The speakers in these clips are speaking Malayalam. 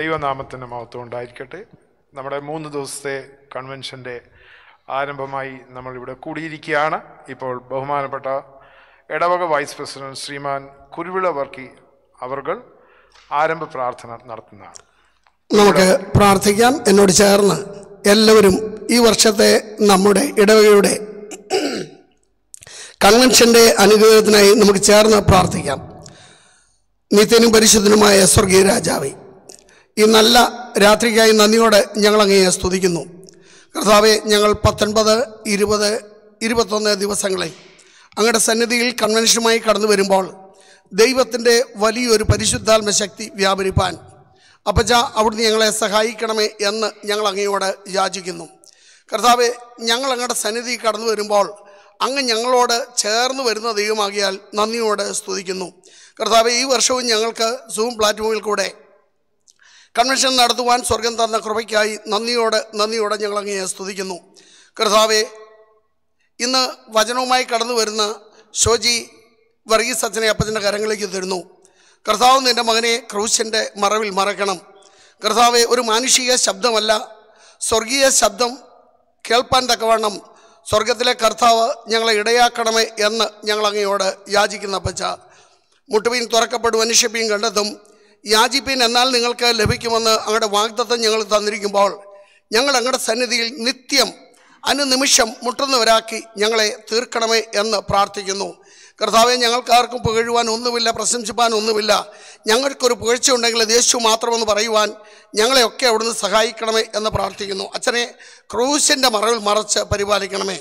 ദൈവനാമത്തിന്റെ മഹത്വം ഉണ്ടായിരിക്കട്ടെ. നമ്മുടെ മൂന്ന് ദിവസത്തെ കൺവെൻഷന്റെ ആരംഭമായി നമ്മൾ ഇവിടെ കൂടിയിരിക്കുകയാണ്. ഇപ്പോൾ ബഹുമാനപ്പെട്ട ഇടവക വൈസ് പ്രസിഡന്റ് ശ്രീമാൻ കുരുവിള വർക്കി അവർകൾ ആരംഭ പ്രാർത്ഥന നടത്തുന്നതാണ്. നമുക്ക് പ്രാർത്ഥിക്കാം. എന്നോട് ചേർന്ന് എല്ലാവരും ഈ വർഷത്തെ നമ്മുടെ ഇടവകയുടെ കൺവെൻഷന്റെ അനുഗ്രഹത്തിനായി നമുക്ക് ചേർന്ന് പ്രാർത്ഥിക്കാം. നിത്യനും പരിശുദ്ധനുമായ സ്വർഗീയ രാജാവേ ഈ നല്ല രാത്രിക്കായി നന്ദിയോടെ ഞങ്ങൾ അങ്ങയെ സ്തുതിക്കുന്നു. കർത്താവെ ഞങ്ങൾ പത്തൊൻപത് ഇരുപത് ഇരുപത്തൊന്ന് ദിവസങ്ങളെ അങ്ങയുടെ സന്നിധിയിൽ കൺവെൻഷനുമായി കടന്നു വരുമ്പോൾ ദൈവത്തിന്റെ വലിയൊരു പരിശുദ്ധാത്മ ശക്തി വ്യാപരിപ്പാൻ അപ്പച്ച അവിടുന്ന് ഞങ്ങളെ സഹായിക്കണമേ എന്ന് ഞങ്ങൾ അങ്ങയോട് യാചിക്കുന്നു. കർത്താവെ ഞങ്ങൾ അങ്ങയുടെ സന്നിധി കടന്നു വരുമ്പോൾ അങ്ങ് ഞങ്ങളോട് ചേർന്ന് വരുന്ന ദൈവമാകിയാൽ നന്ദിയോട് സ്തുതിക്കുന്നു. കർത്താവെ ഈ വർഷവും ഞങ്ങൾക്ക് സൂം പ്ലാറ്റ്ഫോമിൽ കൂടെ കൺവെൻഷൻ നടത്തുവാൻ സ്വർഗം തന്ന കൃപയ്ക്കായി നന്ദിയോട് നന്ദിയോടെ ഞങ്ങൾ അങ്ങയെ സ്തുതിക്കുന്നു. കർത്താവെ ഇന്ന് വചനവുമായി കടന്നു വരുന്ന ഷോജി വർഗീസ് അച്ഛനെ അപ്പച്ചന്റെ കരങ്ങളിലേക്ക് തരുന്നു. കർത്താവ് നിന്റെ മകനെ ക്രൂശന്റെ മറവിൽ മറക്കണം. കർത്താവെ ഒരു മാനുഷിക ശബ്ദമല്ല. സ്വർഗീയ ശബ്ദം കേൾപ്പാൻ തക്കവണ്ണം സ്വർഗത്തിലെ കർത്താവ് ഞങ്ങളെ ഇടയാക്കണമേ എന്ന് ഞങ്ങൾ അങ്ങയോട് യാചിക്കുന്ന അപ്പച്ച. മുട്ടുപീൻ തുറക്കപ്പെടും മനുഷ്യപ്പീൻ കണ്ടെത്തും. യാചിപ്പീൻ എന്നാൽ നിങ്ങൾക്ക് ലഭിക്കുമെന്ന് അങ്ങയുടെ വാഗ്ദത്തം ഞങ്ങൾ തന്നിരിക്കുമ്പോൾ ഞങ്ങൾ അങ്ങയുടെ സന്നിധിയിൽ നിത്യം അനുനിമിഷം മുട്ടുന്നവരാക്കി ഞങ്ങളെ തീർക്കണമേ എന്ന് പ്രാർത്ഥിക്കുന്നു. കർത്താവെ ഞങ്ങൾക്കാർക്കും പുകഴുവാൻ ഒന്നുമില്ല പ്രശംസിപ്പാൻ ഒന്നുമില്ല. ഞങ്ങൾക്കൊരു പുകഴ്ച ഉണ്ടെങ്കിൽ യേശു മാത്രമെന്ന് പറയുവാൻ ഞങ്ങളെയൊക്കെ അവിടുന്ന് സഹായിക്കണമേ എന്ന് പ്രാർത്ഥിക്കുന്നു. അച്ഛനെ ക്രൂശിന്റെ മറവിൽ മറച്ച് പരിപാലിക്കണമേ.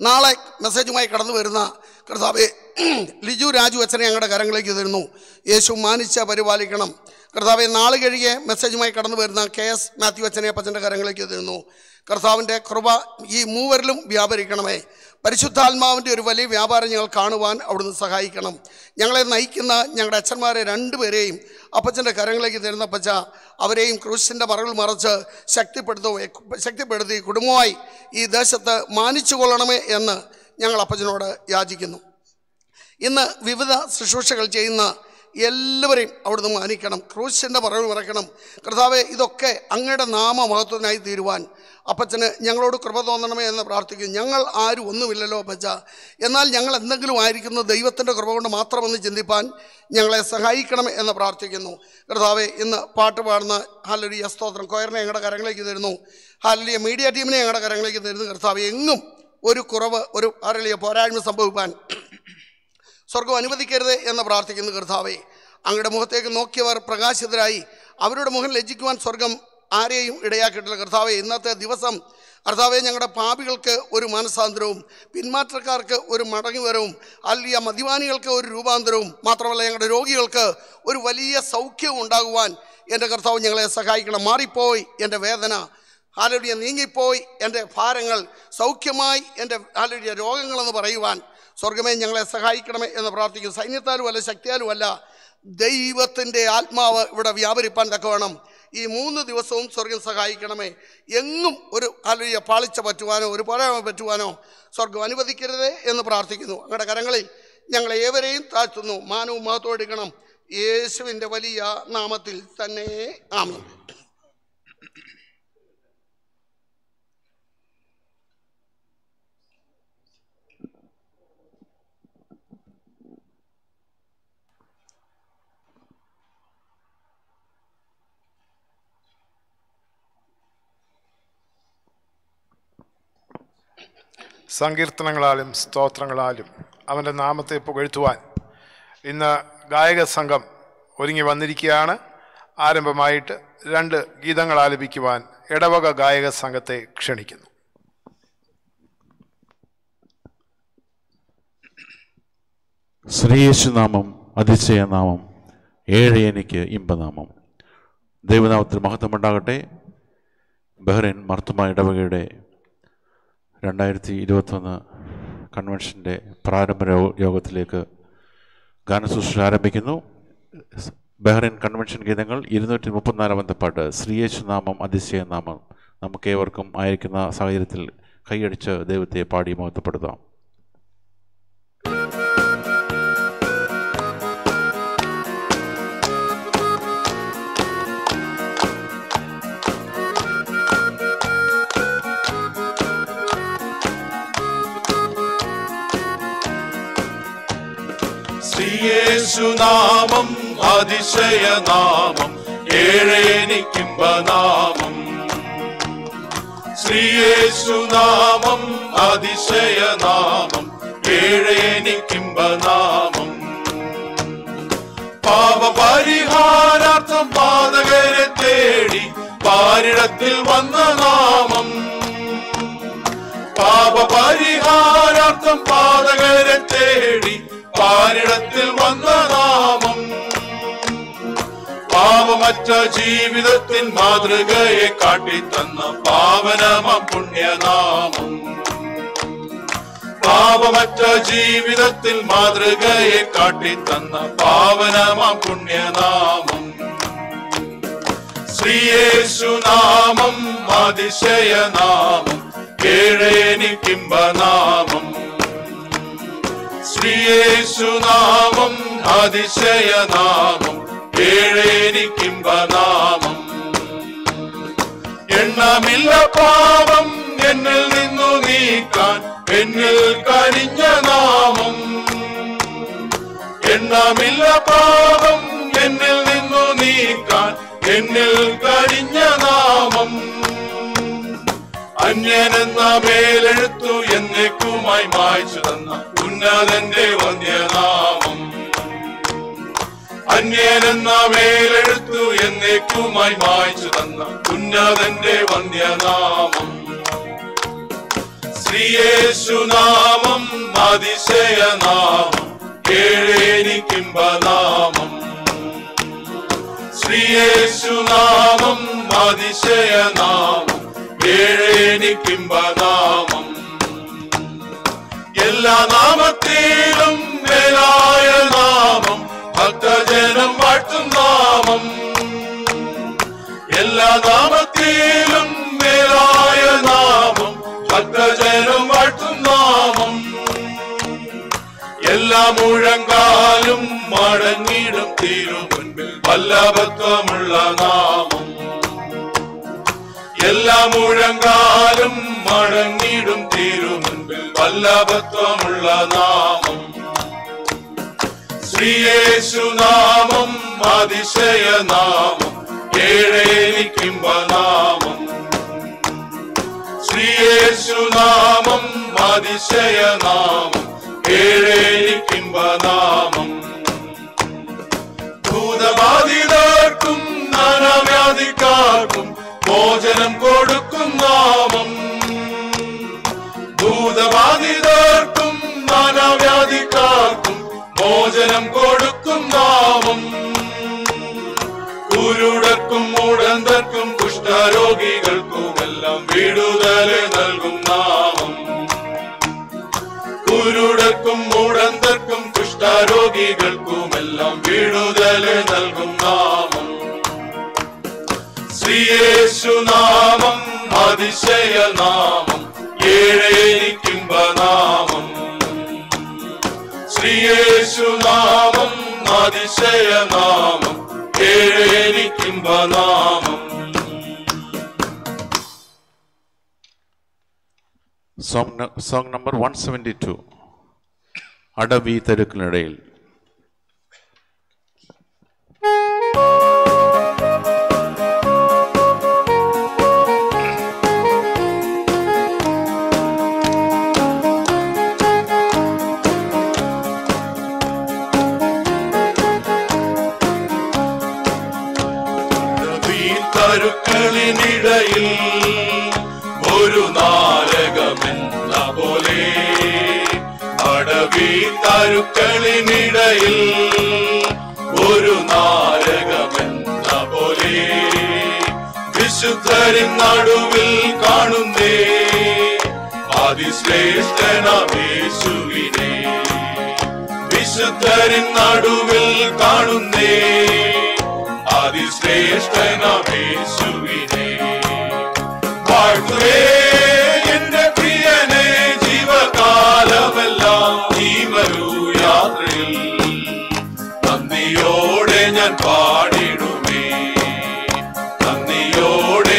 നാളെ മെസ്സേജുമായി കടന്നു വരുന്ന കർത്താവെ ലിജു രാജു അച്ഛനെ ഞങ്ങളുടെ കരങ്ങളിലേക്ക് തരുന്നു. യേശു മാനിച്ച പരിപാലിക്കണം. കർത്താവെ നാളെ കഴുകിയ മെസ്സേജുമായി കടന്നു വരുന്ന കെ എസ് മാത്യു അച്ഛനെ അപ്പച്ചന്റെ കരങ്ങളിലേക്ക് തരുന്നു. കർത്താവിന്റെ കൃപ ഈ മൂവരിലും വ്യാപരിക്കണമേ. പരിശുദ്ധാത്മാവിന്റെ ഒരു വലിയ വ്യാപാരം ഞങ്ങൾ കാണുവാൻ അവിടുന്ന് സഹായിക്കണം. ഞങ്ങളെ നയിക്കുന്ന ഞങ്ങളുടെ അച്ഛന്മാരെ രണ്ടുപേരെയും അപ്പച്ചന്റെ കരങ്ങളിലേക്ക് തരുന്ന അപ്പച്ച അവരെയും ക്രൂശിന്റെ മറകൾ മറച്ച് ശക്തിപ്പെടുത്തുക ശക്തിപ്പെടുത്തി കുടുംബമായി ഈ ദേശത്ത് മാനിച്ചു കൊള്ളണമേ എന്ന് ഞങ്ങൾ അപ്പച്ചനോട് യാചിക്കുന്നു. ഇന്ന് വിവിധ ശുശ്രൂഷകൾ ചെയ്യുന്ന എല്ലാവരെയും അവിടുന്ന് മാനിക്കണം ക്രൂശിന്റെ പറവ് മറക്കണം. കർത്താവെ ഇതൊക്കെ അങ്ങയുടെ നാമമഹത്വത്തിനായി തീരുവാൻ അപ്പച്ചന് ഞങ്ങളോട് കൃപ തോന്നണമേ എന്ന് പ്രാർത്ഥിക്കും ഞങ്ങൾ ആരും ഒന്നുമില്ലല്ലോ അപ്പച്ച. എന്നാൽ ഞങ്ങൾ എന്തെങ്കിലും ആയിരിക്കുന്നത് ദൈവത്തിന്റെ കൃപ കൊണ്ട് മാത്രമെന്ന് ചിന്തിപ്പാൻ ഞങ്ങളെ സഹായിക്കണം എന്ന് പ്രാർത്ഥിക്കുന്നു. കർത്താവെ ഇന്ന് പാട്ട് പാടുന്ന ഹാലൊരു സ്തോത്രം. കൊയറിനെ ഞങ്ങളുടെ കരങ്ങളിലേക്ക് തരുന്നു. ഹാലിയ മീഡിയ ടീമിനെ ഞങ്ങളുടെ കരങ്ങളിലേക്ക് തരുന്നു. കർത്താവെ എങ്ങും ഒരു കുറവ് ഒരു ഹാലലിയ പോരായ്മ സംഭവിക്കാൻ സ്വർഗം അനുവദിക്കരുത് എന്ന് പ്രാർത്ഥിക്കുന്നു കർത്താവെ. അങ്ങയുടെ മുഖത്തേക്ക് നോക്കിയവർ പ്രകാശിതരായി. അവരുടെ മുഖം ലജ്ജിക്കുവാൻ സ്വർഗം ആരെയും ഇടയാക്കിയിട്ടില്ല. കർത്താവെ ഇന്നത്തെ ദിവസം കർത്താവെ ഞങ്ങളുടെ പാപികൾക്ക് ഒരു മനസാന്തരവും പിന്മാറ്റക്കാർക്ക് ഒരു മടങ്ങിവരവും അല്ലിയ മദ്യപാനികൾക്ക് ഒരു രൂപാന്തരവും മാത്രമല്ല ഞങ്ങളുടെ രോഗികൾക്ക് ഒരു വലിയ സൗഖ്യവും ഉണ്ടാകുവാൻ എന്റെ കർത്താവ് ഞങ്ങളെ സഹായിക്കണം. മാറിപ്പോയി എന്റെ വേദന. ഹാലടിയ നീങ്ങിപ്പോയി. എന്റെ ഭാരങ്ങൾ സൗഖ്യമായി എന്റെ ആലുടിയ രോഗങ്ങളെന്ന് പറയുവാൻ സ്വർഗമേ ഞങ്ങളെ സഹായിക്കണമേ എന്ന് പ്രാർത്ഥിക്കും സൈന്യത്താലും അല്ല ശക്തിയാലും അല്ല ദൈവത്തിന്റെ ആത്മാവ് ഇവിടെ വ്യാപരിപ്പാൻ തക്കവണ്ണം ഈ മൂന്ന് ദിവസവും സ്വർഗം സഹായിക്കണമേ. എങ്ങും ഒരു ഹാലടിയ പാളിച്ച പറ്റുവാനോ ഒരു പോരായ്മ പറ്റുവാനോ സ്വർഗം അനുവദിക്കരുതേ എന്ന് പ്രാർത്ഥിക്കുന്നു. അങ്ങടെ കരങ്ങളിൽ ഞങ്ങളെ ഏവരെയും താഴ്ത്തുന്നു. മാനവും മഹത്വം എടുക്കണം. യേശുവിന്റെ വലിയ നാമത്തിൽ തന്നെ ആമീൻ. സങ്കീർത്തനങ്ങളാലും സ്തോത്രങ്ങളാലും അവന്റെ നാമത്തെ പുകഴ്ത്തുവാൻ ഇന്ന് ഗായക സംഘം ഒരുങ്ങി വന്നിരിക്കുകയാണ്. ആരംഭമായിട്ട് രണ്ട് ഗീതങ്ങൾ ആലപിക്കുവാൻ ഇടവക ഗായക സംഘത്തെ ക്ഷണിക്കുന്നു. ശ്രീയേശുനാമം അതിശയനാമം ഏഴ് എനിക്ക് ഇമ്പനാമം. ദൈവനാമത്തിൽ മഹത്വമുണ്ടാകട്ടെ. ബഹ്റിൻ മർത്തുമ ഇടവകയുടെ രണ്ടായിരത്തി ഇരുപത്തൊന്ന് കൺവെൻഷന്റെ പ്രാരംഭ യോഗത്തിലേക്ക് ഗാനശുശ്രൂഷ ആരംഭിക്കുന്നു. ബഹ്റൈൻ കൺവെൻഷൻ ഗീതങ്ങൾ ഇരുന്നൂറ്റി മുപ്പത്തിനാലാമത്തെ പാട്ട് ശ്രീയേശുനാമം അതിശയനാമം നമുക്കേവർക്കും ആയിരിക്കുന്ന സാഹചര്യത്തിൽ കൈയടിച്ച് ദൈവത്തെ പാടി മഹത്വപ്പെടുത്താം. ശ്രീയേശുനാമം അതിശയനാമം ഏഴേനിക്കിമ്പനാമം ശ്രീയേശുനാമം അതിശയനാമം ഏഴേനിക്കിമ്പനാമം പാപപരിഹാരാർത്ഥം പാതകരെ തേടി പാരിടത്തിൽ വന്ന നാമം. പാപപരിഹാരാർത്ഥം തേടി പാരിടത്തിൽ വന്ന നാമം. പാപമറ്റ ജീവിതത്തിൻ മാതൃകയെ കാട്ടിത്തന്ന പാവനമ പുണ്യനാമം. പാപമറ്റ ജീവിതത്തിൽ മാതൃകയെ കാട്ടിത്തന്ന പാവനമ പുണ്യനാമം. ശ്രീയേശുനാമം അതിശയനാമം ഏഴേനിക്കിമ്പനാമം ശ്രീയേശുനാമം അതിശയനാമം ഏഴേനിക്കിമ്പനാമം. എണ്ണമില്ല പാപം എന്നിൽ നിന്നു നീക്കാൻ എന്നിൽ കനിഞ്ഞ നാമം. എണ്ണമില്ല പാപം എന്നിൽ നിന്നു നീക്കാൻ എന്നിൽ കനിഞ്ഞ നാമം. അന്യനെന്ന മേലെഴുത്തു എന്നേക്കുമായി മായ്ച്ചു തന്ന ഉന്നതന്റെ വന്യനാമം. അന്യനെന്ന മേലെടുത്തു എന്നേക്കുമായി മായ്ച്ചു തന്ന ഉന്നതന്റെ വന്യനാമം. ശ്രീയേശുനാമം അതിശയനാമം ഏഴേനിക്കിമ്പനാമം ശ്രീയേശുനാമം അതിശയനാമം ഏഴേനിക്കിമ്പനാമം എല്ലാ നാമത്തിലും മേലായ നാമം ഭക്തജനം വാഴ്ത്തും നാമം. എല്ലാ നാമത്തിലും മേലായ നാമം ഭക്തജനം വാഴ്ത്തും നാമം. എല്ലാ മുഴങ്കാലും മടങ്ങിടും തീരും മുൻപിൽ വല്ലഭത്വമുള്ള നാമം. എല്ലാ മുഴങ്കാലും മടങ്ങിടും തീരും വല്ലഭത്വമുള്ള നാമം. ശ്രീയേശു നാമം അതിശയ നാമം ഏഴേനിക്കുമ്പ നാമം ശ്രീയേശു നാമം അതിശയ നാമം അതിശയനാമം ഏഴേനിക്കിമ്പനാമം ഭൂതബാധിതർക്കും നാനാവ്യാധിക്കാർക്കും മോചനം കൊടുക്കും നാമം. കുഷ്ഠരോഗികൾക്കുമെല്ലാം വിടുതൽ നൽകും നാമം. കുരുടക്കും മുടന്തർക്കും കുഷ്ഠരോഗികൾക്കുമെല്ലാം വിടുതൽ നൽകും നാമം. ശ്രീയേശുനാമം അതിശയനാമം ഏഴേനിക്കിമ്പനാമം ശ്രീയേശുനാമം അതിശയനാമം ഏഴേനിക്കിമ്പനാമം song song number one seventy two അടവി തരുക്കിനിടയിൽ. തരുക്കളിനിടയിൽ തരുക്കളിനിടയിൽ ഒരു നാരകമെന്ന പോലെ വിശുദ്ധരിൻ നടുവിൽ കാണുന്നേ അതിശ്രേഷ്ഠനേശുവിനെ വിശുദ്ധരിൻ നടുവിൽ കാണുന്നേ അതിശ്രേഷ്ഠനേശുവിനെ വാഴ്ത്തുവേ നന്ദിയോടെ ഞാൻ പാടിടുമേ നന്ദിയോടെ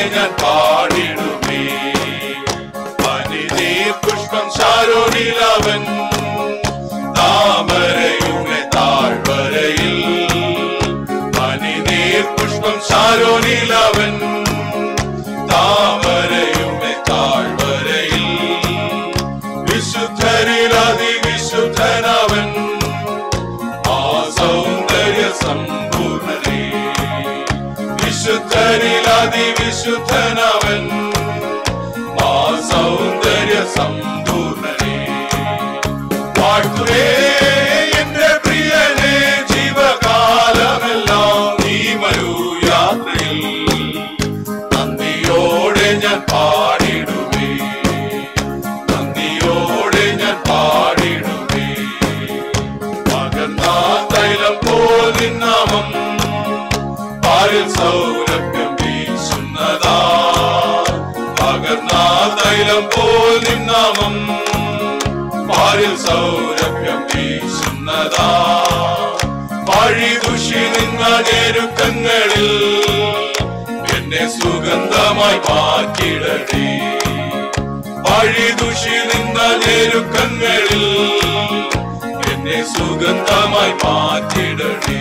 സൗരഭ്യം വീശുന്നതാ വഴി ദുഷി എന്നെ സുഗന്ധമായി മാറ്റിടണേ വഴി ദുഷി എന്നെ സുഗന്ധമായി മാറ്റിടണേ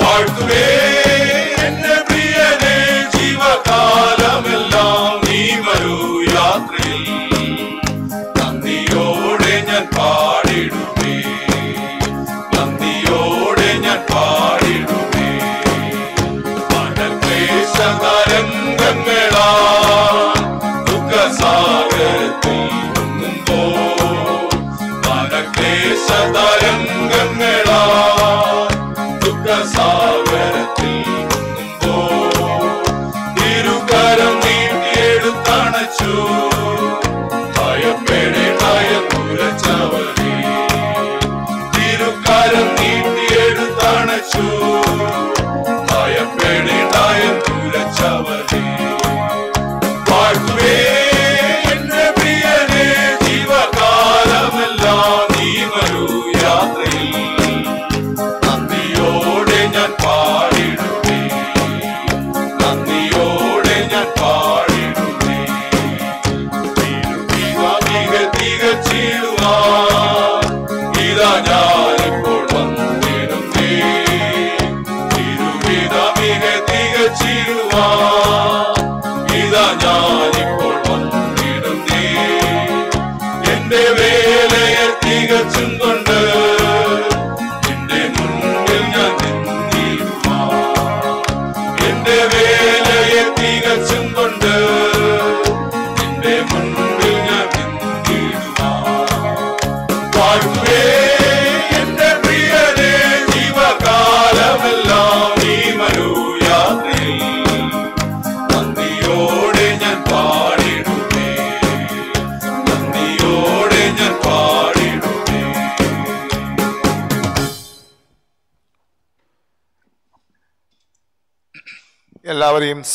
വാഴ്ത്തുവേ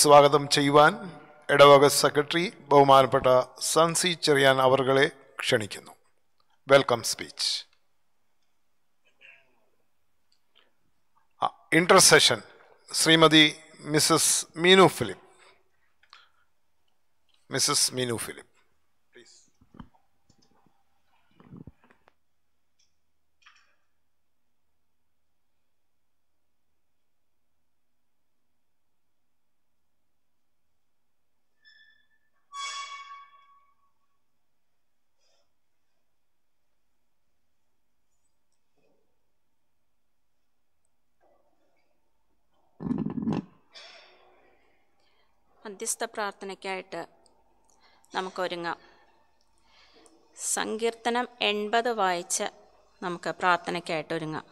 സ്വാഗതം ചെയ്യുവാൻ ഇടവക സെക്രട്ടറി ബഹുമാനപ്പെട്ട സൻസി ചെറിയാൻ അവർകളെ ക്ഷണിക്കുന്നു. Welcome speech intercession Srimathi Mrs Meenu Philip. Mrs Meenu Philip. മധ്യസ്ഥ പ്രാർത്ഥനയ്ക്കായിട്ട് നമുക്കൊരുങ്ങാം. സങ്കീർത്തനം എൺപത് വായിച്ച് നമുക്ക് പ്രാർത്ഥനയ്ക്കായിട്ട് ഒരുങ്ങാം.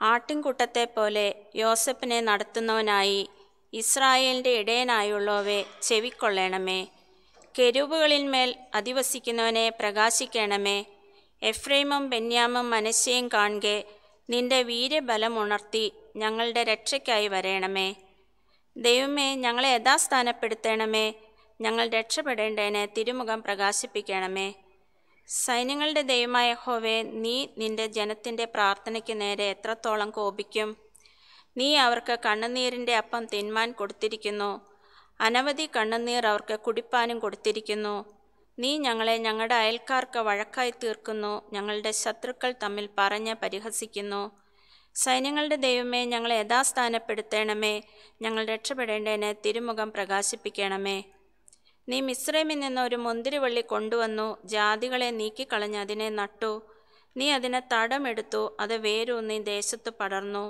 ആട്ടിൻകൂട്ടത്തെ പോലെ യോസഫിനെ നടത്തുന്നവനായി ഇസ്രായേലിന്റെ ഇടയനായുള്ളവയെ ചെവിക്കൊള്ളണമേ. കെരുവുകളിന്മേൽ അധിവസിക്കുന്നവനെ പ്രകാശിക്കണമേ. എഫ്രൈമും ബെന്യാമും മനശ്ശയും കാണുകെ. നിന്റെ വീര്യബലം ഉണർത്തി ഞങ്ങളുടെ രക്ഷയ്ക്കായി വരേണമേ. ദൈവമേ ഞങ്ങളെ യഥാസ്ഥാനപ്പെടുത്തണമേ. ഞങ്ങൾ രക്ഷപ്പെടേണ്ടതിന് തിരുമുഖം പ്രകാശിപ്പിക്കണമേ. സൈന്യങ്ങളുടെ ദൈവമായ ഹോവേ നീ നിന്റെ ജനത്തിന്റെ പ്രാർത്ഥനയ്ക്ക് നേരെ എത്രത്തോളം കോപിക്കും? നീ അവർക്ക് കണ്ണുനീരിന്റെ അപ്പം തിന്മാൻ കൊടുത്തിരിക്കുന്നു. അനവധി കണ്ണുനീർ അവർക്ക് കുടിപ്പാനും കൊടുത്തിരിക്കുന്നു. നീ ഞങ്ങളെ ഞങ്ങളുടെ അയൽക്കാർക്ക് വഴക്കായി തീർക്കുന്നു. ഞങ്ങളുടെ ശത്രുക്കൾ തമ്മിൽ പറഞ്ഞ് പരിഹസിക്കുന്നു. സൈന്യങ്ങളുടെ ദൈവമേ ഞങ്ങളെ യഥാസ്ഥാനപ്പെടുത്തണമേ. ഞങ്ങൾ രക്ഷപ്പെടേണ്ടതിന് തിരുമുഖം പ്രകാശിപ്പിക്കണമേ. നീ മിശ്രമിൽ നിന്ന് ഒരു മുന്തിരിവള്ളി കൊണ്ടുവന്നു ജാതികളെ നീക്കിക്കളഞ്ഞ് അതിനെ നട്ടു. നീ അതിനെ തടമെടുത്തു അത് വേരൂന്നി ദേശത്ത് പടർന്നു.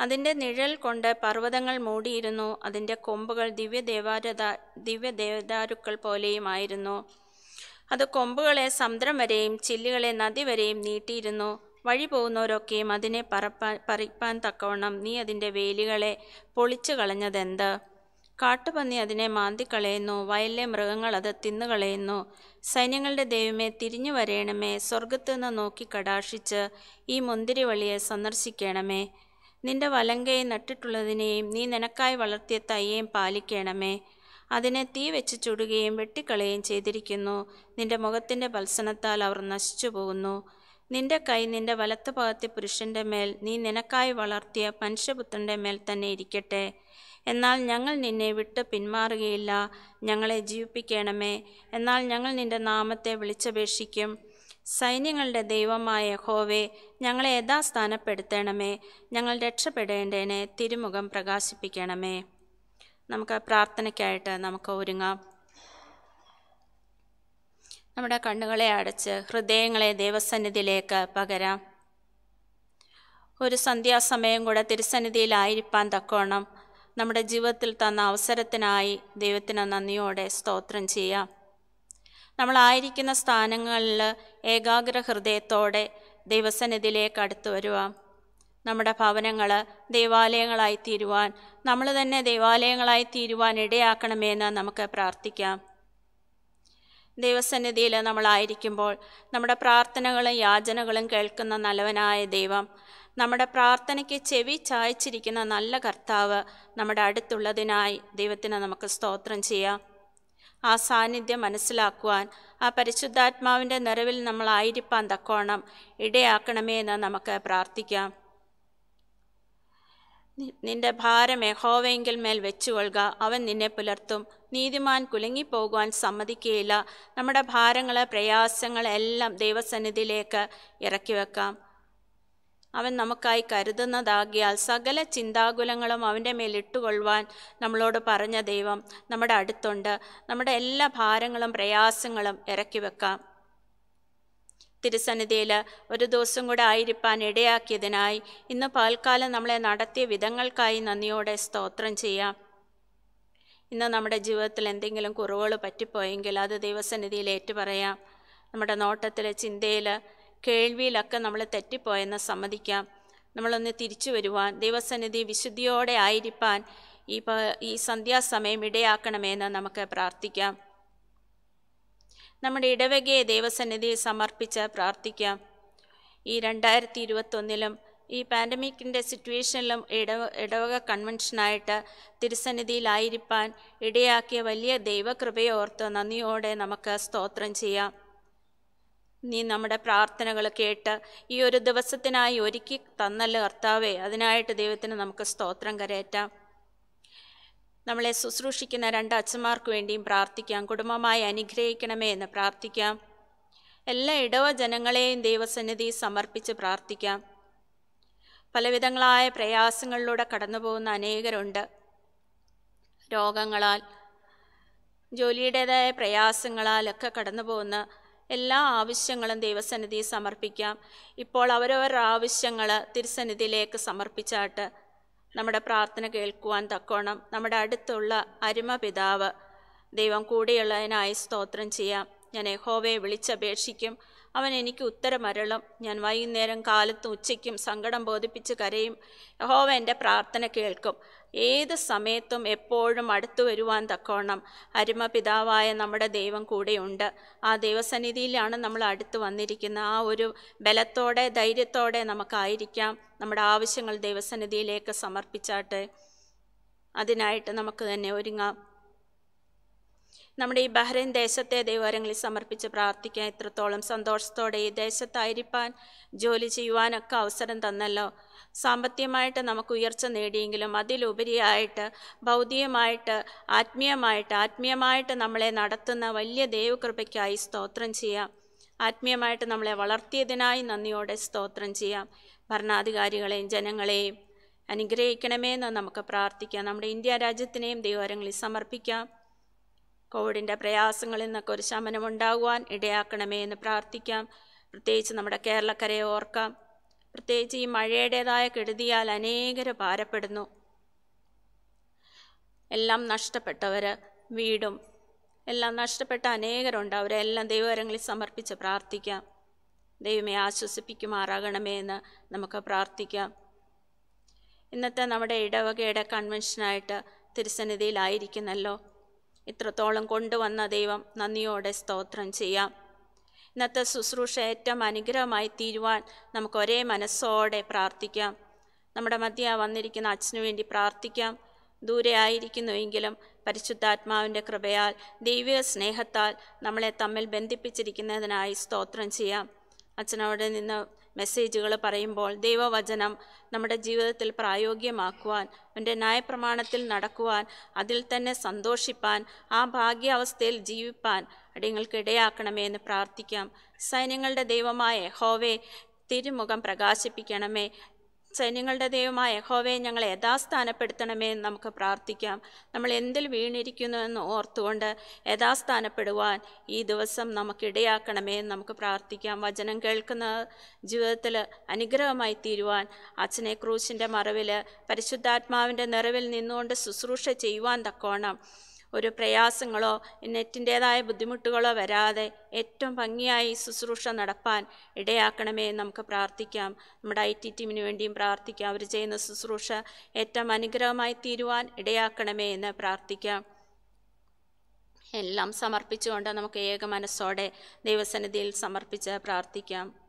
അതിന്റെ നിഴൽ കൊണ്ട് പർവതങ്ങൾ മൂടിയിരുന്നു അതിന്റെ കൊമ്പുകൾ ദിവ്യദേവാരത ദിവ്യദേവദാരുക്കൾ പോലെയുമായിരുന്നു. അത് കൊമ്പുകളെ സമുദ്രം വരെയും ചില്ലുകളെ നദി വരെയും നീട്ടിയിരുന്നു. വഴി പോകുന്നവരൊക്കെയും അതിനെ പറപ്പാൻ പറിപ്പാൻ തക്കവണ്ണം നീ അതിന്റെ വേലികളെ പൊളിച്ചു കളഞ്ഞതെന്ത്? കാട്ടുപന്നി അതിനെ മാന്തിക്കളയുന്നു വയലിലെ മൃഗങ്ങൾ അത് തിന്നുകളയുന്നു. സൈന്യങ്ങളുടെ ദൈവമേ തിരിഞ്ഞു വരേണമേ സ്വർഗത്തു നിന്ന് നോക്കി കടാക്ഷിച്ച് ഈ മുന്തിരിവള്ളിയെ സന്ദർശിക്കണമേ. നിന്റെ വലങ്കയെ നട്ടിട്ടുള്ളതിനെയും നീ നിനക്കായി വളർത്തിയ തയ്യേയും പാലിക്കണമേ. അതിനെ തീ വെച്ച് ചുടുകയും വെട്ടിക്കളയുകയും ചെയ്തിരിക്കുന്നു. നിന്റെ മുഖത്തിന്റെ ബത്സനത്താൽ അവർ നശിച്ചു പോകുന്നു നിന്റെ കൈ നിന്റെ വലത്ത് ഭാഗത്തെ പുരുഷന്റെ മേൽ നീ നിനക്കായി വളർത്തിയ മനുഷ്യപുത്രന്റെ മേൽ തന്നെ ഇരിക്കട്ടെ. എന്നാൽ ഞങ്ങൾ നിന്നെ വിട്ട് പിന്മാറുകയില്ല. ഞങ്ങളെ ജീവിപ്പിക്കണമേ. എന്നാൽ ഞങ്ങൾ നിന്റെ നാമത്തെ വിളിച്ചപേക്ഷിക്കും. സൈന്യങ്ങളുടെ ദൈവമായ ഹോവേ ഞങ്ങളെ യഥാസ്ഥാനപ്പെടുത്തണമേ. ഞങ്ങൾ രക്ഷപ്പെടേണ്ടതിനെ തിരുമുഖം പ്രകാശിപ്പിക്കണമേ. നമുക്ക് പ്രാർത്ഥനയ്ക്കായിട്ട് നമുക്ക് ഒരുങ്ങാം. നമ്മുടെ കണ്ണുകളെ അടച്ച് ഹൃദയങ്ങളെ ദൈവസന്നിധിയിലേക്ക് പകരാം. ഒരു സന്ധ്യാസമയം കൂടെ തിരുസന്നിധിയിലായിരിക്കാൻ തക്കോണം നമ്മുടെ ജീവിതത്തിൽ തന്ന അവസരത്തിനായി ദൈവത്തിന് നന്ദിയോടെ സ്തോത്രം ചെയ്യാം. നമ്മളായിരിക്കുന്ന സ്ഥാനങ്ങളിൽ ഏകാഗ്ര ഹൃദയത്തോടെ ദൈവസന്നിധിയിലേക്ക് അടുത്തു വരുവാം. നമ്മുടെ ഭവനങ്ങൾ ദൈവാലയങ്ങളായി തീരുവാൻ നമ്മൾ തന്നെ ദൈവാലയങ്ങളായി തീരുവാൻ ഇടയാക്കണമെന്ന് നമുക്ക് പ്രാർത്ഥിക്കാം. ദൈവസന്നിധിയിൽ നമ്മളായിരിക്കുമ്പോൾ നമ്മുടെ പ്രാർത്ഥനകളും യാചനകളും കേൾക്കുന്ന നല്ലവനായ ദൈവം നമ്മുടെ പ്രാർത്ഥനയ്ക്ക് ചെവി ചായച്ചിരിക്കുന്ന നല്ല കർത്താവ് നമ്മുടെ അടുത്തുള്ളതിനായി ദൈവത്തിന് നമുക്ക് സ്തോത്രം ചെയ്യാം. ആ സാന്നിധ്യം മനസ്സിലാക്കുവാൻ ആ പരിശുദ്ധാത്മാവിന്റെ നിറവിൽ നമ്മളായിരിക്കാൻ തക്കോണം ഇടയാക്കണമേ എന്ന് നമുക്ക് പ്രാർത്ഥിക്കാം. നിന്റെ ഭാരം യഹോവയെങ്കിൽ മേൽ വെച്ചുകൊള്ളുക. അവൻ നിന്നെ പുലർത്തും. നീതിമാൻ കുലുങ്ങിപ്പോകുവാൻ സമ്മതിക്കുകയില്ല. നമ്മുടെ ഭാരങ്ങൾ പ്രയാസങ്ങൾ എല്ലാം ദൈവസന്നിധിയിലേക്ക് ഇറക്കി വെക്കാം അവൻ നമുക്കായി കരുതുന്നതാകിയാൽ സകല ചിന്താകുലങ്ങളും അവന്റെ മേൽ ഇട്ടുകൊള്ളുവാൻ നമ്മളോട് പറഞ്ഞ ദൈവം നമ്മുടെ അടുത്തുണ്ട്. നമ്മുടെ എല്ലാ ഭാരങ്ങളും പ്രയാസങ്ങളും ഇറക്കി വെക്കാം തിരുസന്നിധിയിൽ ഒരു ദിവസം കൂടെ ആയിരിക്കാൻ ഇടയാക്കിയതിനായി ഇന്ന് പാൽക്കാലം നമ്മളെ നടത്തിയ വിധങ്ങൾക്കായി നന്ദിയോടെ സ്തോത്രം ചെയ്യാം. ഇന്ന് നമ്മുടെ ജീവിതത്തിൽ എന്തെങ്കിലും കുറവുകൾ പറ്റിപ്പോയെങ്കിൽ അത് ദൈവസന്നിധിയിൽ ഏറ്റുപറയാം. നമ്മുടെ നോട്ടത്തിൽ ചിന്തയിൽ കേൾവിയിലൊക്കെ നമ്മൾ തെറ്റിപ്പോയെന്ന് സമ്മതിക്കാം. നമ്മളൊന്ന് തിരിച്ചു വരുവാൻ ദൈവസന്നിധി വിശുദ്ധിയോടെ ആയിരിക്കാൻ ഈ ഈ സന്ധ്യാസമയം ഇടയാക്കണമെന്ന് നമുക്ക് പ്രാർത്ഥിക്കാം. നമ്മുടെ ഇടവകയെ ദൈവസന്നിധിയിൽ സമർപ്പിച്ച് പ്രാർത്ഥിക്കാം. ഈ രണ്ടായിരത്തി ഇരുപത്തൊന്നിലും ഈ പാൻഡമിക്കിന്റെ സിറ്റുവേഷനിലും ഇടവ ഇടവക കൺവെൻഷനായിട്ട് തിരുസന്നിധിയിലായിരിക്കാൻ ഇടയാക്കിയ വലിയ ദൈവകൃപയെ ഓർത്ത് നന്ദിയോടെ നമുക്ക് സ്തോത്രം ചെയ്യാം. നീ നമ്മുടെ പ്രാർത്ഥനകൾ കേട്ട് ഈ ഒരു ദിവസത്തിനായി ഒരുക്കി തന്നല്ലോ കർത്താവേ. അതിനായിട്ട് ദൈവത്തിന് നമുക്ക് സ്തോത്രം കരയറ്റാം നമ്മളെ ശുശ്രൂഷിക്കുന്ന രണ്ട് അച്ഛന്മാർക്ക് വേണ്ടിയും പ്രാർത്ഥിക്കാം. കുടുംബമായി അനുഗ്രഹിക്കണമേ എന്ന് പ്രാർത്ഥിക്കാം. എല്ലാ ഇടവ ജനങ്ങളെയും ദൈവസന്നിധി സമർപ്പിച്ച് പ്രാർത്ഥിക്കാം. പലവിധങ്ങളായ പ്രയാസങ്ങളിലൂടെ കടന്നു പോകുന്ന അനേകരുണ്ട്. രോഗങ്ങളാൽ ജോലിയുടേതായ പ്രയാസങ്ങളാലൊക്കെ കടന്നു പോകുന്ന എല്ലാ ആവശ്യങ്ങളും ദൈവസന്നിധി സമർപ്പിക്കാം. ഇപ്പോൾ അവരവരുടെ ആവശ്യങ്ങൾ തിരുസന്നിധിയിലേക്ക് സമർപ്പിച്ചാട്ട് നമ്മുടെ പ്രാർത്ഥന കേൾക്കുവാൻ തക്കോണം നമ്മുടെ അടുത്തുള്ള അരുമ പിതാവ് ദൈവം കൂടെയുള്ളതിനായി സ്തോത്രം ചെയ്യാം. ഞാൻ യഹോവയെ വിളിച്ചപേക്ഷിക്കും. അവൻ എനിക്ക് ഉത്തരമരളും. ഞാൻ വൈകുന്നേരം കാലത്തും ഉച്ചയ്ക്കും സങ്കടം ബോധിപ്പിച്ച് കരയും. യഹോവ എന്റെ പ്രാർത്ഥന കേൾക്കും. ഏത് സമയത്തും എപ്പോഴും അടുത്തു വരുവാൻ തക്കോണം അരുമ പിതാവായ നമ്മുടെ ദൈവം കൂടെയുണ്ട്. ആ ദൈവസന്നിധിയിലാണ് നമ്മൾ അടുത്ത് വന്നിരിക്കുന്ന ആ ഒരു ബലത്തോടെ ധൈര്യത്തോടെ നമുക്കായിരിക്കാം നമ്മുടെ ആവശ്യങ്ങൾ ദൈവസന്നിധിയിലേക്ക് സമർപ്പിച്ചാട്ടെ അതിനായിട്ട് നമുക്ക് തന്നെ ഒരുങ്ങാം. നമ്മുടെ ഈ ബഹ്റൈൻ ദേശത്തെ ദൈവരങ്ങളിൽ സമർപ്പിച്ച് പ്രാർത്ഥിക്കാൻ എത്രത്തോളം സന്തോഷത്തോടെ ഈ ദേശത്തായിരിക്കാൻ ജോലി ചെയ്യുവാനൊക്കെ അവസരം തന്നല്ലോ. സാമ്പത്തികമായിട്ട് നമുക്ക് ഉയർച്ച നേടിയെങ്കിലും അതിലുപരിയായിട്ട് ഭൗതികമായിട്ട് ആത്മീയമായിട്ട് ആത്മീയമായിട്ട് നമ്മളെ നടത്തുന്ന വലിയ ദൈവകൃപയ്ക്കായി സ്തോത്രം ചെയ്യാം. ആത്മീയമായിട്ട് നമ്മളെ വളർത്തിയതിനായി നന്ദിയോടെ സ്തോത്രം ചെയ്യാം. ഭരണാധികാരികളെയും ജനങ്ങളെയും അനുഗ്രഹിക്കണമേ എന്ന് നമുക്ക് പ്രാർത്ഥിക്കാം. നമ്മുടെ ഇന്ത്യ രാജ്യത്തിനെയും ദൈവരങ്ങളിൽ സമർപ്പിക്കാം. കോവിഡിന്റെ പ്രയാസങ്ങളിൽ നിന്നൊക്കെ ഒരു ശമനം ഉണ്ടാകുവാൻ ഇടയാക്കണമേ എന്ന് പ്രാർത്ഥിക്കാം. പ്രത്യേകിച്ച് നമ്മുടെ കേരളക്കരയെ ഓർക്കാം. പ്രത്യേകിച്ച് ഈ മഴയുടേതായ കെടുതിയാൽ അനേകർ ഭാരപ്പെടുന്നു. എല്ലാം നഷ്ടപ്പെട്ടവർ വീടും എല്ലാം നഷ്ടപ്പെട്ട അനേകരുണ്ട്. അവരെല്ലാം ദൈവകരങ്ങളിൽ സമർപ്പിച്ച് പ്രാർത്ഥിക്കാം. ദൈവമേ ആശ്വസിപ്പിക്കുമാറാകണമേ എന്ന് നമുക്ക് പ്രാർത്ഥിക്കാം. ഇന്നത്തെ നമ്മുടെ ഇടവകയുടെ കൺവെൻഷനായിട്ട് തിരുസന്നിധിയിലായിരിക്കുന്നല്ലോ. ഇത്രത്തോളം കൊണ്ടുവന്ന ദൈവം നന്ദിയോടെ സ്തോത്രം ചെയ്യാം. ഇന്നത്തെ ശുശ്രൂഷ ഏറ്റവും അനുഗ്രഹമായി തീരുവാൻ നമുക്ക് ഒരേ മനസ്സോടെ പ്രാർത്ഥിക്കാം. നമ്മുടെ മധ്യ വന്നിരിക്കുന്ന അച്ഛനു വേണ്ടി പ്രാർത്ഥിക്കാം. ദൂരെ ആയിരിക്കുന്നുവെങ്കിലും പരിശുദ്ധാത്മാവിന്റെ കൃപയാൽ ദൈവിക സ്നേഹത്താൽ നമ്മളെ തമ്മിൽ ബന്ധിപ്പിച്ചിരിക്കുന്നതിനായി സ്തോത്രം ചെയ്യാം. അച്ഛനവിടെ നിന്ന് മെസ്സേജുകൾ പറയുമ്പോൾ ദൈവവചനം നമ്മുടെ ജീവിതത്തിൽ പ്രായോഗികമാക്കുവാൻ അവന്റെ ന്യായപ്രമാണത്തിൽ നടക്കുവാൻ അതിൽ തന്നെ സന്തോഷിപ്പാൻ ആ ഭാഗ്യാവസ്ഥയിൽ ജീവിപ്പാൻ അടിയങ്ങൾക്ക് ഇടയാക്കണമേ എന്ന് പ്രാർത്ഥിക്കാം. സൈന്യങ്ങളുടെ ദൈവമായ ഹോവേ തിരുമുഖം പ്രകാശിപ്പിക്കണമേ. സൈന്യങ്ങളുടെ ദൈവമായ യഹോവയെ ഞങ്ങളെ യഥാസ്ഥാനപ്പെടുത്തണമേ എന്ന് നമുക്ക് പ്രാർത്ഥിക്കാം. നമ്മൾ എന്തിൽ വീണിരിക്കുന്നു എന്ന് ഓർത്തുകൊണ്ട് യഥാസ്ഥാനപ്പെടുവാൻ ഈ ദിവസം നമുക്കിടയാക്കണമേ എന്ന് നമുക്ക് പ്രാർത്ഥിക്കാം. വചനം കേൾക്കുന്ന ജീവിതത്തിൽ അനുഗ്രഹമായി തീരുവാൻ അച്ഛനെ ക്രൂശിന്റെ മറവിൽ പരിശുദ്ധാത്മാവിന്റെ നിറവിൽ നിന്നുകൊണ്ട് ശുശ്രൂഷ ചെയ്യുവാൻ തക്കോണം ഒരു പ്രയാസങ്ങളോ നെറ്റിന്റേതായ ബുദ്ധിമുട്ടുകളോ വരാതെ ഏറ്റവും ഭംഗിയായി ശുശ്രൂഷ നടപ്പാൻ ഇടയാക്കണമേ നമുക്ക് പ്രാർത്ഥിക്കാം. നമ്മുടെ ഐ ടി ടീമിന് വേണ്ടിയും പ്രാർത്ഥിക്കാം. അവർ ചെയ്യുന്ന ശുശ്രൂഷ ഏറ്റവും അനുഗ്രഹമായി തീരുവാൻ ഇടയാക്കണമേ എന്ന് പ്രാർത്ഥിക്കാം. എല്ലാം സമർപ്പിച്ചുകൊണ്ട് നമുക്ക് ഏക മനസ്സോടെ ദൈവസന്നിധിയിൽ സമർപ്പിച്ച് പ്രാർത്ഥിക്കാം.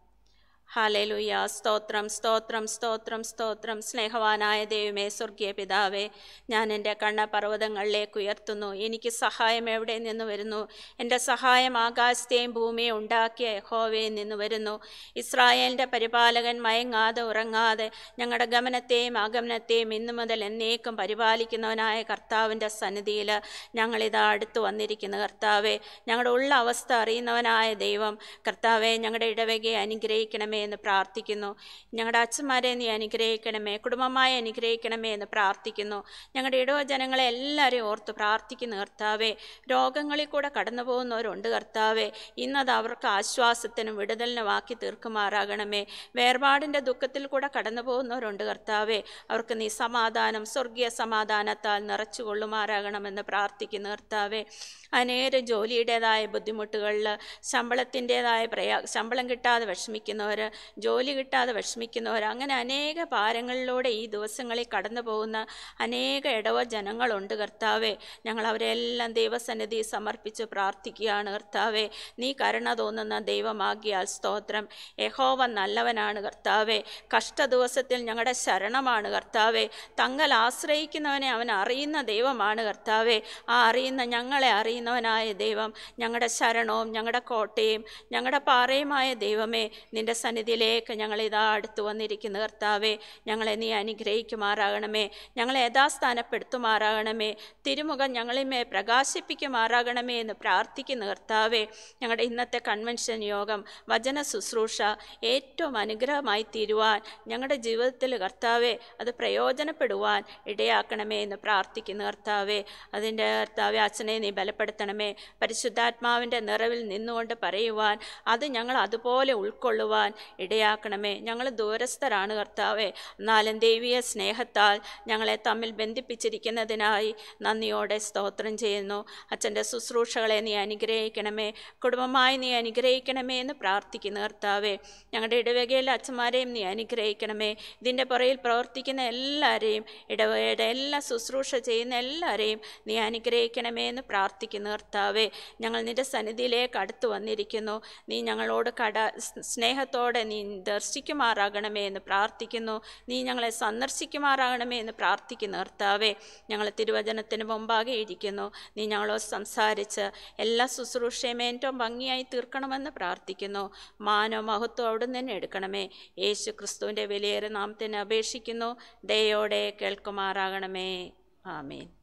ഹാലേലുയ. സ്തോത്രം സ്തോത്രം സ്തോത്രം സ്തോത്രം. സ്നേഹവാനായ ദൈവമേ സ്വർഗീയ പിതാവേ ഞാൻ എന്റെ കണ്ണ പർവതങ്ങളിലേക്ക് ഉയർത്തുന്നു. എനിക്ക് സഹായം എവിടെ നിന്ന് വരുന്നു? എന്റെ സഹായം ആകാശത്തെയും ഭൂമിയെ ഉണ്ടാക്കിയ യഹോവയിൽ നിന്ന് വരുന്നു. ഇസ്രായേലിന്റെ പരിപാലകൻ മയങ്ങാതെ ഉറങ്ങാതെ ഞങ്ങളുടെ ഗമനത്തെയും ആഗമനത്തെയും ഇന്നു മുതൽ എന്നേക്കും പരിപാലിക്കുന്നവനായ കർത്താവിന്റെ സന്നിധിയിൽ ഞങ്ങളിതാ അടുത്ത് വന്നിരിക്കുന്നു കർത്താവെ. ഞങ്ങളുടെ ഉള്ള അവസ്ഥ അറിയുന്നവനായ ദൈവം കർത്താവെ ഞങ്ങളുടെ ഇടവകയെ അനുഗ്രഹിക്കണമേ. എന്ന് പ്രാർത്ഥിക്കുന്നു. ഞങ്ങളുടെ അച്ഛന്മാരെ നീ അനുഗ്രഹിക്കണമേ കുടുംബമായി അനുഗ്രഹിക്കണമേ എന്ന് പ്രാർത്ഥിക്കുന്നു. ഞങ്ങളുടെ ഇടവ ജനങ്ങളെ എല്ലാവരെയും ഓർത്ത് പ്രാർത്ഥിക്കുന്ന കർത്താവേ രോഗങ്ങളിൽ കൂടെ കടന്നു പോകുന്നവരുണ്ട് കർത്താവേ. ഇന്നത് അവർക്ക് ആശ്വാസത്തിനും വിടുതലിനും ആക്കി തീർക്കുമാറാകണമേ. വേർപാടിന്റെ ദുഃഖത്തിൽ കൂടെ കടന്നു പോകുന്നവരുണ്ട് കർത്താവേ. അവർക്ക് നീ സമാധാനം സ്വർഗീയ സമാധാനത്താൽ നിറച്ചു കൊള്ളുമാറാകണമെന്ന് പ്രാർത്ഥിക്കുന്നു കർത്താവെ. അനേകം ജോലിയുടേതായ ബുദ്ധിമുട്ടുകളിൽ ശമ്പളത്തിന്റെതായ പ്രയാ ശമ്പളം കിട്ടാതെ വിഷമിക്കുന്നവർ ജോലി കിട്ടാതെ വിഷമിക്കുന്നവർ അങ്ങനെ അനേക ഭാരങ്ങളിലൂടെ ഈ ദിവസങ്ങളിൽ കടന്നു പോകുന്ന അനേക ഇടവ ജനങ്ങളുണ്ട് കർത്താവെ. ഞങ്ങൾ അവരെല്ലാം ദൈവസന്നിധി സമർപ്പിച്ച് പ്രാർത്ഥിക്കുകയാണ് കർത്താവെ. നീ കരുണ തോന്നുന്ന ദൈവമാകിയാൽ സ്തോത്രം. യഹോവ നല്ലവനാണ് കർത്താവെ. കഷ്ട ദിവസത്തിൽ ഞങ്ങളുടെ ശരണമാണ് കർത്താവെ. തങ്ങൾ ആശ്രയിക്കുന്നവനെ അവൻ അറിയുന്ന ദൈവമാണ് കർത്താവെ. ആ അറിയുന്ന ഞങ്ങളെ അറിയുന്നവനായ ദൈവം ഞങ്ങളുടെ ശരണവും ഞങ്ങളുടെ കോട്ടയും ഞങ്ങളുടെ പാറയുമായ ദൈവമേ നിന്റെ സന്നിധിയിലേക്ക് ഞങ്ങൾ ഇതാ അടുത്ത് വന്നിരിക്കുന്ന കർത്താവേ. ഞങ്ങളെ നീ അനുഗ്രഹിക്കുമാറാകണമേ. ഞങ്ങളെ യഥാസ്ഥാനപ്പെടുത്തുമാറാകണമേ. തിരുമുഖം ഞങ്ങളിമേ പ്രകാശിപ്പിക്കുമാറാകണമേ എന്ന് പ്രാർത്ഥിക്കുന്ന കർത്താവേ. ഞങ്ങളുടെ ഇന്നത്തെ കൺവെൻഷൻ യോഗം വചന ശുശ്രൂഷ ഏറ്റവും അനുഗ്രഹമായി തീരുവാൻ ഞങ്ങളുടെ ജീവിതത്തിൽ കർത്താവെ അത് പ്രയോജനപ്പെടുവാൻ ഇടയാക്കണമേ എന്ന് പ്രാർത്ഥിക്കുന്ന കർത്താവേ. അതിന്റെ കർത്താവെ അച്ഛനെ നീ ബലപ്പെടുത്തണമേ പരിശുദ്ധാത്മാവിന്റെ നിറവിൽ നിന്നുകൊണ്ട് പറയുവാൻ അത് ഞങ്ങൾ അതുപോലെ ഉൾക്കൊള്ളുവാൻ ഇടയാക്കണമേ. ഞങ്ങൾ ദൂരസ്ഥരാണ് കർത്താവെ. എന്നാലും ദൈവീയ സ്നേഹത്താൽ ഞങ്ങളെ തമ്മിൽ ബന്ധിപ്പിച്ചിരിക്കുന്നതിനായി നന്ദിയോടെ സ്തോത്രം ചെയ്യുന്നു. അച്ഛന്റെ ശുശ്രൂഷകളെ നീ അനുഗ്രഹിക്കണമേ. കുടുംബമായി നീ അനുഗ്രഹിക്കണമേ എന്ന് പ്രാർത്ഥിക്കുന്നു കർത്താവെ. ഞങ്ങളുടെ ഇടവകയിലെ അച്ഛന്മാരെയും നീ അനുഗ്രഹിക്കണമേ. ഇതിന്റെ പുറയിൽ പ്രവർത്തിക്കുന്ന എല്ലാവരെയും ഇടവകയുടെ എല്ലാ ശുശ്രൂഷ ചെയ്യുന്ന എല്ലാവരെയും നീ അനുഗ്രഹിക്കണമേ എന്ന് പ്രാർത്ഥിക്കുന്നു. കർത്താവെ ഞങ്ങൾ നിന്റെ സന്നിധിയിലേക്ക് അടുത്ത് വന്നിരിക്കുന്നു. നീ ഞങ്ങളോട് കട സ്നേഹത്തോടെ നീ ദർശിക്കുമാറാകണമേ എന്ന് പ്രാർത്ഥിക്കുന്നു. നീ ഞങ്ങളെ സന്ദർശിക്കുമാറാകണമേ എന്ന് പ്രാർത്ഥിക്കുന്നു കർത്താവെ. ഞങ്ങൾ തിരുവചനത്തിന് മുമ്പാകെ ഇരിക്കുന്നു. നീ ഞങ്ങളോട് സംസാരിച്ച് എല്ലാ ശുശ്രൂഷയും ഏറ്റവും ഭംഗിയായി തീർക്കണമെന്ന് പ്രാർത്ഥിക്കുന്നു. മാനോ മഹത്വം അവിടെ തന്നെ എടുക്കണമേ. യേശു ക്രിസ്തുവിന്റെ വിലയേറെ നാമത്തിന് അപേക്ഷിക്കുന്നു. ദയോടെ കേൾക്കുമാറാകണമേ. ആമേൻ.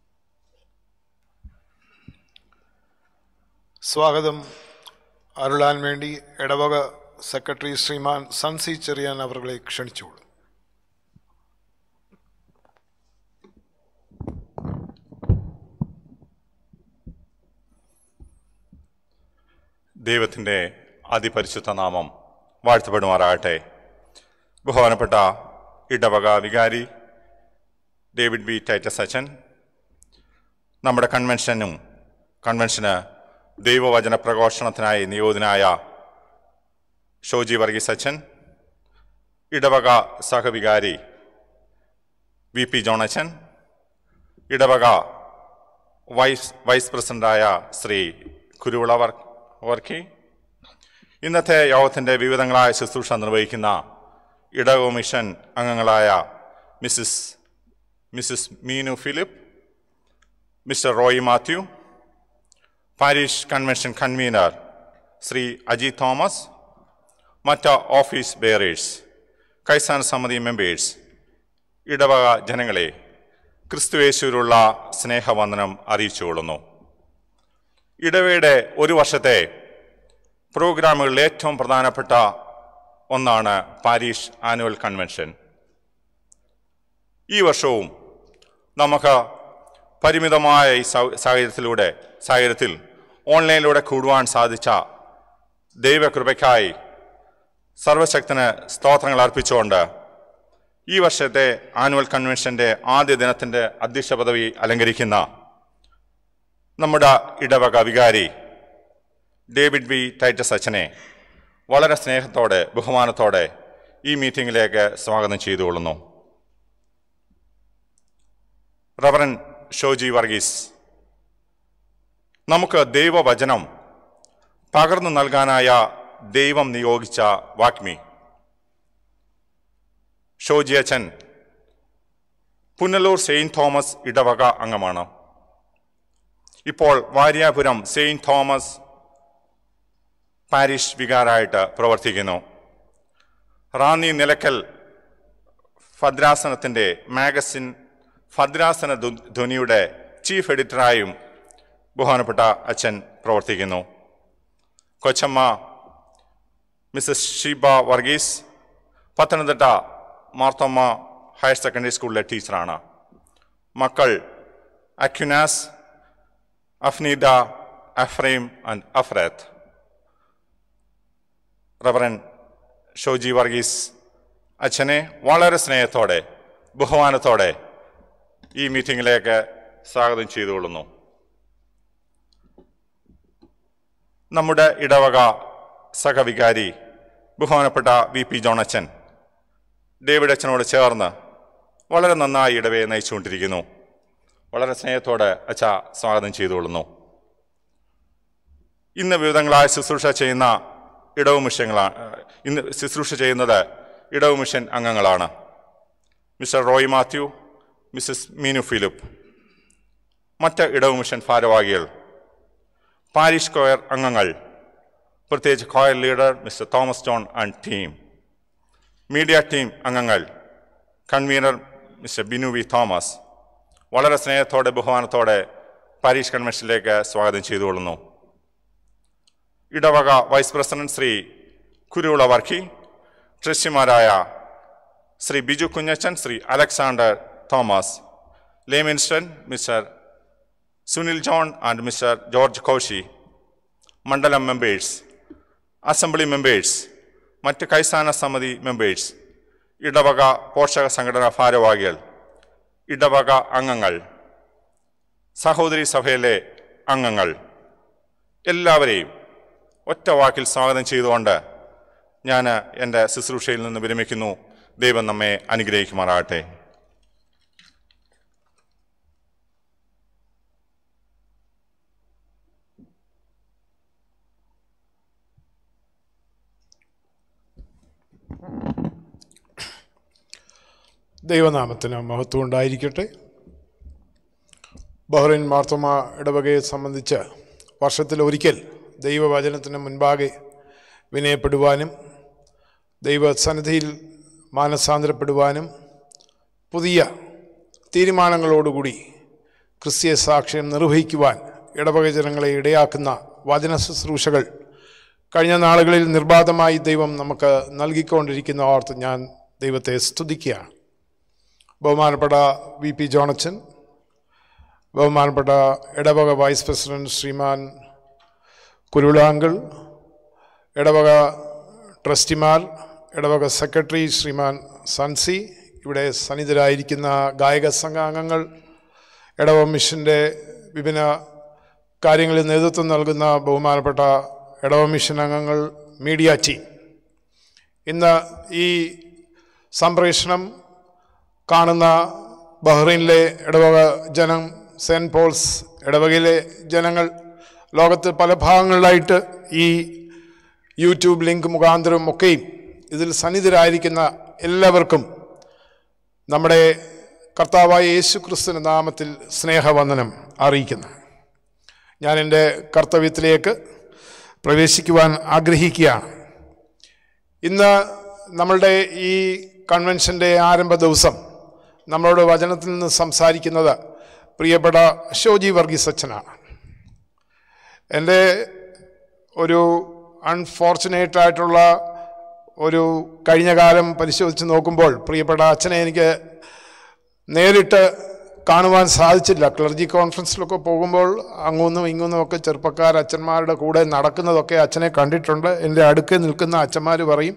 സ്വാഗതം. അരുളാൻ വേണ്ടി ഇടവക സെക്രട്ടറി ശ്രീമാൻ സൻസി ചെറിയാൻ അവരെ ക്ഷണിച്ചോളൂ ദൈവത്തിന്റെ അതിപരിശുദ്ധ നാമം വാഴ്ത്തപ്പെടുമാറാകട്ടെ. ബഹുമാനപ്പെട്ട ഇടവക വികാരി ഡേവിഡ് ബി ടൈറ്റസ് അച്ഛൻ നമ്മുടെ കൺവെൻഷനും കൺവെൻഷന് ദൈവവചന പ്രഘോഷണത്തിനായി നിയോജനായ ഷോജി വർഗീസ് അച്ഛൻ ഇടവക സഹവികാരി വി പി ജോണച്ചൻ ഇടവക വൈസ് വൈസ് പ്രസിഡന്റായ ശ്രീ കുരുവിള വർക്കി. ഇന്നത്തെ യോഗത്തിന്റെ വിവിധങ്ങളായ ശുശ്രൂഷ നിർവഹിക്കുന്ന ഇടവ മിഷൻ അംഗങ്ങളായ Mrs Mrs Meenu Philip Mr Roy Mathew parish convention convener Shri Aji Thomas മറ്റ് ഓഫീസ് ബെയറേഴ്സ് കൈസാൻ സമിതി മെമ്പേഴ്സ് ഇടവക ജനങ്ങളെ ക്രിസ്തുവേശുവിലുള്ള സ്നേഹവന്ദനം അറിയിച്ചുകൊള്ളുന്നു ഇടവയുടെ ഒരു വർഷത്തെ പ്രോഗ്രാമുകളിൽ ഏറ്റവും പ്രധാനപ്പെട്ട ഒന്നാണ് പാരീഷ് ആനുവൽ കൺവെൻഷൻ. ഈ വർഷവും നമുക്ക് പരിമിതമായ ഈ സാഹചര്യത്തിലൂടെ സാഹചര്യത്തിൽ ഓൺലൈനിലൂടെ കൂടുവാൻ സാധിച്ച ദൈവകൃപയ്ക്കായി സർവശക്തന് സ്തോത്രങ്ങൾ അർപ്പിച്ചുകൊണ്ട് ഈ വർഷത്തെ ആനുവൽ കൺവെൻഷന്റെ ആദ്യ ദിനത്തിന്റെ അധ്യക്ഷ പദവി അലങ്കരിക്കുന്ന നമ്മുടെ ഇടവക വികാരി ഡേവിഡ് ബി ടൈറ്റസ് അച്ഛനെ വളരെ സ്നേഹത്തോടെ ബഹുമാനത്തോടെ ഈ മീറ്റിംഗിലേക്ക് സ്വാഗതം ചെയ്തുകൊള്ളുന്നു. റവറൻ ഷോജി വർഗീസ്. നമുക്ക് ദൈവവചനം പകർന്നു നൽകാനായ ദൈവം നിയോഗിച്ച വാഗ്മി. ഷോജി അച്ഛൻ പുനലൂർ സെയിന്റ് തോമസ് ഇടവക അംഗമാണ്. ഇപ്പോൾ വാര്യാപുരം സെയിന്റ് തോമസ് പാരിഷ് വികാരായിട്ട് പ്രവർത്തിക്കുന്നു. റാന്നി നിലക്കൽ ഭദ്രാസനത്തിന്റെ മാഗസിൻ ഭദ്രാസന ധ്വനിയുടെ ചീഫ് എഡിറ്ററായും ബഹുമാനപ്പെട്ട അച്ഛൻ പ്രവർത്തിക്കുന്നു. കൊച്ചമ്മ Mrs Sheeba Varghese Pathanamthitta Marthoma higher secondary സ്കൂളിലെ ടീച്ചറാണ്. മക്കൾ Aquinas Afneeda Afreem and Afrath. Reverend Shoji Varghese അച്ഛനെ വളരെ സ്നേഹത്തോടെ ബഹുമാനത്തോടെ ഈ മീറ്റിംഗിലേക്ക് സ്വാഗതം ചെയ്തുകൊള്ളുന്നു. നമ്മുടെ ഇടവക സഹവികാരി ബഹുമാനപ്പെട്ട വി പി ജോണച്ചൻ ഡേവിഡ് അച്ഛനോട് ചേർന്ന് വളരെ നന്നായി ഇടവയെ നയിച്ചുകൊണ്ടിരിക്കുന്നു. വളരെ സ്നേഹത്തോടെ അച്ഛ സ്വാഗതം ചെയ്തുകൊള്ളുന്നു. ഇന്ന് വിവിധങ്ങളായ ശുശ്രൂഷ ചെയ്യുന്ന ഇടവ് മിഷങ്ങളാണ് ഇന്ന് ശുശ്രൂഷ ചെയ്യുന്നത് ഇടവ് മിഷൻ അംഗങ്ങളാണ്. Mr Roy Mathew Mrs Meenu Philip. മറ്റ് ഇടവ് മിഷൻ ഭാരവാഹികൾ. പാരിഷ് കോയർ അംഗങ്ങൾ. പ്രത്യേകിച്ച് choir leader Mr Thomas John and team. Media team അംഗങ്ങൾ. Convener Mr Binu V Thomas. വളരെ സ്നേഹത്തോടെ ബഹുമാനത്തോടെ പാരീഷ് കൺവെൻഷനിലേക്ക് സ്വാഗതം ചെയ്തുകൊള്ളുന്നു. ഇടവക വൈസ് പ്രസിഡന്റ് ശ്രീ കുരുവിള വർക്കി. ട്രസ്റ്റിമാരായ Shri Biju Kunjachan Shri Alexander Thomas ലേമിൻസ്റ്റൺ Mr Sunil John and Mr George Koshy മണ്ഡലം മെമ്പേഴ്സ് അസംബ്ലി മെമ്പേഴ്സ് മറ്റ് കൈസാന സമിതി മെമ്പേഴ്സ് ഇടവക പോഷക സംഘടനാ ഭാരവാഹികൾ ഇടവക അംഗങ്ങൾ സഹോദരി സഭയിലെ അംഗങ്ങൾ എല്ലാവരെയും ഒറ്റ വാക്കിൽ സ്വാഗതം ചെയ്തുകൊണ്ട് ഞാൻ എന്റെ ശുശ്രൂഷയിൽ നിന്ന് വിരമിക്കുന്നു. ദൈവം നമ്മെ അനുഗ്രഹിക്കുമാറാകട്ടെ. ദൈവനാമത്തിന് മഹത്വം ഉണ്ടായിരിക്കട്ടെ ബഹ്റിൻ മാർത്തോമ ഇടവകയെ സംബന്ധിച്ച് വർഷത്തിൽ ഒരിക്കൽ ദൈവവചനത്തിന് മുൻപാകെ വിനയപ്പെടുവാനും ദൈവസന്നിധിയിൽ മാനസാന്തരപ്പെടുവാനും പുതിയ തീരുമാനങ്ങളോടുകൂടി ക്രിസ്തീയ സാക്ഷ്യം നിർവഹിക്കുവാൻ ഇടവക ജനങ്ങളെ ഇടയാക്കുന്ന വചന ശുശ്രൂഷകൾ കഴിഞ്ഞ നാളുകളിൽ നിർബാധമായി ദൈവം നമുക്ക് നൽകിക്കൊണ്ടിരിക്കുന്ന ഓർത്ത് ഞാൻ ദൈവത്തെ സ്തുതിക്കുകയാണ്. ബഹുമാനപ്പെട്ട വി പി ജോണച്ചൻ ബഹുമാനപ്പെട്ട ഇടവക വൈസ് പ്രസിഡന്റ് ശ്രീമാൻ കുരുളാങ്കിൾ ഇടവക ട്രസ്റ്റിമാർ ഇടവക സെക്രട്ടറി ശ്രീമാൻ സൻസി ഇവിടെ സന്നിധരായിരിക്കുന്ന ഗായക സംഘാംഗങ്ങൾ ഇടവ മിഷന്റെ വിഭിന്ന കാര്യങ്ങളിൽ നേതൃത്വം നൽകുന്ന ബഹുമാനപ്പെട്ട ഇടവ മിഷൻ അംഗങ്ങൾ മീഡിയ ടീം. ഇന്ന് ഈ സംപ്രേഷണം കാണുന്ന ബഹ്റൈനിലെ ഇടവക ജനം സെന്റ് പോൾസ് ഇടവകയിലെ ജനങ്ങൾ ലോകത്ത് പല ഭാഗങ്ങളിലായിട്ട് ഈ യൂട്യൂബ് ലിങ്ക് മുഖാന്തരം ഒക്കെയും ഇതിൽ സന്നിധരായിരിക്കുന്ന എല്ലാവർക്കും നമ്മുടെ കർത്താവായ യേശു ക്രിസ്തുവിന്റെ നാമത്തിൽ സ്നേഹവന്ദനം അറിയിക്കുന്നു. ഞാൻ എന്റെ കർത്തവ്യത്തിലേക്ക് പ്രവേശിക്കുവാൻ ആഗ്രഹിക്കുകയാണ്. ഇന്ന് നമ്മളുടെ ഈ കൺവെൻഷന്റെ ആരംഭ ദിവസം നമ്മളോട് വചനത്തിൽ നിന്ന് സംസാരിക്കുന്നത് പ്രിയപ്പെട്ട ഷോജി വർഗീസ് അച്ഛനാണ്. എന്റെ ഒരു അൺഫോർച്ചുനേറ്റ് ആയിട്ടുള്ള ഒരു കഴിഞ്ഞ കാലം പരിശോധിച്ച് നോക്കുമ്പോൾ പ്രിയപ്പെട്ട അച്ഛനെ എനിക്ക് നേരിട്ട് കാണുവാൻ സാധിച്ചില്ല. ക്ലർജി കോൺഫറൻസിലൊക്കെ പോകുമ്പോൾ അങ്ങൊന്നും ഇങ്ങൊന്നും ഒക്കെ ചെറുപ്പക്കാർ അച്ഛന്മാരുടെ കൂടെ നടക്കുന്നതൊക്കെ അച്ഛനെ കണ്ടിട്ടുണ്ട്. എന്റെ അടുക്കെ നിൽക്കുന്ന അച്ഛന്മാർ പറയും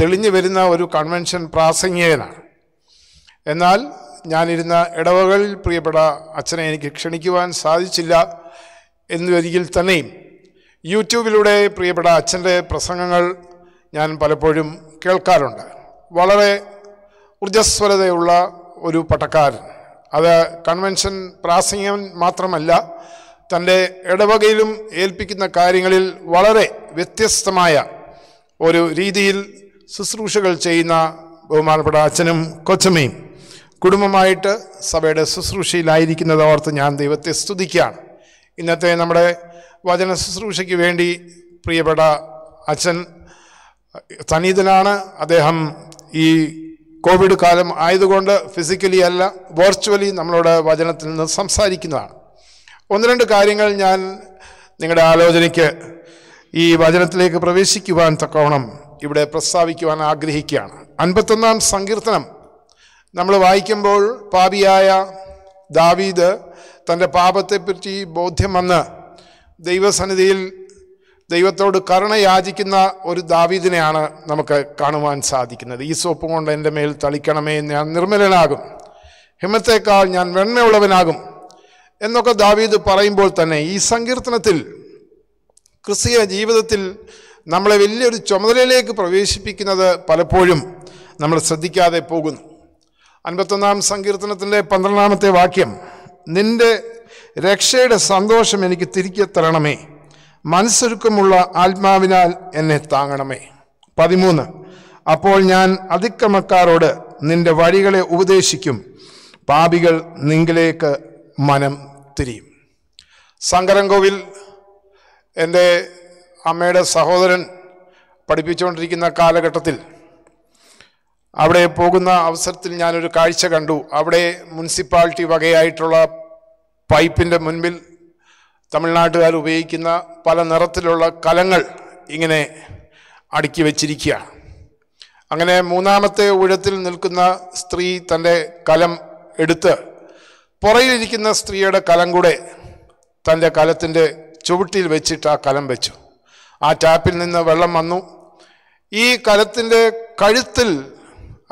തെളിഞ്ഞു വരുന്ന ഒരു കൺവെൻഷൻ പ്രാസംഗികനാണ്. എന്നാൽ ഞാനിരുന്ന ഇടവകളിൽ പ്രിയപ്പെട്ട അച്ഛനെ എനിക്ക് ക്ഷണിക്കുവാൻ സാധിച്ചില്ല എന്നുവരികിൽ തന്നെയും യൂട്യൂബിലൂടെ പ്രിയപ്പെട്ട അച്ഛന്റെ പ്രസംഗങ്ങൾ ഞാൻ പലപ്പോഴും കേൾക്കാറുണ്ട്. വളരെ ഊർജസ്വലതയുള്ള ഒരു പട്ടക്കാരൻ. അത് കൺവെൻഷൻ പ്രാസംഗികൻ മാത്രമല്ല തന്റെ ഇടവകയിലും ഏൽപ്പിക്കുന്ന കാര്യങ്ങളിൽ വളരെ വ്യത്യസ്തമായ ഒരു രീതിയിൽ ശുശ്രൂഷകൾ ചെയ്യുന്ന ബഹുമാനപ്പെട്ട അച്ഛനും കൊച്ചമ്മയും. കുടുംബമായിട്ട് സഭയുടെ ശുശ്രൂഷയിലായിരിക്കുന്നത് ഓർത്ത് ഞാൻ ദൈവത്തെ സ്തുതിക്കുകയാണ്. ഇന്നത്തെ നമ്മുടെ വചന ശുശ്രൂഷയ്ക്ക് വേണ്ടി പ്രിയപ്പെട്ട അച്ഛൻ തനീതനാണ്. അദ്ദേഹം ഈ കോവിഡ് കാലം ആയതുകൊണ്ട് ഫിസിക്കലി അല്ല വെർച്വലി നമ്മളോട് വചനത്തിൽ നിന്ന് സംസാരിക്കുന്നതാണ്. ഒന്ന് രണ്ട് കാര്യങ്ങൾ ഞാൻ നിങ്ങളുടെ ആലോചനയ്ക്ക് ഈ വചനത്തിലേക്ക് പ്രവേശിക്കുവാൻ തക്കവണ്ണം ഇവിടെ പ്രസ്താവിക്കുവാൻ ആഗ്രഹിക്കുകയാണ്. അൻപത്തൊന്നാം സങ്കീർത്തനം നമ്മൾ വായിക്കുമ്പോൾ പാപിയായ ദാവീദ് തന്റെ പാപത്തെപ്പറ്റി ബോധ്യം വന്ന് ദൈവസന്നിധിയിൽ ദൈവത്തോട് കരുണ യാചിക്കുന്ന ഒരു ദാവീദിനെയാണ് നമുക്ക് കാണുവാൻ സാധിക്കുന്നത്. ഈ സോപ്പ് കൊണ്ട് എന്റെ മേൽ തളിക്കണമേ ഞാൻ നിർമ്മലനാകും. ഹിമത്തേക്കാൾ ഞാൻ വെണ്മയുള്ളവനാകും എന്നൊക്കെ ദാവീദ് പറയുമ്പോൾ തന്നെ ഈ സങ്കീർത്തനത്തിൽ ക്രിസ്തീയ ജീവിതത്തിൽ നമ്മളെ വലിയൊരു ചുമതലയിലേക്ക് പ്രവേശിപ്പിക്കുന്നത് പലപ്പോഴും നമ്മൾ ശ്രദ്ധിക്കാതെ പോകുന്നു. അൻപത്തൊന്നാം സങ്കീർത്തനത്തിന്റെ പന്ത്രണ്ടാമത്തെ വാക്യം നിന്റെ രക്ഷയുടെ സന്തോഷം എനിക്ക് തിരികെ തരണമേ. മനസ്സൊരുക്കമുള്ള ആത്മാവിനാൽ എന്നെ താങ്ങണമേ. പതിമൂന്ന് അപ്പോൾ ഞാൻ അതിക്രമക്കാരോട് നിന്റെ വഴികളെ ഉപദേശിക്കും. പാപികൾ നിങ്കിലേക്ക് മനം തിരിയും. സങ്കരൻകോവിൽ എന്റെ അമ്മയുടെ സഹോദരൻ പഠിപ്പിച്ചുകൊണ്ടിരിക്കുന്ന കാലഘട്ടത്തിൽ അവിടെ പോകുന്ന അവസരത്തിൽ ഞാനൊരു കാഴ്ച കണ്ടു. അവിടെ മുനിസിപ്പാലിറ്റി വകയായിട്ടുള്ള പൈപ്പിന്റെ മുൻപിൽ തമിഴ്നാട്ടുകാർ ഉപയോഗിക്കുന്ന പല നിറത്തിലുള്ള കലങ്ങൾ ഇങ്ങനെ അടുക്കി വച്ചിരിക്കുക. അങ്ങനെ മൂന്നാമത്തെ ഊഴത്തിൽ നിൽക്കുന്ന സ്ത്രീ തന്റെ കലം എടുത്ത് പുറയിലിരിക്കുന്ന സ്ത്രീയുടെ കലം കൂടെ തന്റെ കലത്തിന്റെ ചുവട്ടിൽ വെച്ചിട്ട് ആ കലം വെച്ചു. ആ ടാപ്പിൽ നിന്ന് വെള്ളം വന്നു. ഈ കലത്തിന്റെ കഴുത്തിൽ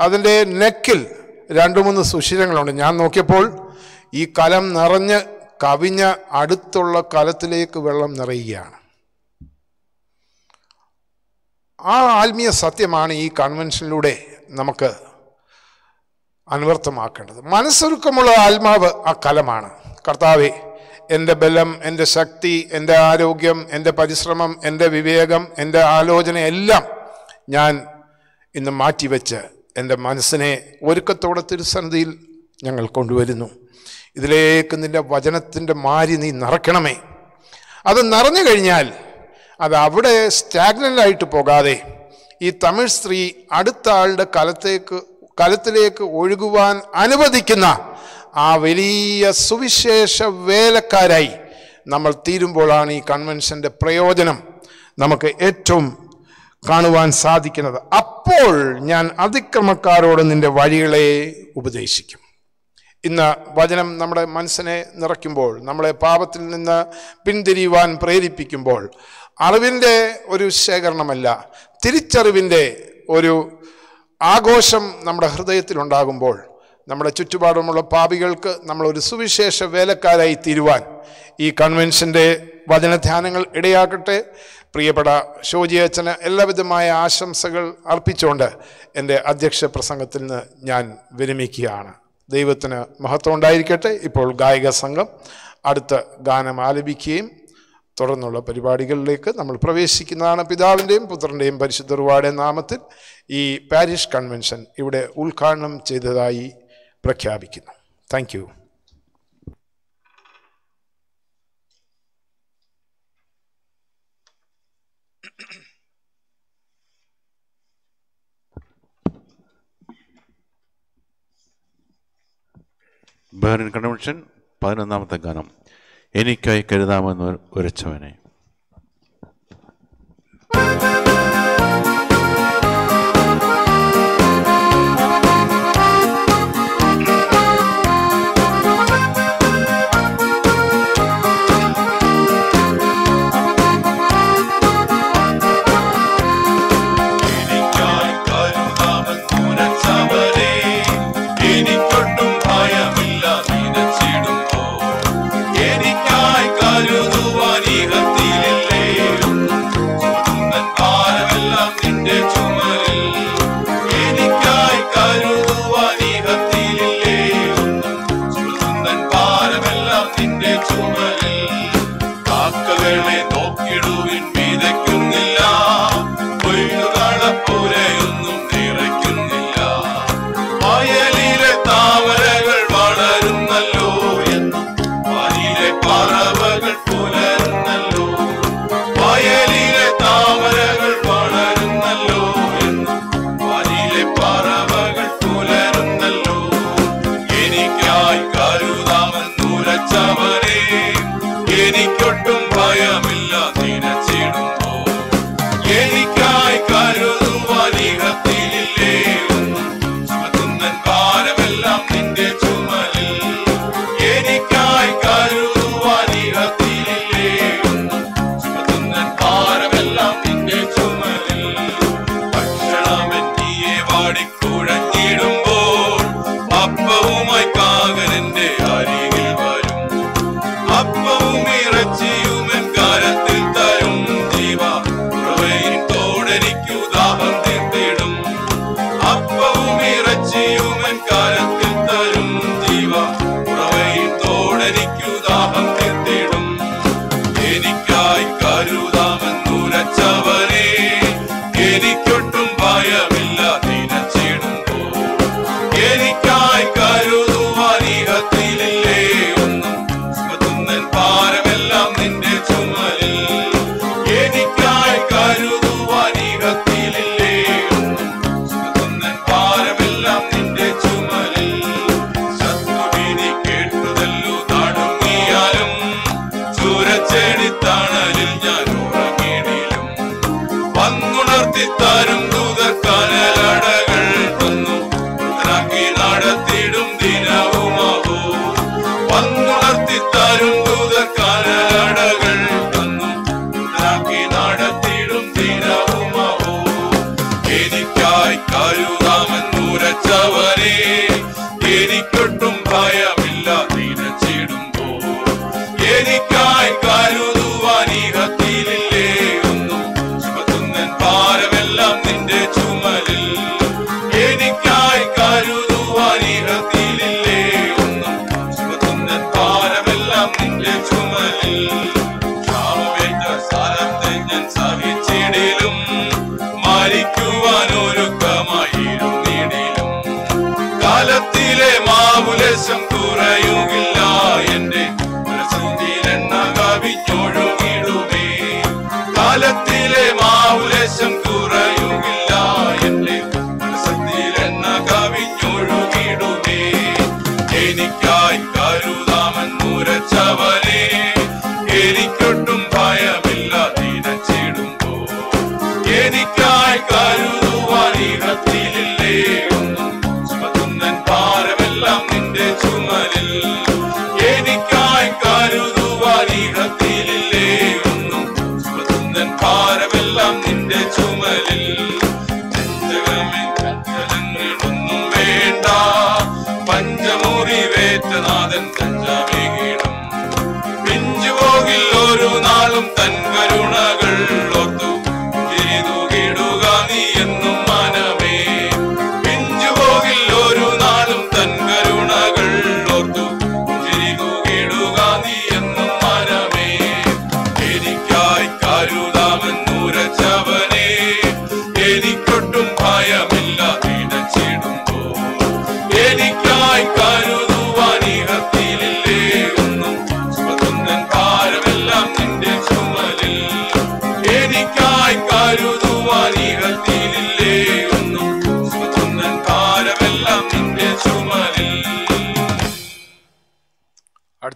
അതിന്റെ നെക്കിൽ രണ്ട് മൂന്ന് സുഷിരങ്ങളുണ്ട്. ഞാൻ നോക്കിയപ്പോൾ ഈ കലം നിറഞ്ഞ് കവിഞ്ഞ അടുത്തുള്ള കലത്തിലേക്ക് വെള്ളം നിറയുകയാണ്. ആ ആത്മീയ സത്യമാണ് ഈ കൺവെൻഷനിലൂടെ നമുക്ക് അനുവർത്തമാക്കേണ്ടത്. മനസ്സൊരുക്കമുള്ള ആത്മാവ് ആ കലമാണ്. കർത്താവെ എന്റെ ബലം എന്റെ ശക്തി എന്റെ ആരോഗ്യം എന്റെ പരിശ്രമം എന്റെ വിവേകം എന്റെ ആലോചന എല്ലാം ഞാൻ ഇന്ന് മാറ്റിവെച്ച് എന്റെ മനസ്സിനെ ഒരുക്കത്തോടെ തിരുസന്നിധിയിൽ ഞങ്ങൾ കൊണ്ടുവരുന്നു. ഇതിലേക്ക് നിന്റെ വചനത്തിന്റെ മാരി നീ നിറയ്ക്കണമേ. അത് നിറഞ്ഞു കഴിഞ്ഞാൽ അത് അവിടെ സ്റ്റാഗ്നന്റായിട്ട് പോകാതെ ഈ തമിഴ് സ്ത്രീ അടുത്ത ആളുടെ കലത്തേക്ക് കലത്തിലേക്ക് ഒഴുകുവാൻ അനുവദിക്കുന്ന ആ വലിയ സുവിശേഷ വേലക്കാരായി നമ്മൾ തീരുമ്പോഴാണ് ഈ കൺവെൻഷന്റെ പ്രയോജനം. നമുക്ക് ഏറ്റവും കാണുവാൻ സാധിക്കുന്നത്. അപ്പോൾ ഞാൻ അതിക്രമക്കാരോട് നിന്റെ വഴികളെ ഉപദേശിക്കും. ഇന്ന് വചനം നമ്മുടെ മനസ്സിനെ നിറയ്ക്കുമ്പോൾ നമ്മളെ പാപത്തിൽ നിന്ന് പിന്തിരിയുവാൻ പ്രേരിപ്പിക്കുമ്പോൾ അറിവിന്റെ ഒരു ശേഖരണമല്ല തിരിച്ചറിവിന്റെ ഒരു ആഘോഷം നമ്മുടെ ഹൃദയത്തിലുണ്ടാകുമ്പോൾ നമ്മുടെ ചുറ്റുപാടുമുള്ള പാപികൾക്ക് നമ്മളൊരു സുവിശേഷ വേലക്കാരായി തീരുവാൻ ഈ കൺവെൻഷന്റെ വചനധ്യാനങ്ങൾ ഇടയാക്കട്ടെ പ്രിയപ്പെട്ട ഷോജി അച്ഛന് എല്ലാവിധമായ ആശംസകൾ അർപ്പിച്ചുകൊണ്ട് എന്റെ അധ്യക്ഷ പ്രസംഗത്തിൽ നിന്ന് ഞാൻ വിരമിക്കുകയാണ്. ദൈവത്തിന് മഹത്വം ഉണ്ടായിരിക്കട്ടെ. ഇപ്പോൾ ഗായിക സംഘം അടുത്ത ഗാനം ആലപിക്കുകയും തുടർന്നുള്ള പരിപാടികളിലേക്ക് നമ്മൾ പ്രവേശിക്കുന്നതാണ് പിതാവിന്റെയും പുത്രന്റെയും പരിശുദ്ധ നാമത്തിൽ ഈ പാരീഷ് കൺവെൻഷൻ ഇവിടെ ഉദ്ഘാടനം ചെയ്തതായി പ്രഖ്യാപിക്കുന്നു. താങ്ക് ബേൺ കൺവെൻഷൻ പതിനൊന്നാമത്തെ ഗാനം എനിക്കായി കരുതാമെന്ന് ഒരച്ഛവനെ Thank you.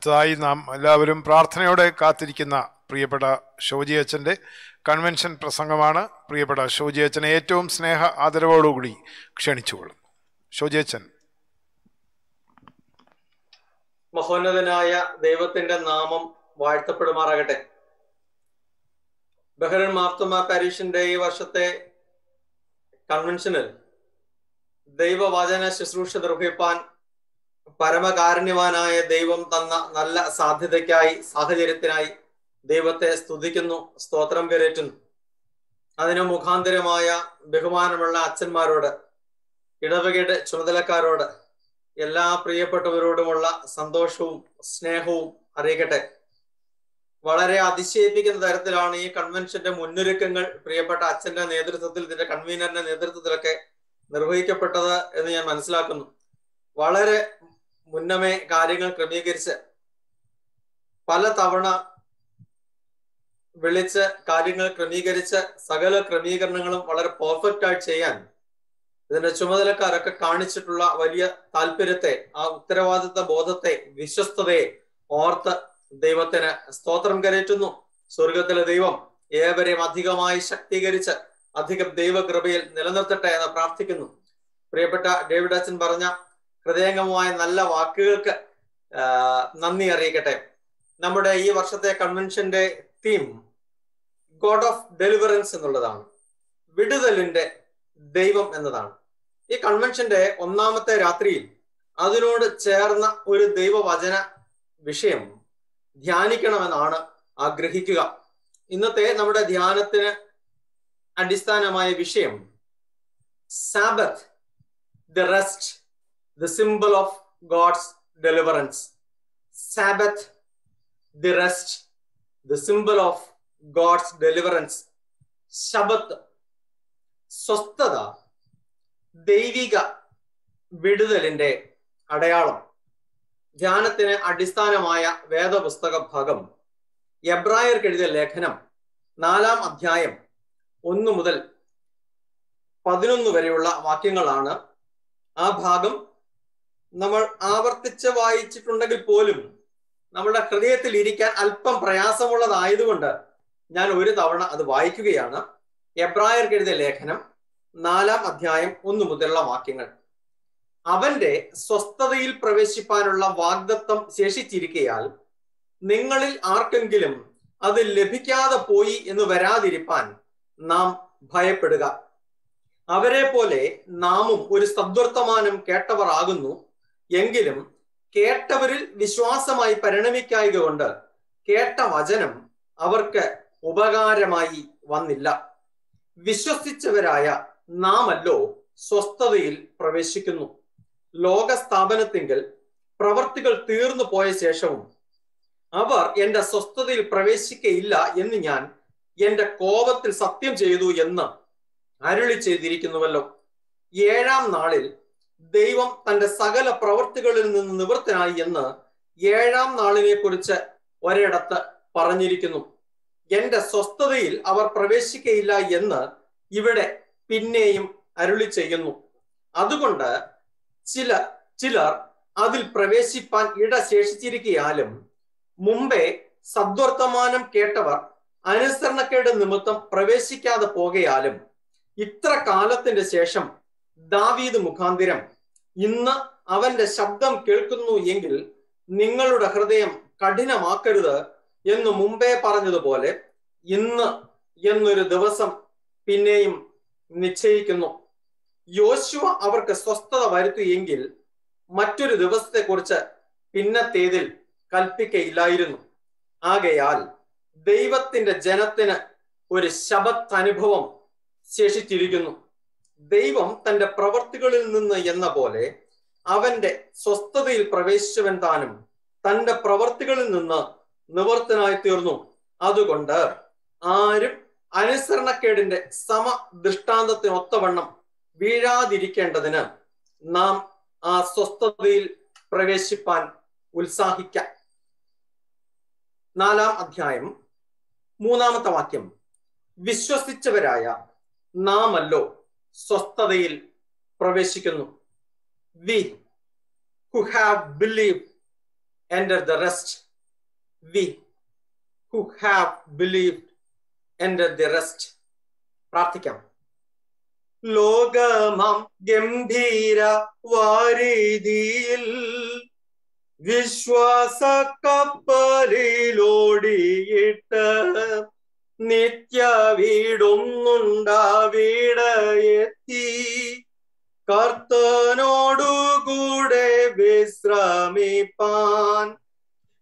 അടുത്തതായി നാം എല്ലാവരും പ്രാർത്ഥനയോടെ കാത്തിരിക്കുന്ന പ്രിയപ്പെട്ട ഷോജി അച്ഛന്റെ കൺവെൻഷൻ പ്രസംഗമാണ്. പ്രിയപ്പെട്ട ഷോജി അച്ഛനെ ഏറ്റവും സ്നേഹ ആദരവോടുകൂടി ക്ഷണിച്ചുകൊള്ളുന്നു. ഷോജി അച്ഛൻ. മഹോന്നതനായ ദൈവത്തിന്റെ നാമം വാഴ്ത്തപ്പെടുമാറാകട്ടെ. ബഹ്റൻ മാർത്തമ പാരീഷിന്റെ ഈ വർഷത്തെ കൺവെൻഷനിൽ ദൈവവചന ശുശ്രൂഷ നിർവഹിപ്പാൻ പരമകാരുണ്യവാനായ ദൈവം തന്ന നല്ല സാധ്യതയ്ക്കായി സാഹചര്യത്തിനായി ദൈവത്തെ സ്തുതിക്കുന്നു സ്തോത്രം കരേറ്റുന്നു. അതിനു മുഖാന്തരമായ ബഹുമാനമുള്ള അച്ഛന്മാരോട് ഇടവകയുടെ ചുമതലക്കാരോട് എല്ലാ പ്രിയപ്പെട്ടവരോടുമുള്ള സന്തോഷവും സ്നേഹവും അറിയിക്കട്ടെ. വളരെ അതിശയിപ്പിക്കുന്ന തരത്തിലാണ് ഈ കൺവെൻഷന്റെ മുന്നൊരുക്കങ്ങൾ പ്രിയപ്പെട്ട അച്ഛന്റെ നേതൃത്വത്തിൽ ഇതിന്റെ കൺവീനറിന്റെ നേതൃത്വത്തിലൊക്കെ നിർവഹിക്കപ്പെട്ടത് എന്ന് ഞാൻ മനസ്സിലാക്കുന്നു. വളരെ മുന്നമേ കാര്യങ്ങൾ ക്രമീകരിച്ച് പല തവണ വിളിച്ച് കാര്യങ്ങൾ ക്രമീകരിച്ച് സകല ക്രമീകരണങ്ങളും വളരെ പെർഫെക്റ്റ് ആയിട്ട് ചെയ്യാൻ ഇതിന്റെ ചുമതലക്കാരൊക്കെ കാണിച്ചിട്ടുള്ള വലിയ താല്പര്യത്തെ ആ ഉത്തരവാദിത്ത ബോധത്തെ വിശ്വസ്തതയെ ഓർത്ത് ദൈവത്തിന് സ്തോത്രം കരയറ്റുന്നു. സ്വർഗത്തിലെ ദൈവം ഏവരെയും അധികമായി ശക്തീകരിച്ച് അധികം ദൈവകൃപയിൽ നിലനിർത്തട്ടെ എന്ന് പ്രാർത്ഥിക്കുന്നു. പ്രിയപ്പെട്ട ഡേവിഡ് അച്ഛൻ പറഞ്ഞ ഹൃദയംഗമമായ നല്ല വാക്കുകൾക്ക് നന്ദി അറിയിക്കട്ടെ. നമ്മുടെ ഈ വർഷത്തെ കൺവെൻഷന്റെ തീം ഗോഡ് ഓഫ് ഡെലിവറൻസ് എന്നുള്ളതാണ്. വിടുതലിന്റെ ദൈവം എന്നതാണ്. ഈ കൺവെൻഷന്റെ ഒന്നാമത്തെ രാത്രിയിൽ അതിനോട് ചേർന്ന ഒരു ദൈവവചന വിഷയം ധ്യാനിക്കണമെന്നാണ് ആഗ്രഹിക്കുക. ഇന്നത്തെ നമ്മുടെ ധ്യാനത്തിന് അടിസ്ഥാനമായ വിഷയം Sabbath the rest the symbol of God's deliverance. Sabbath, the rest, the symbol of God's deliverance. ശബത്ത് സ്വസ്ഥത ദൈവിക വിടുതലിന്റെ അടയാളം ധ്യാനത്തിന് അടിസ്ഥാനമായ വേദപുസ്തക ഭാഗം എബ്രായർക്കെഴുതിയ ലേഖനം നാലാം അധ്യായം ഒന്ന് മുതൽ പതിനൊന്ന് വരെയുള്ള വാക്യങ്ങളാണ് ആ ഭാഗം നമ്മൾ ആവർത്തിച്ച് വായിച്ചിട്ടുണ്ടെങ്കിൽ പോലും നമ്മുടെ ഹൃദയത്തിൽ ഇരിക്കാൻ അല്പം പ്രയാസമുള്ളതായതുകൊണ്ട് ഞാൻ ഒരു തവണ അത് വായിക്കുകയാണ്. എബ്രായർക്ക് എഴുതിയ ലേഖനം നാലാം അധ്യായം ഒന്ന് മുതലുള്ള വാക്യങ്ങൾ. അവന്റെ സ്വസ്ഥതയിൽ പ്രവേശിപ്പാനുള്ള വാഗ്ദത്വം ശേഷിച്ചിരിക്കയാൽ നിങ്ങളിൽ ആർക്കെങ്കിലും അത് ലഭിക്കാതെ പോയി എന്ന് വരാതിരിപ്പാൻ നാം ഭയപ്പെടുക. അവരെ പോലെ നാമും ഒരു സദ്വർത്തമാനം കേട്ടവർ ആകുന്നു. എങ്കിലും കേട്ടവരിൽ വിശ്വാസമായി പരിണമിക്കായക കൊണ്ട് കേട്ട വചനം അവർക്ക് ഉപകാരമായി വന്നില്ല. വിശ്വസിച്ചവരായ നാമല്ലോ സ്വസ്ഥതയിൽ പ്രവേശിക്കുന്നു. ലോകസ്ഥാപനത്തിങ്കൽ പ്രവർത്തികൾ തീർന്നു പോയ ശേഷവും അവർ എന്റെ സ്വസ്ഥതയിൽ പ്രവേശിക്കയില്ല എന്ന് ഞാൻ എന്റെ കോപത്തിൽ സത്യം ചെയ്തു എന്ന് അരുളി ചെയ്തിരിക്കുന്നുവല്ലോ. ഏഴാം നാളിൽ ദൈവം തന്റെ സകല പ്രവൃത്തികളിൽ നിന്ന് നിവൃത്തനായി എന്ന് ഏഴാം നാളിനെ കുറിച്ച് ഒരിടത്ത് പറഞ്ഞിരിക്കുന്നു. എന്റെ സ്വസ്ഥതയിൽ അവർ പ്രവേശിക്കയില്ല എന്ന് ഇവിടെ പിന്നെയും അരുളി ചെയ്യുന്നു. അതുകൊണ്ട് ചില ചിലർ അതിൽ പ്രവേശിപ്പാൻ ഇട ശേഷിച്ചിരിക്കയാലും മുമ്പേ സദ്വർത്തമാനം കേട്ടവർ അനുസരണക്കേട് നിമിത്തം പ്രവേശിക്കാതെ പോകയാലും ഇത്ര കാലത്തിന്റെ ശേഷം ദാവീദ് മുഖാന്തിരം ഇന്ന് അവന്റെ ശബ്ദം കേൾക്കുന്നു എങ്കിൽ നിങ്ങളുടെ ഹൃദയം കഠിനമാക്കരുത് എന്ന് മുമ്പേ പറഞ്ഞതുപോലെ ഇന്ന് എന്നൊരു ദിവസം പിന്നെയും നിശ്ചയിക്കുന്നു. യോശുവ അവർക്ക് സ്വസ്ഥത വരുത്തിയെങ്കിൽ മറ്റൊരു ദിവസത്തെക്കുറിച്ച് പിന്നത്തേതിൽ കൽപ്പിക്കയില്ലായിരുന്നു. ആകയാൽ ദൈവത്തിന്റെ ജനത്തിന് ഒരു ശബത്ത് അനുഭവം ശേഷിച്ചിരിക്കുന്നു. ദൈവം തന്റെ പ്രവർത്തികളിൽ നിന്ന് എന്ന പോലെ അവന്റെ സ്വസ്ഥതയിൽ പ്രവേശിച്ചവൻ താനും തന്റെ പ്രവർത്തികളിൽ നിന്ന് നിവർത്തനായി തീർന്നു. അതുകൊണ്ട് ആരും അനുസരണക്കേടിന്റെ സമ ദൃഷ്ടാന്തത്തിന് ഒത്തവണ്ണം വീഴാതിരിക്കേണ്ടതിന് നാം ആ സ്വസ്ഥതയിൽ പ്രവേശിപ്പാൻ ഉത്സാഹിക്കാം. നാലാം അധ്യായം മൂന്നാമത്തെ വാക്യം. വിശ്വസിച്ചവരായ നാമല്ലോ സ്വസ്ഥതയിൽ പ്രവേശിക്കുന്നു. We who have believe enter the rest we who have believe enter the rest പ്രാർത്ഥിക്കാം. ലോകമാം ഗംഭീര വാരീതിയിൽ വിശ്വാസ കപ്പലിലോടിയിട്ട് നിത്യ വീടൊന്നുണ്ടാവിടയെത്തി കർത്തനോടുകൂടെ വിശ്രമിപ്പാൻ.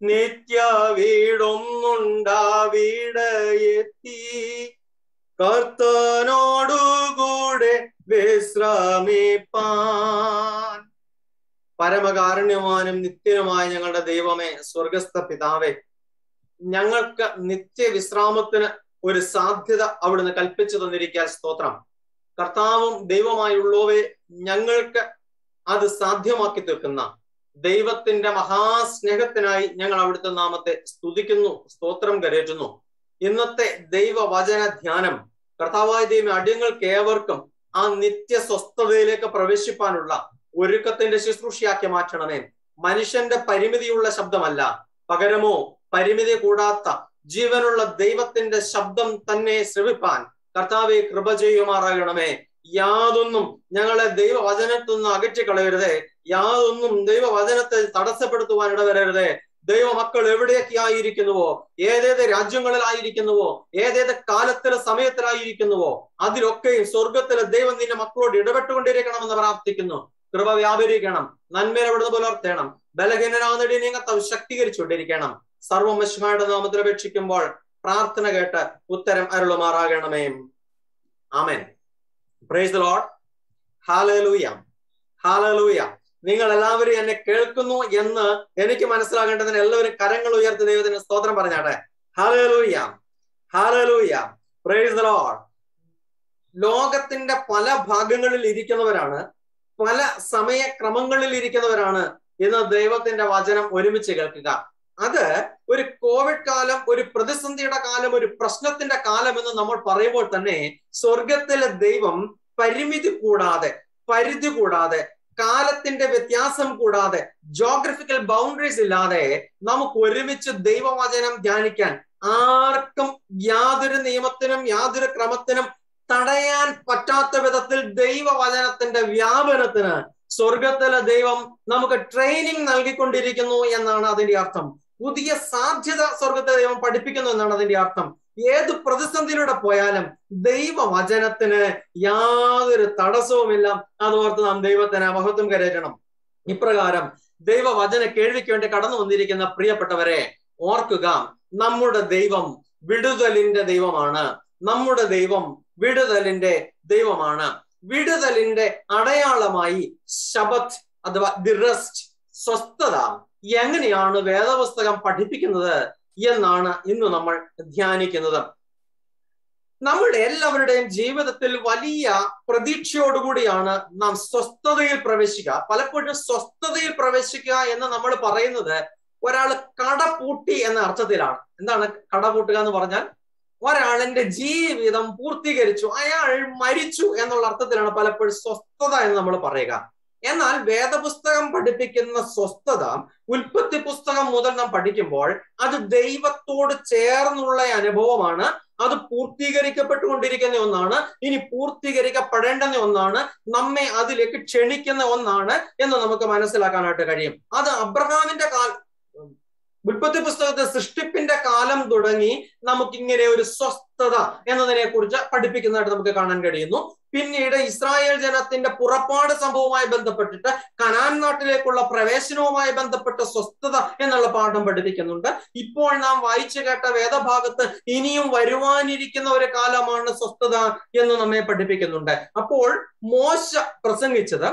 നിത്യ വീടൊന്നുണ്ടാവിടയെത്തി കർത്തനോടുകൂടെ വിശ്രമിപ്പാൻ. പരമകാരുണ്യവാനും നിത്യനുമായ ഞങ്ങളുടെ ദൈവമേ സ്വർഗസ്ഥ പിതാവേ ഞങ്ങൾക്ക് നിത്യവിശ്രാമത്തിന് ഒരു സാധ്യത അവിടുന്ന് കൽപ്പിച്ചു തന്നിരിക്കാൻ സ്തോത്രം. കർത്താവും ദൈവമായുള്ളവേ ഞങ്ങൾക്ക് അത് സാധ്യമാക്കി തീർക്കുന്ന ദൈവത്തിന്റെ മഹാസ്നേഹത്തിനായി ഞങ്ങൾ അവിടുത്തെ നാമത്തെ സ്തുതിക്കുന്നു സ്തോത്രം കരേറ്റുന്നു. ഇന്നത്തെ ദൈവവചന ധ്യാനം കർത്താവായ ദൈവം അടിയങ്ങൾക്ക് ഏവർക്കും ആ നിത്യ സ്വസ്ഥതയിലേക്ക് പ്രവേശിപ്പാനുള്ള ഒരുക്കത്തിന്റെ ശുശ്രൂഷയാക്കി മാറ്റണമേ. മനുഷ്യന്റെ പരിമിതിയുള്ള ശബ്ദമല്ല പകരമോ പരിമിതി കൂടാത്ത ജീവനുള്ള ദൈവത്തിന്റെ ശബ്ദം തന്നെ ശ്രവിപ്പാൻ കർത്താവെ കൃപ ചെയ്യുമാറാകണമേ. യാതൊന്നും ഞങ്ങളെ ദൈവവചനത്തിൽ നിന്ന് അകറ്റിക്കളയരുതേ. യാതൊന്നും ദൈവവചനത്തെ തടസ്സപ്പെടുത്തുവാൻ ഇടവരരുതേ. ദൈവമക്കൾ എവിടെയൊക്കെ ആയിരിക്കുന്നുവോ? ഏതേത് രാജ്യങ്ങളിലായിരിക്കുന്നുവോ ഏതേത് കാലത്തിലെ സമയത്തിലായിരിക്കുന്നുവോ? അതിലൊക്കെയും സ്വർഗത്തിലെ ദൈവം നിന്റെ മക്കളോട് ഇടപെട്ടുകൊണ്ടിരിക്കണമെന്ന് പ്രാർത്ഥിക്കുന്നു. കൃപ വ്യാപരിക്കണം. നന്മയിൽ പുലർത്തണം. ബലഹീനരാകുന്നടി നീങ്ങത്തെ ശക്തീകരിച്ചുകൊണ്ടിരിക്കണം. സർവമശുമായുടെ നാമത്തിൽ അപേക്ഷിക്കുമ്പോൾ പ്രാർത്ഥന കേട്ട് ഉത്തരം അരുളുമാറാകണമേ. ആമേൻ. പ്രൈസ് ലോഡ് ഹാലലൂയ ഹാലലൂയ നിങ്ങൾ എല്ലാവരും എന്നെ കേൾക്കുന്നു എന്ന് എനിക്ക് മനസ്സിലാകേണ്ടതിന് എല്ലാവരും കരങ്ങൾ ഉയർത്തി ദൈവത്തിന് സ്തോത്രം പറഞ്ഞാട്ടെ. ഹാലലൂയ ഹാലലൂയ പ്രൈസ് ലോഡ് ലോകത്തിന്റെ പല ഭാഗങ്ങളിൽ ഇരിക്കുന്നവരാണ് പല സമയക്രമങ്ങളിൽ ഇരിക്കുന്നവരാണ് ഇന്ന് ദൈവത്തിന്റെ വചനം ഒരുമിച്ച് കേൾക്കുക. അത് ഒരു കോവിഡ് കാലം ഒരു പ്രതിസന്ധിയുടെ കാലം ഒരു പ്രശ്നത്തിന്റെ കാലം എന്ന് നമ്മൾ പറയുമ്പോൾ തന്നെ സ്വർഗത്തിലെ ദൈവം പരിമിതി കൂടാതെ പരിധി കൂടാതെ കാലത്തിന്റെ വ്യത്യാസം കൂടാതെ ജോഗ്രഫിക്കൽ ബൗണ്ടറീസ് ഇല്ലാതെ നമുക്ക് ഒരുമിച്ച് ദൈവവചനം ധ്യാനിക്കാൻ ആർക്കും യാതൊരു നിയമത്തിനും യാതൊരു ക്രമത്തിനും തടയാൻ പറ്റാത്ത വിധത്തിൽ ദൈവവചനത്തിന്റെ വ്യാപനത്തിന് സ്വർഗത്തിലെ ദൈവം നമുക്ക് ട്രെയിനിങ് നൽകിക്കൊണ്ടിരിക്കുന്നു എന്നാണ് അതിന്റെ അർത്ഥം. പുതിയ സാധ്യത സ്വർഗത്തെ ദൈവം പഠിപ്പിക്കുന്നു എന്നാണ് അതിന്റെ അർത്ഥം. ഏത് പ്രതിസന്ധിയിലൂടെ പോയാലും ദൈവവചനത്തിന് യാതൊരു തടസ്സവുമില്ല. അതോർത്ത് നാം ദൈവത്തിന് മഹത്വം കരയറ്റണം. ഇപ്രകാരം ദൈവവചന കേൾവിക്ക് വേണ്ടി കടന്നു വന്നിരിക്കുന്ന പ്രിയപ്പെട്ടവരെ ഓർക്കുക നമ്മുടെ ദൈവം വിടുതലിന്റെ ദൈവമാണ്. നമ്മുടെ ദൈവം വിടുതലിന്റെ ദൈവമാണ്. വിടുതലിന്റെ അടയാളമായി ശബത് അഥവാ ദി റെസ്റ്റ് സ്വസ്ഥത. എങ്ങനെയാണ് വേദപുസ്തകം പഠിപ്പിക്കുന്നത് എന്നാണ് ഇന്ന് നമ്മൾ ധ്യാനിക്കുന്നത്. നമ്മുടെ എല്ലാവരുടെയും ജീവിതത്തിൽ വലിയ പ്രതീക്ഷയോടുകൂടിയാണ് നാം സ്വസ്ഥതയിൽ പ്രവേശിക്കുക. പലപ്പോഴും സ്വസ്ഥതയിൽ പ്രവേശിക്കുക എന്ന് നമ്മൾ പറയുന്നത് ഒരാൾ കടപൂട്ടി എന്ന അർത്ഥത്തിലാണ്. എന്താണ് കടപൂട്ടുക എന്ന് പറഞ്ഞാൽ? ഒരാളിന്റെ ജീവിതം പൂർത്തീകരിച്ചു അയാൾ മരിച്ചു എന്നുള്ള അർത്ഥത്തിലാണ് പലപ്പോഴും സ്വസ്ഥത എന്ന് നമ്മൾ പറയുക. എന്നാൽ വേദപുസ്തകം പഠിപ്പിക്കുന്ന സ്വസ്ഥത ഉൽപ്പത്തി പുസ്തകം മുതൽ നാം പഠിക്കുമ്പോൾ അത് ദൈവത്തോട് ചേർന്നുള്ള അനുഭവമാണ്. അത് പൂർത്തീകരിക്കപ്പെട്ടുകൊണ്ടിരിക്കുന്ന ഒന്നാണ്. ഇനി പൂർത്തീകരിക്കപ്പെടേണ്ടുന്ന ഒന്നാണ്. നമ്മെ അതിലേക്ക് ക്ഷണിക്കുന്ന ഒന്നാണ് എന്ന് നമുക്ക് മനസ്സിലാക്കാനായിട്ട് കഴിയും. അത് അബ്രഹാമിന്റെ കാല ഉൽപ്പത്തി പുസ്തകത്തെ സൃഷ്ടിപ്പിന്റെ കാലം തുടങ്ങി നമുക്കിങ്ങനെ ഒരു സ്വസ്ഥത എന്നതിനെ കുറിച്ച് പഠിപ്പിക്കുന്നതായിട്ട് നമുക്ക് കാണാൻ കഴിയുന്നു. പിന്നീട് ഇസ്രായേൽ ജനത്തിന്റെ പുറപ്പാട് സംഭവവുമായി ബന്ധപ്പെട്ടിട്ട് കനാൻ നാട്ടിലേക്കുള്ള പ്രവേശനവുമായി ബന്ധപ്പെട്ട സ്വസ്ഥത എന്നുള്ള പാഠം പഠിപ്പിക്കുന്നുണ്ട്. ഇപ്പോൾ നാം വായിച്ചു കേട്ട വേദഭാഗത്ത് ഇനിയും വരുവാനിരിക്കുന്ന ഒരു കാലമാണ് സ്വസ്ഥത എന്ന് നമ്മെ പഠിപ്പിക്കുന്നുണ്ട്. അപ്പോൾ മോശ പ്രസംഗിച്ചത്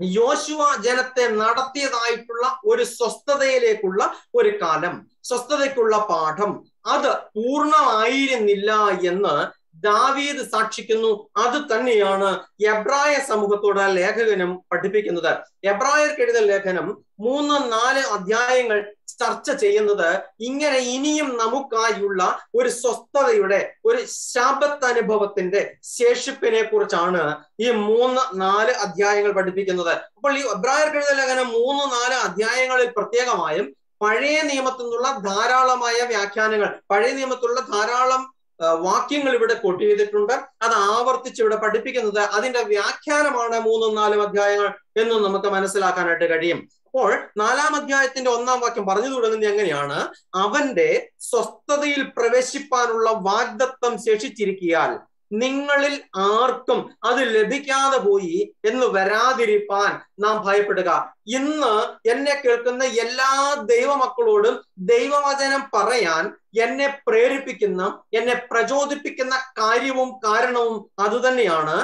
യോശുവ ജനത്തെ നടത്തിയതായിട്ടുള്ള ഒരു സ്വസ്ഥതയിലേക്കുള്ള ഒരു കാലം സ്വസ്ഥതയ്ക്കുള്ള പാഠം. അത് പൂർണമായിരുന്നില്ല എന്ന് ദാവീദ് സാക്ഷിക്കുന്നു. അത് തന്നെയാണ് എബ്രായ സമൂഹത്തോട് ലേഖകനും പഠിപ്പിക്കുന്നത്. എബ്രായർക്ക് എഴുതിയ ലേഖനം മൂന്ന് നാല് അധ്യായങ്ങൾ ചർച്ച ചെയ്യുന്നത് ഇങ്ങനെ ഇനിയും നമുക്കായുള്ള ഒരു സ്വസ്ഥതയുടെ ഒരു ശാപത്ത് അനുഭവത്തിന്റെ ശേഷിപ്പിനെ കുറിച്ചാണ് ഈ മൂന്ന് നാല് അധ്യായങ്ങൾ പഠിപ്പിക്കുന്നത്. അപ്പോൾ ഈ എബ്രായർക്ക് എഴുതിയ ലേഖനം മൂന്ന് നാല് അധ്യായങ്ങളിൽ പ്രത്യേകമായും പഴയ നിയമത്തിൽ നിന്നുള്ള ധാരാളമായ വ്യാഖ്യാനങ്ങൾ പഴയ നിയമത്തിലുള്ള ധാരാളം വാക്യങ്ങൾ ഇവിടെ കൊട്ട് ചെയ്തിട്ടുണ്ട്. അത് ആവർത്തിച്ച് ഇവിടെ പഠിപ്പിക്കുന്നത് അതിന്റെ വ്യാഖ്യാനമാണ് മൂന്നും നാലും അധ്യായങ്ങൾ എന്നും നമുക്ക് മനസ്സിലാക്കാനായിട്ട് കഴിയും. അപ്പോൾ നാലാം അധ്യായത്തിന്റെ ഒന്നാം വാക്യം പറഞ്ഞു തുടങ്ങുന്നത് എങ്ങനെയാണ്? അവന്റെ സ്വസ്ഥതയിൽ പ്രവേശിപ്പാനുള്ള വാഗ്ദത്വം ശേഷിച്ചിരിക്കിയാൽ. നിങ്ങളിൽ ആർക്കും അത് ലഭിക്കാതെ പോയി എന്ന് വരാതിരിപ്പാൻ നാം ഭയപ്പെടുക. ഇന്ന് എന്നെ കേൾക്കുന്ന എല്ലാ ദൈവമക്കളോടും ദൈവവചനം പറയാൻ എന്നെ പ്രേരിപ്പിക്കുന്ന എന്നെ പ്രചോദിപ്പിക്കുന്ന കാര്യവും കാരണവും അതുതന്നെയാണ്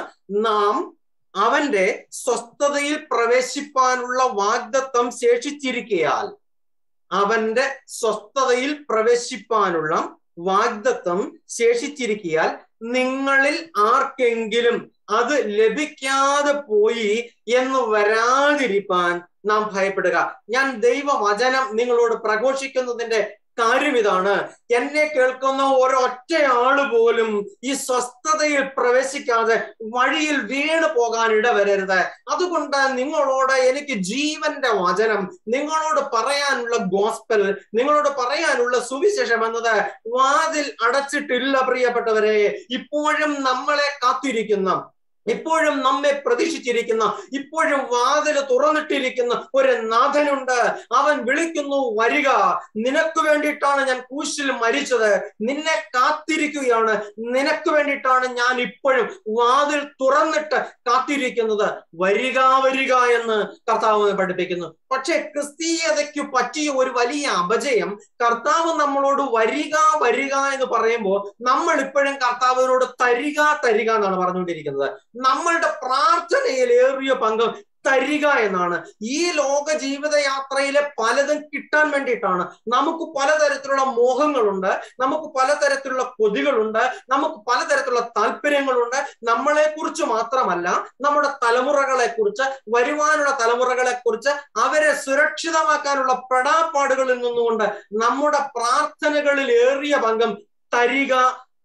നാം അവന്റെ സ്വസ്ഥതയിൽ പ്രവേശിപ്പാനുള്ള വാഗ്ദത്വം ശേഷിച്ചിരിക്കയാൽ അവന്റെ സ്വസ്ഥതയിൽ പ്രവേശിപ്പാനുള്ള വാഗ്ദത്വം ശേഷിച്ചിരിക്കയാൽ നിങ്ങളിൽ ആർക്കെങ്കിലും അത് ലഭിക്കാതെ പോയി എന്ന് വരാതിരിപ്പാൻ നാം ഭയപ്പെടുക. ഞാൻ ദൈവവചനം നിങ്ങളോട് പ്രഘോഷിക്കുന്നതിന്റെ കാര്യം ഇതാണ്. എന്നെ കേൾക്കുന്ന ഒരൊറ്റ ആൾ പോലും ഈ സ്വസ്ഥതയിൽ പ്രവേശിക്കാതെ വഴിയിൽ വീണ് പോകാൻ ഇടവരരുത്. അതുകൊണ്ട് നിങ്ങളോട് എനിക്ക് ജീവന്റെ വചനം നിങ്ങളോട് പറയാനുള്ള ഗോസ്പൽ നിങ്ങളോട് പറയാനുള്ള സുവിശേഷം എന്നത് വാതിൽ അടച്ചിട്ടില്ല പ്രിയപ്പെട്ടവരെ. ഇപ്പോഴും നമ്മളെ കാത്തിരിക്കുന്ന. ഇപ്പോഴും നമ്മെ പ്രതീക്ഷിച്ചിരിക്കുന്ന ഇപ്പോഴും വാതിൽ തുറന്നിട്ടിരിക്കുന്ന ഒരു നാഥനുണ്ട്. അവൻ വിളിക്കുന്നു വരിക നിനക്ക് വേണ്ടിയിട്ടാണ് ഞാൻ കൂശിൽ മരിച്ചത്. നിന്നെ കാത്തിരിക്കുകയാണ്. നിനക്ക് വേണ്ടിയിട്ടാണ് ഞാൻ ഇപ്പോഴും വാതിൽ തുറന്നിട്ട് കാത്തിരിക്കുന്നത്. വരിക വരിക എന്ന് കർത്താവ് പഠിപ്പിക്കുന്നു. പക്ഷെ ക്രിസ്തീയതയ്ക്ക് പറ്റിയ ഒരു വലിയ അപജയം കർത്താവ് നമ്മളോട് വരിക വരിക എന്ന് പറയുമ്പോൾ നമ്മൾ ഇപ്പോഴും കർത്താവിനോട് തരിക തരിക എന്നാണ് പറഞ്ഞുകൊണ്ടിരിക്കുന്നത്. നമ്മളുടെ പ്രാർത്ഥനയിൽ ഏറിയ പങ്കും തരിക എന്നാണ്. ഈ ലോക ജീവിതയാത്രയിലെ പലതും കിട്ടാൻ വേണ്ടിയിട്ടാണ്. നമുക്ക് പലതരത്തിലുള്ള മോഹങ്ങളുണ്ട് നമുക്ക് പലതരത്തിലുള്ള കൊതികളുണ്ട് നമുക്ക് പലതരത്തിലുള്ള താല്പര്യങ്ങളുണ്ട്. നമ്മളെ കുറിച്ച് മാത്രമല്ല നമ്മുടെ തലമുറകളെ കുറിച്ച് വരുവാനുള്ള തലമുറകളെ കുറിച്ച് അവരെ സുരക്ഷിതമാക്കാനുള്ള പെടാപ്പാടുകളിൽ നിന്നുകൊണ്ട് നമ്മുടെ പ്രാർത്ഥനകളിൽ ഏറിയ പങ്കം തരിക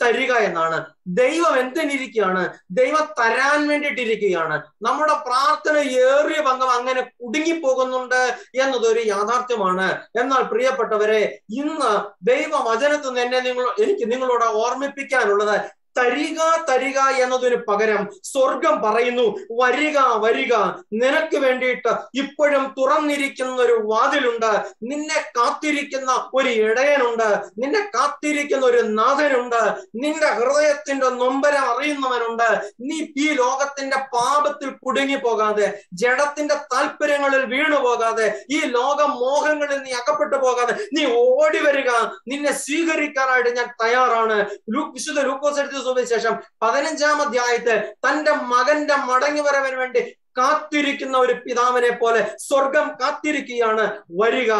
തരിക എന്നാണ്. ദൈവം എന്തിനിരിക്കുകയാണ് ദൈവം തരാൻ വേണ്ടിയിട്ടിരിക്കുകയാണ്. നമ്മുടെ പ്രാർത്ഥന ഏറിയ പങ്കം അങ്ങനെ കുടുങ്ങിപ്പോകുന്നുണ്ട് എന്നതൊരു യാഥാർത്ഥ്യമാണ്. എന്നാൽ പ്രിയപ്പെട്ടവരെ ഇന്ന് ദൈവവചനത്തിൽ നിന്ന് എന്നെ നിങ്ങൾ എനിക്ക് നിങ്ങളോട് ഓർമ്മിപ്പിക്കാനുള്ളത് തരിക തരിക എന്നതിന് പകരം സ്വർഗം പറയുന്നു വരിക വരിക നിനക്ക് വേണ്ടിയിട്ട് ഇപ്പോഴും തുറന്നിരിക്കുന്ന ഒരു വാതിലുണ്ട്. നിന്നെ കാത്തിരിക്കുന്ന ഒരു ഇടയനുണ്ട്. നിന്നെ കാത്തിരിക്കുന്ന ഒരു നാഥനുണ്ട്. നിന്റെ ഹൃദയത്തിന്റെ നൊമ്പരം അറിയുന്നവനുണ്ട്. നീ ഈ ലോകത്തിന്റെ പാപത്തിൽ കുടുങ്ങി പോകാതെ ജഡത്തിന്റെ താല്പര്യങ്ങളിൽ വീണു പോകാതെ ഈ ലോക മോഹങ്ങളിൽ നീ അകപ്പെട്ടു പോകാതെ നീ ഓടി വരിക. നിന്നെ സ്വീകരിക്കാനായിട്ട് ഞാൻ തയ്യാറാണ്. ലൂക്ക് വിശുദ്ധ ലൂക്കോസ് എടുത്ത സുവിശേഷം പതിനഞ്ചാം അധ്യായത്തിൽ തന്റെ മകന്റെ മടങ്ങി വരവിന് വേണ്ടി കാത്തിരിക്കുന്ന ഒരു പിതാവിനെ പോലെ സ്വർഗം കാത്തിരിക്കുകയാണ്. വരിക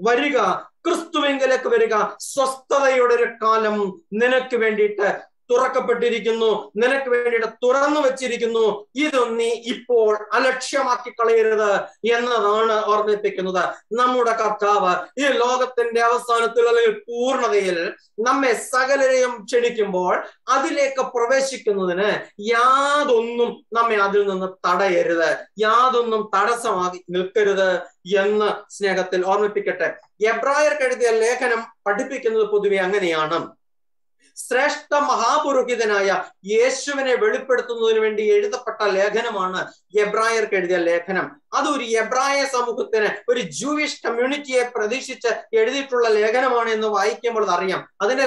വരിക ക്രിസ്തുവിങ്കലേക്ക് വരിക. സ്വസ്ഥതയുടെ ഒരു കാലം നിനക്ക് വേണ്ടിയിട്ട് തുറക്കപ്പെട്ടിരിക്കുന്നു. നിനക്ക് വേണ്ടിയിട്ട് തുറന്നു വെച്ചിരിക്കുന്നു. ഇത് നീ ഇപ്പോൾ അലക്ഷ്യമാക്കി കളയരുത് എന്നതാണ് ഓർമ്മിപ്പിക്കുന്നത്. നമ്മുടെ കർത്താവ് ഈ ലോകത്തിന്റെ അവസാനത്തിൽ അല്ലെങ്കിൽ പൂർണതയിൽ നമ്മെ സകലരെയും ക്ഷണിക്കുമ്പോൾ അതിലേക്ക് പ്രവേശിക്കുന്നതിന് യാതൊന്നും നമ്മെ അതിൽ നിന്ന് തടയരുത്. യാതൊന്നും തടസ്സമാക്കി നിൽക്കരുത് എന്ന് സ്നേഹത്തിൽ ഓർമ്മിപ്പിക്കട്ടെ. എബ്രായർക്ക് എഴുതിയ ലേഖനം പഠിപ്പിക്കുന്നത് പൊതുവെ അങ്ങനെയാണ്. ശ്രേഷ്ഠ മഹാപുരോഹിതനായ യേശുവിനെ വെളിപ്പെടുത്തുന്നതിന് വേണ്ടി എഴുതപ്പെട്ട ലേഖനമാണ് എബ്രായർക്ക് എഴുതിയ ലേഖനം. അത് ഒരു എബ്രായ സമൂഹത്തിന് ഒരു ജൂയിഷ് കമ്മ്യൂണിറ്റിയെ പ്രതീക്ഷിച്ച് എഴുതിയിട്ടുള്ള ലേഖനമാണ് എന്ന് വായിക്കുമ്പോൾ അറിയാം. അതിന്റെ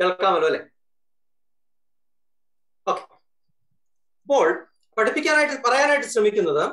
കേൾക്കാമല്ലോ അല്ലെ? ഓക്കെ അപ്പോൾ പഠിപ്പിക്കാനായിട്ട് പറയാനായിട്ട് ശ്രമിക്കുന്നത്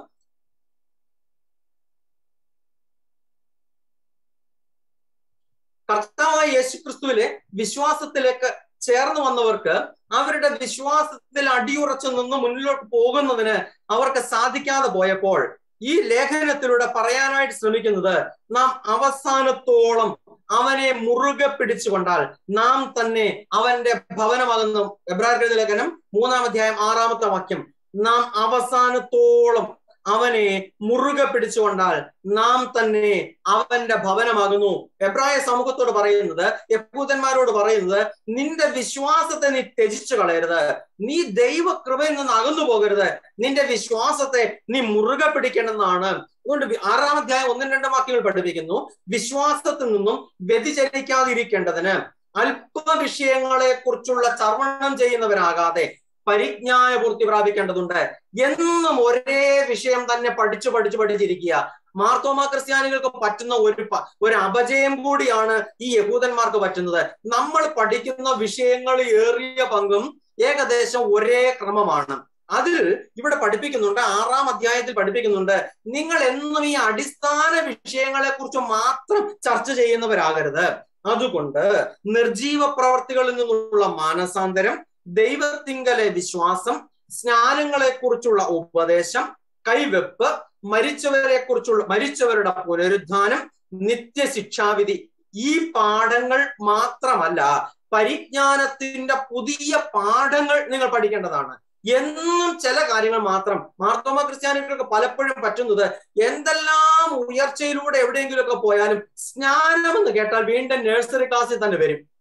കർത്താവായ യേശുക്രിസ്തുവിലെ വിശ്വാസത്തിലേക്ക് ചേർന്ന് വന്നവർക്ക് അവരുടെ വിശ്വാസത്തിൽ അടിയുറച്ചു നിന്ന് മുന്നിലോട്ട് പോകുന്നതിന് അവർക്ക് സാധിക്കാതെ പോയപ്പോൾ ഈ ലേഖനത്തിലൂടെ പറയാനായിട്ട് ശ്രമിക്കുന്നത് നാം അവസാനത്തോളം അവനെ മുറുകെ പിടിച്ചുകൊണ്ടാൽ നാം തന്നെ അവന്റെ ഭവനമാകുന്ന എബ്രാഹിം ലേഖനം മൂന്നാം അധ്യായം ആറാമത്തെ വാക്യം നാം അവസാനത്തോളം അവനെ മുറുകെ പിടിച്ചുകൊണ്ടാൽ നാം തന്നെ അവന്റെ ഭവനമാകുന്നു. എബ്രായ സമൂഹത്തോട് പറയുന്നത് യഹൂദന്മാരോട് പറയുന്നത് നിന്റെ വിശ്വാസത്തെ നീ ത്യജിച്ചു കളയരുത്. നീ ദൈവ കൃപയിൽ നിന്ന് അകന്നു പോകരുത്. നിന്റെ വിശ്വാസത്തെ നീ മുറുകെ പിടിക്കണമെന്നാണ് അതുകൊണ്ട് ആറാം അധ്യായം ഒന്നും രണ്ടും വാക്യങ്ങൾ പഠിപ്പിക്കുന്നു. വിശ്വാസത്തിൽ നിന്നും വ്യതിചലിക്കാതിരിക്കേണ്ടതിന് അല്പ വിഷയങ്ങളെ കുറിച്ചുള്ള ചർവണം ചെയ്യുന്നവരാകാതെ പരിജ്ഞാന പൂർത്തി പ്രാപിക്കേണ്ടതുണ്ട്. എന്നും ഒരേ വിഷയം തന്നെ പഠിച്ചു പഠിച്ചു പഠിച്ചിരിക്കുക. മാർത്തോമ ക്രിസ്ത്യാനികൾക്ക് പറ്റുന്ന ഒരു ഒരു അപജയം കൂടിയാണ് ഈ യഹൂദന്മാർക്ക് പറ്റുന്നത്. നമ്മൾ പഠിക്കുന്ന വിഷയങ്ങൾ ഏറിയ പങ്കും ഏകദേശം ഒരേ ക്രമമാണ്. അതിൽ ഇവിടെ പഠിപ്പിക്കുന്നുണ്ട് ആറാം അധ്യായത്തിൽ പഠിപ്പിക്കുന്നുണ്ട് നിങ്ങൾ എന്നും ഈ അടിസ്ഥാന വിഷയങ്ങളെ കുറിച്ച് മാത്രം ചർച്ച ചെയ്യുന്നവരാകരുത്. അതുകൊണ്ട് നിർജീവ പ്രവർത്തികളിൽ നിന്നുള്ള മാനസാന്തരം ദൈവത്തിങ്കലെ വിശ്വാസം സ്നാനങ്ങളെ കുറിച്ചുള്ള ഉപദേശം കൈവെപ്പ് മരിച്ചവരെ കുറിച്ചുള്ള മരിച്ചവരുടെ പുനരുദ്ധാനം നിത്യശിക്ഷാവിധി. ഈ പാഠങ്ങൾ മാത്രമല്ല പരിജ്ഞാനത്തിന്റെ പുതിയ പാഠങ്ങൾ നിങ്ങൾ പഠിക്കേണ്ടതാണ്. എന്നും ചില കാര്യങ്ങൾ മാത്രം. മാർത്തോമ ക്രിസ്ത്യാനികൾക്ക് പലപ്പോഴും പറ്റുന്നത് എന്തെല്ലാം ഉയർച്ചയിലൂടെ എവിടെയെങ്കിലുമൊക്കെ പോയാലും സ്നാനം എന്ന് കേട്ടാൽ വീണ്ടും നഴ്സറി ക്ലാസ്സിൽ തന്നെ വരും.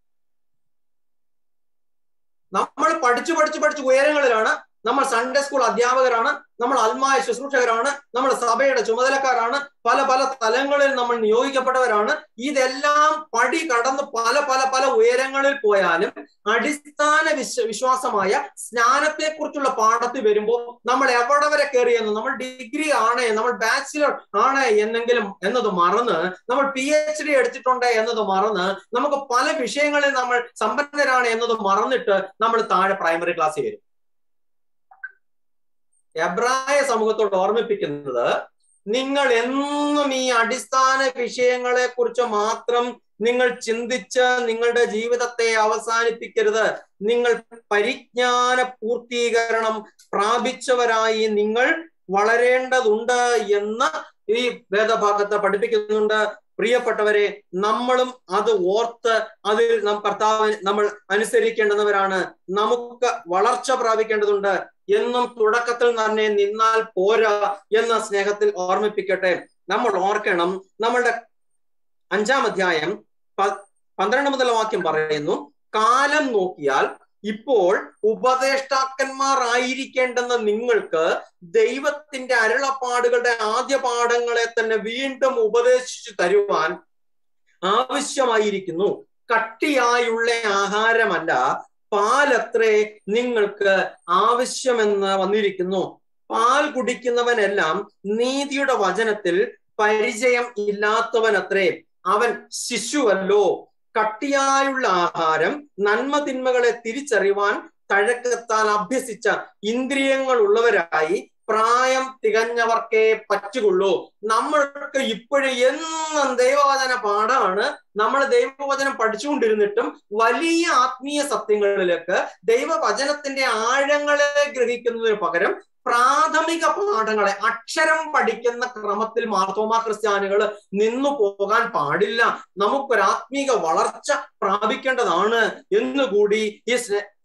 നമ്മൾ പഠിച്ചു പഠിച്ചു പഠിച്ച് ഉയരങ്ങളിലാണ് നമ്മൾ സൺഡേ സ്കൂൾ അധ്യാപകരാണ് നമ്മൾ അൽമായ ശുശ്രൂഷകരാണ് നമ്മൾ സഭയുടെ ചുമതലക്കാരാണ് പല പല തലങ്ങളിൽ നമ്മൾ നിയോഗിക്കപ്പെട്ടവരാണ്. ഇതെല്ലാം പടി കടന്ന് പല പല പല ഉയരങ്ങളിൽ പോയാലും അടിസ്ഥാന വിശ്വ വിശ്വാസമായ സ്നാനത്തെക്കുറിച്ചുള്ള പാഠത്തിൽ വരുമ്പോൾ നമ്മൾ എവിടെ വരെ കയറിയെന്ന് നമ്മൾ ഡിഗ്രി ആണ് നമ്മൾ ബാച്ചിലർ ആണ് എന്നെങ്കിലും എന്നത് മറന്ന് നമ്മൾ പി എച്ച് ഡി എടുത്തിട്ടുണ്ട് എന്നത് മറന്ന് നമുക്ക് പല വിഷയങ്ങളിൽ നമ്മൾ സമ്പന്നരാണ് എന്നത് മറന്നിട്ട് നമ്മൾ താഴെ പ്രൈമറി ക്ലാസ്സിൽ വരും. എബ്രായ സമൂഹത്തോട് ഓർമ്മിപ്പിക്കുന്നത് നിങ്ങൾ എന്നും ഈ അടിസ്ഥാന വിഷയങ്ങളെ കുറിച്ച് മാത്രം നിങ്ങൾ ചിന്തിച്ച് നിങ്ങളുടെ ജീവിതത്തെ അവസാനിപ്പിക്കരുത്. നിങ്ങൾ പരിജ്ഞാന പൂർത്തീകരണം പ്രാപിച്ചവരായി നിങ്ങൾ വളരേണ്ടതുണ്ട് എന്ന് ഈ വേദഭാഗത്ത് പഠിപ്പിക്കുന്നുണ്ട്. പ്രിയപ്പെട്ടവരെ നമ്മളും അത് ഓർത്ത് അതിൽ നാം കർത്താവ് നമ്മൾ അനുസരിക്കേണ്ടുന്നവരാണ്. നമുക്ക് വളർച്ച പ്രാപിക്കേണ്ടതുണ്ട്. എന്നും തുടക്കത്തിൽ തന്നെ നിന്നാൽ പോരാ എന്ന സ്നേഹത്തിൽ ഓർമ്മിപ്പിക്കട്ടെ. നമ്മൾ ഓർക്കണം നമ്മളുടെ അഞ്ചാം അധ്യായം പന്ത്രണ്ട് മുതൽ വാക്യം പറയുന്നു കാലം നോക്കിയാൽ ഇപ്പോൾ ഉപദേഷ്ടാക്കന്മാർ ആയിരിക്കേണ്ടെന്ന നിങ്ങൾക്ക് ദൈവത്തിന്റെ അരുളപ്പാടുകളുടെ ആദ്യ പാഠങ്ങളെ തന്നെ വീണ്ടും ഉപദേശിച്ചു തരുവാൻ ആവശ്യമായിരിക്കുന്നു. കട്ടിയായുള്ള ആഹാരമല്ല പാലത്രേ നിങ്ങൾക്ക് ആവശ്യമെന്ന് വന്നിരിക്കുന്നു. പാൽ കുടിക്കുന്നവനെല്ലാം നീതിയുടെ വചനത്തിൽ പരിചയം ഇല്ലാത്തവനത്രേ അവൻ ശിശുവല്ലോ. കട്ടിയായുള്ള ആഹാരം നന്മ തിന്മകളെ തിരിച്ചറിവാൻ തഴക്കത്താൽ അഭ്യസിച്ച ഇന്ദ്രിയങ്ങൾ ഉള്ളവരായി പ്രായം തികഞ്ഞവർക്കേ പറ്റുകയുള്ളൂ. നമ്മൾക്ക് ഇപ്പോഴും എന്നും ദൈവവചന പാഠമാണ്. നമ്മൾ ദൈവവചനം പഠിച്ചുകൊണ്ടിരുന്നിട്ടും വലിയ ആത്മീയ സത്യങ്ങളിലേക്ക് ദൈവവചനത്തിന്റെ ആഴങ്ങളെ ഗ്രഹിക്കുന്നതിന് പകരം പ്രാഥമിക പാഠങ്ങളെ അക്ഷരം പഠിക്കുന്ന ക്രമത്തിൽ മാർത്തോമ ക്രിസ്ത്യാനികൾ നിന്നു പോകാൻ പാടില്ല. നമുക്കൊരാത്മീക വളർച്ച പ്രാപിക്കേണ്ടതാണ്. എന്നുകൂടി ഈ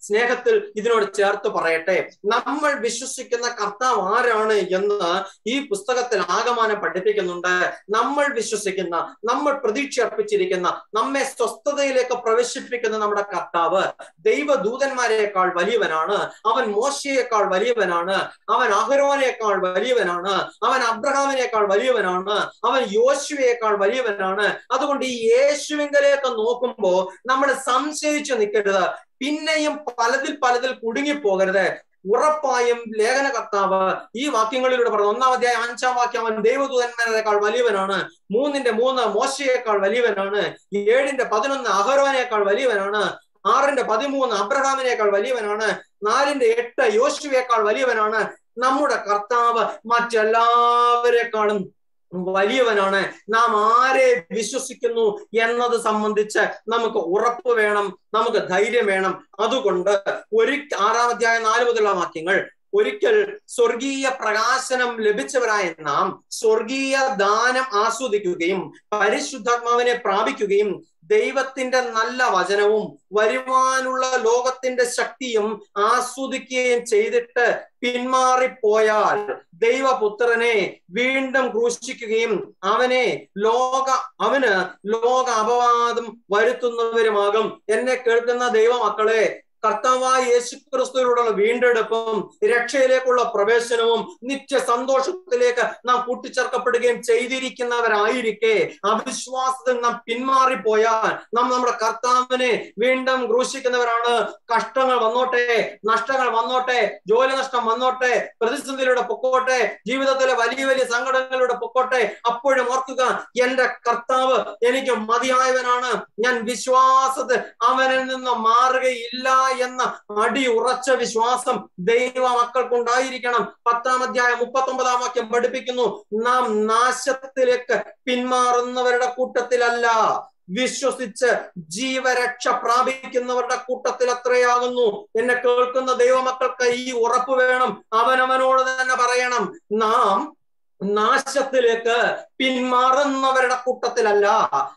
സ്നേഹത്തിൽ ഇതിനോട് ചേർത്ത് പറയട്ടെ. നമ്മൾ വിശ്വസിക്കുന്ന കർത്താവ് ആരാണ് എന്ന് ഈ പുസ്തകത്തിൽ ആകമാനം പഠിപ്പിക്കുന്നുണ്ട്. നമ്മൾ വിശ്വസിക്കുന്ന നമ്മൾ പ്രതീക്ഷ അർപ്പിച്ചിരിക്കുന്ന നമ്മെ സ്വസ്ഥതയിലേക്ക് പ്രവേശിപ്പിക്കുന്ന നമ്മുടെ കർത്താവ് ദൈവദൂതന്മാരെക്കാൾ വലിയവനാണ്. അവൻ മോശയേക്കാൾ വലിയവനാണ്. അവൻ അഹരോനേക്കാൾ വലിയവനാണ്. അവൻ അബ്രഹാമിനേക്കാൾ വലിയവനാണ്. അവൻ യോശുവയേക്കാൾ വലിയവനാണ്. അതുകൊണ്ട് ഈ യേശുവിങ്കലേക്ക് നോക്കുമ്പോൾ നമ്മൾ സംശയിച്ചു നിൽക്കരുത്. പിന്നെയും പലതിൽ പലതിൽ കുടുങ്ങിപ്പോകരുത്. ഉറപ്പായും ലേഖനകർത്താവ് ഈ വാക്യങ്ങളിലൂടെ പറഞ്ഞു ഒന്നാം അധ്യായം അഞ്ചാം വാക്യം അവൻ ദൈവദൂതന്മാരെക്കാൾ വലിയവനാണ്. മൂന്നിന്റെ മൂന്ന് മോശയേക്കാൾ വലിയവനാണ്. ഏഴിന്റെ പതിനൊന്ന് അഹരോനേക്കാൾ വലിയവനാണ്. ആറിന്റെ പതിമൂന്ന് അബ്രഹാമിനേക്കാൾ വലിയവനാണ്. നാലിന്റെ എട്ട് യോശുവേക്കാൾ വലിയവനാണ്. നമ്മുടെ കർത്താവ് മറ്റെല്ലാവരെക്കാളും വലിയവനാണ്. നാം ആരെ വിശ്വസിക്കുന്നു എന്നത് സംബന്ധിച്ച് നമുക്ക് ഉറപ്പ് വേണം നമുക്ക് ധൈര്യം വേണം. അതുകൊണ്ട് ഒരു ആറാം അധ്യായം നാല് മുതലുള്ള വാക്യങ്ങൾ ഒരിക്കൽ സ്വർഗീയ പ്രകാശനം ലഭിച്ചവരായ നാം സ്വർഗീയ ദാനം ആസ്വദിക്കുകയും പരിശുദ്ധാത്മാവിനെ പ്രാപിക്കുകയും ദൈവത്തിന്റെ നല്ല വചനവും വരുവാനുള്ള ലോകത്തിന്റെ ശക്തിയും ആസ്വദിക്കുകയും ചെയ്തിട്ട് പിന്മാറിപ്പോയാൽ ദൈവപുത്രനെ വീണ്ടും ക്രൂശിക്കുകയും അവനെ ലോക അവന് ലോക അപവാദം വരുത്തുന്നവരുമാകും. എന്നെ കേൾക്കുന്ന ദൈവമക്കളെ കർത്താവായ യേശു ക്രിസ്തുവിനോടുള്ള വീണ്ടെടുപ്പും രക്ഷയിലേക്കുള്ള പ്രവേശനവും നിത്യ സന്തോഷത്തിലേക്ക് നാം കൂട്ടിച്ചേർക്കപ്പെടുകയും ചെയ്തിരിക്കുന്നവരായിരിക്കെ. അവിശ്വാസത്തിൽ നാം പിന്മാറിപ്പോയാൽ നാം നമ്മുടെ കർത്താവിനെ വീണ്ടും ക്രൂശിക്കുന്നവരാണ്. കഷ്ടങ്ങൾ വന്നോട്ടെ നഷ്ടങ്ങൾ വന്നോട്ടെ ജോലി നഷ്ടം വന്നോട്ടെ പ്രതിസന്ധിയിലൂടെ പൊക്കോട്ടെ ജീവിതത്തിലെ വലിയ വലിയ സങ്കടങ്ങളിലൂടെ പൊക്കോട്ടെ അപ്പോഴും ഓർക്കുക എന്റെ കർത്താവ് എനിക്ക് മതിയായവനാണ്. ഞാൻ വിശ്വാസത്തിൽ അവനിൽ നിന്ന് മാറുകയില്ല എന്ന അടി ഉറച്ച വിശ്വാസം ദൈവ മക്കൾക്കുണ്ടായിരിക്കണം പത്താം അധ്യായം മുപ്പത്തി ഒമ്പതാം വാക്യം പഠിപ്പിക്കുന്നു നാം നാശത്തിലേക്ക് പിന്മാറുന്നവരുടെ കൂട്ടത്തിലല്ല വിശ്വസിച്ച് ജീവരക്ഷ പ്രാപിക്കുന്നവരുടെ കൂട്ടത്തിൽ അത്രയാകുന്നു. എന്നെ കേൾക്കുന്ന ദൈവമക്കൾക്ക് ഈ ഉറപ്പ് വേണം. അവനവനോട് തന്നെ പറയണം നാം നാശത്തിലേക്ക് പിന്മാറുന്നവരുടെ കൂട്ടത്തിലല്ല.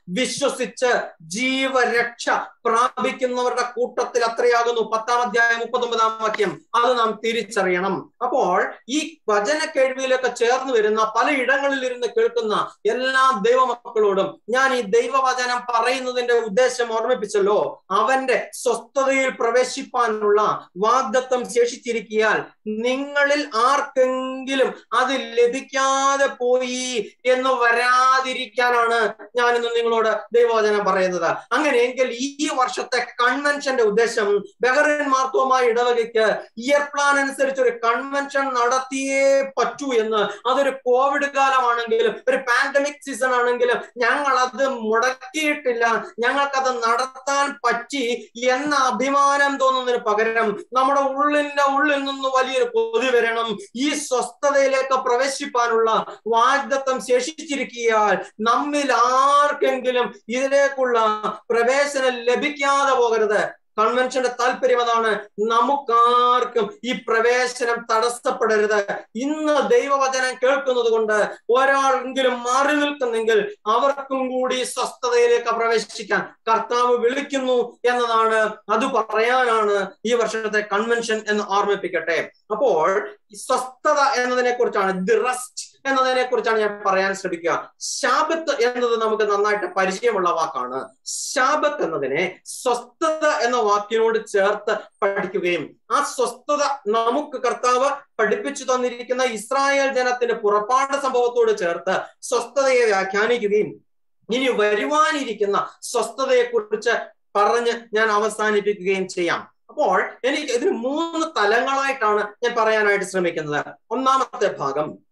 വിശ്വസിച്ച് ജീവരക്ഷ പ്രാപിക്കുന്നവരുടെ കൂട്ടത്തിൽ അത്രയാകുന്നു പത്താം അധ്യായം മുപ്പത്തൊമ്പതാം വാക്യം. അത് നാം തിരിച്ചറിയണം. അപ്പോൾ ഈ വചന കേൾവിയിലൊക്കെ ചേർന്ന് വരുന്ന പല ഇടങ്ങളിൽ ഇരുന്ന് കേൾക്കുന്ന എല്ലാ ദൈവമക്കളോടും ഞാൻ ഈ ദൈവവചനം പറയുന്നതിന്റെ ഉദ്ദേശം ഓർമ്മിപ്പിച്ചല്ലോ. അവന്റെ സ്വസ്ഥതയിൽ പ്രവേശിപ്പാനുള്ള വാഗ്ദത്വം ശേഷിച്ചിരിക്കിയാൽ നിങ്ങളിൽ ആർക്കെങ്കിലും അത് ലഭിക്കാതെ പോയി എന്ന് വരാതിരിക്കാനാണ് ഞാൻ ഇന്ന് നിങ്ങളോട് ദൈവവചനം പറയുന്നത്. അങ്ങനെയെങ്കിൽ ഈ വർഷത്തെ കൺവെൻഷന്റെ ഉദ്ദേശം ബഹറിൻ മാർത്തോമായ ഇടവകയ്ക്ക് ഇയർ പ്ലാൻ അനുസരിച്ച് ഒരു കൺവെൻഷൻ നടത്തിയേ പറ്റൂ എന്ന്. അതൊരു കോവിഡ് കാലമാണെങ്കിലും ഒരു പാൻഡമിക് സീസൺ ആണെങ്കിലും ഞങ്ങൾ അത് മുടക്കിയിട്ടില്ല. ഞങ്ങൾക്കത് നടത്താൻ പറ്റി എന്ന അഭിമാനം തോന്നുന്നതിന് പകരം നമ്മുടെ ഉള്ളിന്റെ ഉള്ളിൽ നിന്ന് വലിയൊരു കൊതി വരണം. ഈ സ്വസ്ഥതയിലേക്ക് പ്രവേശിപ്പാനുള്ള വാഗ്ദത്തം ശേഷിച്ചിരിക്കിയാൽ നമ്മിൽ ആർക്കെങ്കിലും ഇതിലേക്കുള്ള പ്രവേശനം ലഭിക്കാതെ പോകരുത്. കൺവെൻഷന്റെ താല്പര്യം അതാണ്. നമുക്കാർക്കും ഈ പ്രവേശനം തടസ്സപ്പെടരുത്. ഇന്ന് ദൈവവചനം കേൾക്കുന്നത് കൊണ്ട് ഒരാളെങ്കിലും മാറി നിൽക്കുന്നെങ്കിൽ അവർക്കും കൂടി സ്വസ്ഥതയിലേക്ക് പ്രവേശിക്കാൻ കർത്താവ് വിളിക്കുന്നു എന്നതാണ്. അത് പറയാനാണ് ഈ വർഷത്തെ കൺവെൻഷൻ എന്ന് ഓർമ്മിപ്പിക്കട്ടെ. അപ്പോൾ സ്വസ്ഥത എന്നതിനെ കുറിച്ചാണ് ദി റെസ്റ്റ് എന്നതിനെ കുറിച്ചാണ് ഞാൻ പറയാൻ ശ്രമിക്കുക. ശാപത്ത് എന്നത് നമുക്ക് നന്നായിട്ട് പരിചയമുള്ള വാക്കാണ്. ശാപത്ത് എന്നതിനെ സ്വസ്ഥത എന്ന വാക്കിനോട് ചേർത്ത് പഠിക്കുകയും ആ സ്വസ്ഥത നമുക്ക് കർത്താവ് പഠിപ്പിച്ചു തന്നിരിക്കുന്ന ഇസ്രായേൽ ജനത്തിന്റെ പുറപ്പാട് സംഭവത്തോട് ചേർത്ത് സ്വസ്ഥതയെ വ്യാഖ്യാനിക്കുകയും ഇനി വരുവാനിരിക്കുന്ന സ്വസ്ഥതയെ കുറിച്ച് പറഞ്ഞ് ഞാൻ അവസാനിപ്പിക്കുകയും ചെയ്യാം. അപ്പോൾ എനിക്ക് ഇതിന് മൂന്ന് തലങ്ങളായിട്ടാണ് ഞാൻ പറയാനായിട്ട് ശ്രമിക്കുന്നത്. ഒന്നാമത്തെ ഭാഗം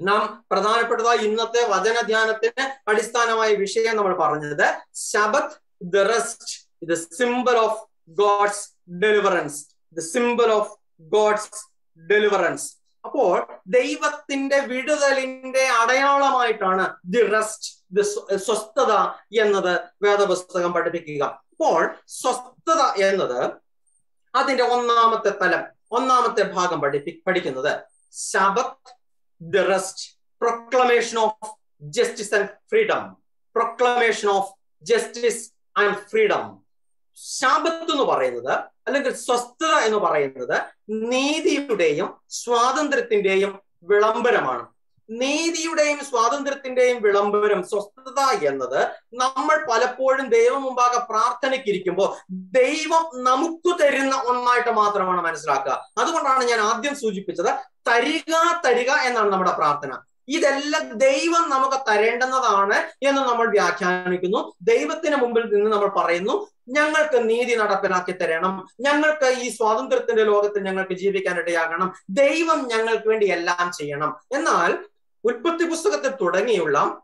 നാം പ്രധാനപ്പെട്ടതായി ഇന്നത്തെ വചനധ്യാനത്തിന് അടിസ്ഥാനമായ വിഷയം നമ്മൾ പറഞ്ഞത് Sabbath the rest the symbol of God's deliverance the symbol of God's deliverance അപ്പോൾ ദൈവത്തിന്റെ വിടുതലിന്റെ അടയാളമായിട്ടാണ് ദി റെസ്റ്റ് ദി സ്വസ്ഥത എന്നത് വേദപുസ്തകം പഠിപ്പിക്കുക. അപ്പോൾ സ്വസ്ഥത എന്നത് അതിന്റെ ഒന്നാമത്തെ തലം ഒന്നാമത്തെ ഭാഗം പഠിപ്പി പഠിക്കുന്നത് Sabbath the rest proclamation of justice and freedom proclamation of justice and freedom Sabbath എന്ന് പറയുന്നത് അല്ലെങ്കിൽ സ്വസ്ഥത എന്ന് പറയുന്നത് നീതിയുടെയും സ്വാതന്ത്ര്യത്തിന്റെയും വിളംബരമാണ്. നീതിയുടെയും സ്വാതന്ത്ര്യത്തിന്റെയും വിളംബരം സ്വസ്ഥത എന്നത് നമ്മൾ പലപ്പോഴും ദൈവം മുമ്പാകെ പ്രാർത്ഥനയ്ക്കിരിക്കുമ്പോൾ ദൈവം നമുക്ക് തരുന്ന ഒന്നായിട്ട് മാത്രമാണ് മനസ്സിലാക്കുക. അതുകൊണ്ടാണ് ഞാൻ ആദ്യം സൂചിപ്പിച്ചത് തരിക തരിക എന്നാണ് നമ്മുടെ പ്രാർത്ഥന. ഇതെല്ലാം ദൈവം നമുക്ക് തരേണ്ടുന്നതാണ് എന്ന് നമ്മൾ വ്യാഖ്യാനിക്കുന്നു. ദൈവത്തിന് മുമ്പിൽ നിന്ന് നമ്മൾ പറയുന്നു ഞങ്ങൾക്ക് നീതി നടപ്പിലാക്കി തരണം. ഞങ്ങൾക്ക് ഈ സ്വാതന്ത്ര്യത്തിന്റെ ലോകത്തിൽ ഞങ്ങൾക്ക് ജീവിക്കാനിടയാകണം ദൈവം ഞങ്ങൾക്ക് വേണ്ടി എല്ലാം ചെയ്യണം. എന്നാൽ ഉൽപ്പത്തി പുസ്തകത്തിൽ തുടങ്ങിയുള്ള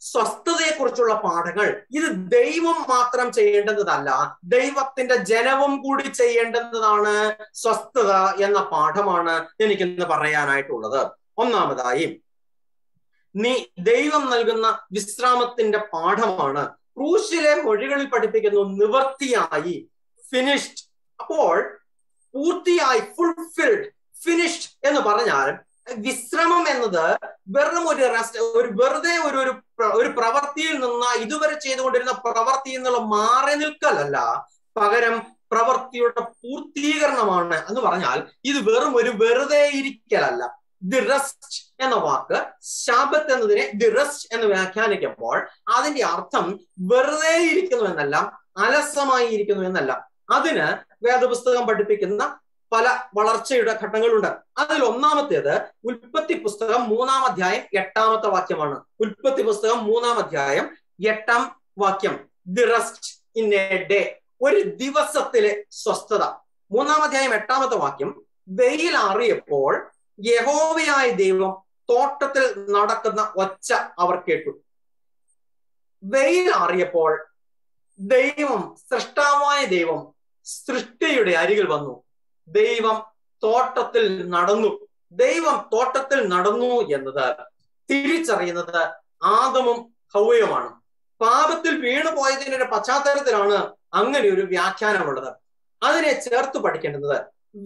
സ്വസ്ഥതയെക്കുറിച്ചുള്ള പാഠങ്ങൾ. ഇത് ദൈവം മാത്രം ചെയ്യേണ്ടതല്ല. ദൈവത്തിന്റെ ജനവും കൂടി ചെയ്യേണ്ടതാണ് സ്വസ്ഥത എന്ന പാഠമാണ് എനിക്കിന്ന് പറയാനായിട്ടുള്ളത്. ഒന്നാമതായി നീ ദൈവം നൽകുന്ന വിശ്രാമത്തിന്റെ പാഠമാണ്. ക്രൂശിലെ മൊഴികളിൽ പഠിപ്പിക്കുന്നു നിവർത്തിയായി ഫിനിഷ്ഡ് അപ്പോൾ പൂർത്തിയായി ഫുൾഫിൽഡ് ഫിനിഷ്ഡ് എന്ന് പറഞ്ഞാൽ വിശ്രമം എന്നത് വെറും ഒരു റെസ്റ്റ് ഒരു വെറുതെ ഒരു ഒരു ഒരു പ്രവൃത്തിയിൽ നിന്ന് ഇതുവരെ ചെയ്തുകൊണ്ടിരുന്ന പ്രവൃത്തിയിൽ നിന്നുള്ള മാറി നിൽക്കലല്ല. പകരം പ്രവൃത്തിയുടെ പൂർത്തീകരണമാണ് എന്ന് പറഞ്ഞാൽ ഇത് വെറും ഒരു വെറുതെ ഇരിക്കലല്ല. ദി റെസ്റ്റ് എന്ന വാക്ക് ശാപത്ത് എന്നതിനെ ദി റെസ്റ്റ് എന്ന് വ്യാഖ്യാനിക്കുമ്പോൾ അതിന്റെ അർത്ഥം വെറുതെ ഇരിക്കുന്നു എന്നല്ല അലസമായി ഇരിക്കുന്നു എന്നല്ല. അതിന് വേദപുസ്തകം പഠിപ്പിക്കുന്ന പല വളർച്ചയുടെ ഘട്ടങ്ങളുണ്ട്. അതിൽ ഒന്നാമത്തേത് ഉൽപ്പത്തി പുസ്തകം മൂന്നാം അധ്യായം എട്ടാമത്തെ വാക്യമാണ്. ഉൽപ്പത്തി പുസ്തകം മൂന്നാം അധ്യായം എട്ടാം വാക്യം. The rest in a day ഒരു ദിവസത്തിലെ സ്വസ്ഥത. മൂന്നാം അധ്യായം എട്ടാമത്തെ വാക്യം. വെയിൽ അറിയപ്പോൾ യഹോവയായ ദൈവം തോട്ടത്തിൽ നടക്കുന്ന ഒച്ച അവർ കേട്ടു. വെയിൽ അറിയപ്പോൾ ദൈവം സൃഷ്ടാവായ ദൈവം സൃഷ്ടിയുടെ അരികിൽ വന്നു. ദൈവം തോട്ടത്തിൽ നടന്നു. ദൈവം തോട്ടത്തിൽ നടന്നു എന്നത് തിരിച്ചറിയുന്നത് ആദമും ഹൗവയുമാണ് പാപത്തിൽ വീണു പോയതിന്റെ ഒരു പശ്ചാത്തലത്തിലാണ് അങ്ങനെ ഒരു വ്യാഖ്യാനമുള്ളത്. അതിനെ ചേർത്ത് പഠിക്കേണ്ടത്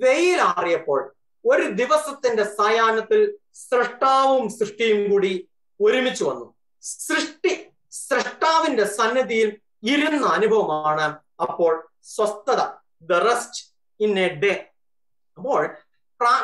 വെയിലാറിയപ്പോൾ ഒരു ദിവസത്തിന്റെ സായാഹ്നത്തിൽ സൃഷ്ടാവും സൃഷ്ടിയും കൂടി ഒരുമിച്ച് വന്നു. സൃഷ്ടി സൃഷ്ടാവിന്റെ സന്നിധിയിൽ ഇരുന്ന അനുഭവമാണ് അപ്പോൾ സ്വസ്ഥത the rest in a day അപ്പോൾ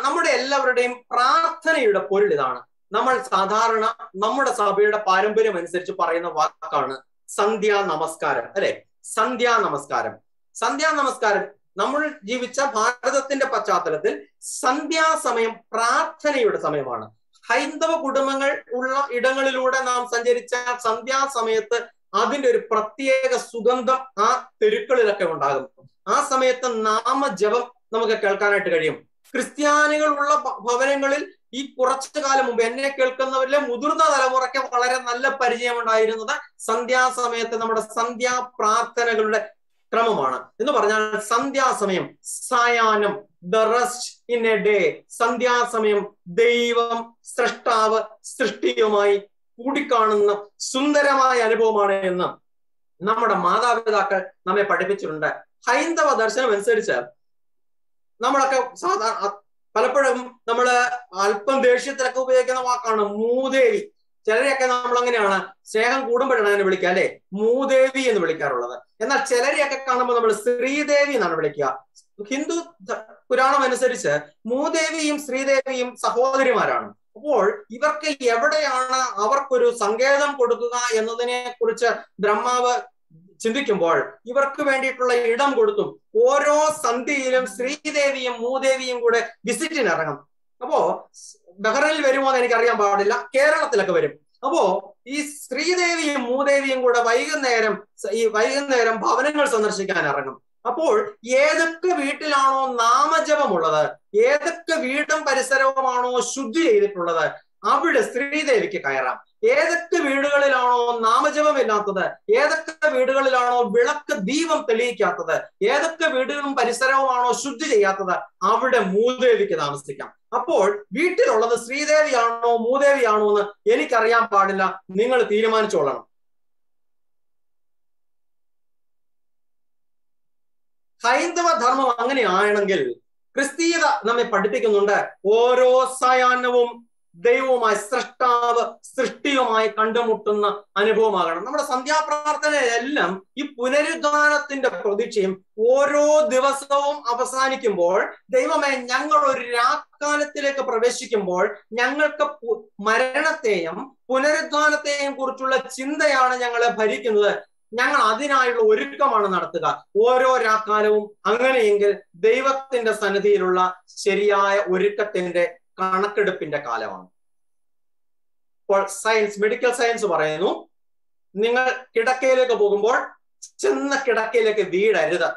നമ്മുടെ എല്ലാവരുടെയും പ്രാർത്ഥനയുടെ പൊരുൾ ഇതാണ്. നമ്മൾ സാധാരണ നമ്മുടെ സഭയുടെ പാരമ്പര്യം അനുസരിച്ച് പറയുന്ന വാക്കാണ് സന്ധ്യാ നമസ്കാരം അല്ലെ? സന്ധ്യാ നമസ്കാരം. സന്ധ്യാ നമസ്കാരം. നമ്മൾ ജീവിച്ച ഭാരതത്തിന്റെ പശ്ചാത്തലത്തിൽ സന്ധ്യാസമയം പ്രാർത്ഥനയുടെ സമയമാണ്. ഹൈന്ദവ കുടുംബങ്ങൾ ഉള്ള ഇടങ്ങളിലൂടെ നാം സഞ്ചരിച്ച സന്ധ്യാസമയത്ത് അതിന്റെ ഒരു പ്രത്യേക സുഗന്ധം ആ തെരുക്കളിലൊക്കെ ഉണ്ടാകും. ആ സമയത്ത് നാമജപം നമുക്ക് കേൾക്കാനായിട്ട് കഴിയും. ക്രിസ്ത്യാനികളുള്ള ഭവനങ്ങളിൽ ഈ കുറച്ചു കാലം മുമ്പ് എന്നെ കേൾക്കുന്നവരിലെ മുതിർന്ന തലമുറയ്ക്ക് വളരെ നല്ല പരിചയമുണ്ടായിരുന്നത് സന്ധ്യാസമയത്ത് നമ്മുടെ സന്ധ്യാ പ്രാർത്ഥനകളുടെ ക്രമമാണ്. എന്ന് പറഞ്ഞാൽ സന്ധ്യാസമയം സായാഹ്നം the rest in a day സന്ധ്യാസമയം ദൈവം സൃഷ്ടാവ് സൃഷ്ടിയുമായി കൂടിക്കാണുന്ന സുന്ദരമായ അനുഭവമാണ് എന്ന് നമ്മുടെ മാതാപിതാക്കൾ നമ്മെ പഠിപ്പിച്ചിട്ടുണ്ട്. ഹൈന്ദവ ദർശനം അനുസരിച്ച് നമ്മളൊക്കെ സാധാരണ പലപ്പോഴും നമ്മൾ അല്പം ദേഷ്യത്തിലൊക്കെ ഉപയോഗിക്കുന്ന വാക്കാണ് മൂദേവി. ചിലരെയൊക്കെ നമ്മൾ അങ്ങനെയാണ് സ്നേഹം കൂടുമ്പോഴാണ് അങ്ങനെ വിളിക്കുക അല്ലെ? മൂദേവി എന്ന് വിളിക്കാറുള്ളത്. എന്നാൽ ചിലരെയൊക്കെ കാണുമ്പോൾ നമ്മൾ ശ്രീദേവി എന്നാണ് വിളിക്കുക. ഹിന്ദു പുരാണം അനുസരിച്ച് മൂദേവിയും ശ്രീദേവിയും സഹോദരിമാരാണ്. അപ്പോൾ ഇവർക്ക് എവിടെയാണ് അവർക്കൊരു സങ്കേതം കൊടുക്കുക എന്നതിനെ കുറിച്ച് ബ്രഹ്മാവ് ചിന്തിക്കുമ്പോൾ ഇവർക്ക് വേണ്ടിയിട്ടുള്ള ഇടം കൊടുത്തും ഓരോ സന്ധിയിലും ശ്രീദേവിയും മൂദേവിയും കൂടെ വിസിറ്റിന് ഇറങ്ങും അപ്പോ ബഹ്റൈനിൽ വരുമോ എന്ന് എനിക്കറിയാൻ പാടില്ല. കേരളത്തിലൊക്കെ വരും. അപ്പോ ഈ ശ്രീദേവിയും മൂദേവിയും കൂടെ വൈകുന്നേരം ഈ വൈകുന്നേരം ഭവനങ്ങൾ സന്ദർശിക്കാൻ ഇറങ്ങും. അപ്പോൾ ഏതൊക്കെ വീട്ടിലാണോ നാമജപമുള്ളത് ഏതൊക്കെ വീടും പരിസരവുമാണോ ശുദ്ധി ചെയ്തിട്ടുള്ളത് അവിടെ ശ്രീദേവിക്ക് കയറാം. ഏതൊക്കെ വീടുകളിലാണോ നാമജപമില്ലാത്തത്? ഏതൊക്കെ വീടുകളിലാണോ വിളക്ക് ദീപം തെളിയിക്കാത്തത്? ഏതൊക്കെ വീടുകളും പരിസരവുമാണോ ശുദ്ധി ചെയ്യാത്തത്? അവിടെ മൂദേവിക്ക് താമസിക്കാം. അപ്പോൾ വീട്ടിലുള്ളത് ശ്രീദേവിയാണോ മൂദേവിയാണോ എന്ന് എനിക്കറിയാൻ പാടില്ല. നിങ്ങൾ തീരുമാനിച്ചോളണം. ഹൈന്ദവ ധർമ്മം അങ്ങനെയാണെങ്കിൽ ക്രിസ്തീയത നമ്മെ പഠിപ്പിക്കുന്നുണ്ട്. ഓരോ സായാഹ്നവും ദൈവവുമായി സൃഷ്ടാവ് സൃഷ്ടിയുമായി കണ്ടുമുട്ടുന്ന അനുഭവമാകണം. നമ്മുടെ സന്ധ്യാപ്രാർത്ഥനയെല്ലാം ഈ പുനരുദ്ധാനത്തിന്റെ പ്രതീക്ഷയും ഓരോ ദിവസവും അവസാനിക്കുമ്പോൾ ദൈവമേ ഞങ്ങൾ ഒരു രാക്കാലത്തിലേക്ക് പ്രവേശിക്കുമ്പോൾ ഞങ്ങൾക്ക് മരണത്തെയും പുനരുദ്ധാനത്തെയും കുറിച്ചുള്ള ചിന്തയാണ് ഞങ്ങളെ ഭരിക്കുന്നത്. ഞങ്ങൾ അതിനായുള്ള ഒരുക്കമാണ് നടത്തുക. ഓരോ രാക്കാലവും അങ്ങനെയെങ്കിൽ ദൈവത്തിന്റെ സന്നിധിയിലുള്ള ശരിയായ ഒരുക്കത്തിന്റെ കണക്കെടുപ്പിന്റെ കാലമാണ്. ഇപ്പോൾ സയൻസ് മെഡിക്കൽ സയൻസ് പറയുന്നു നിങ്ങൾ കിടക്കയിലേക്ക് പോകുമ്പോൾ ചെന്ന കിടക്കയിലേക്ക് വീടരുത്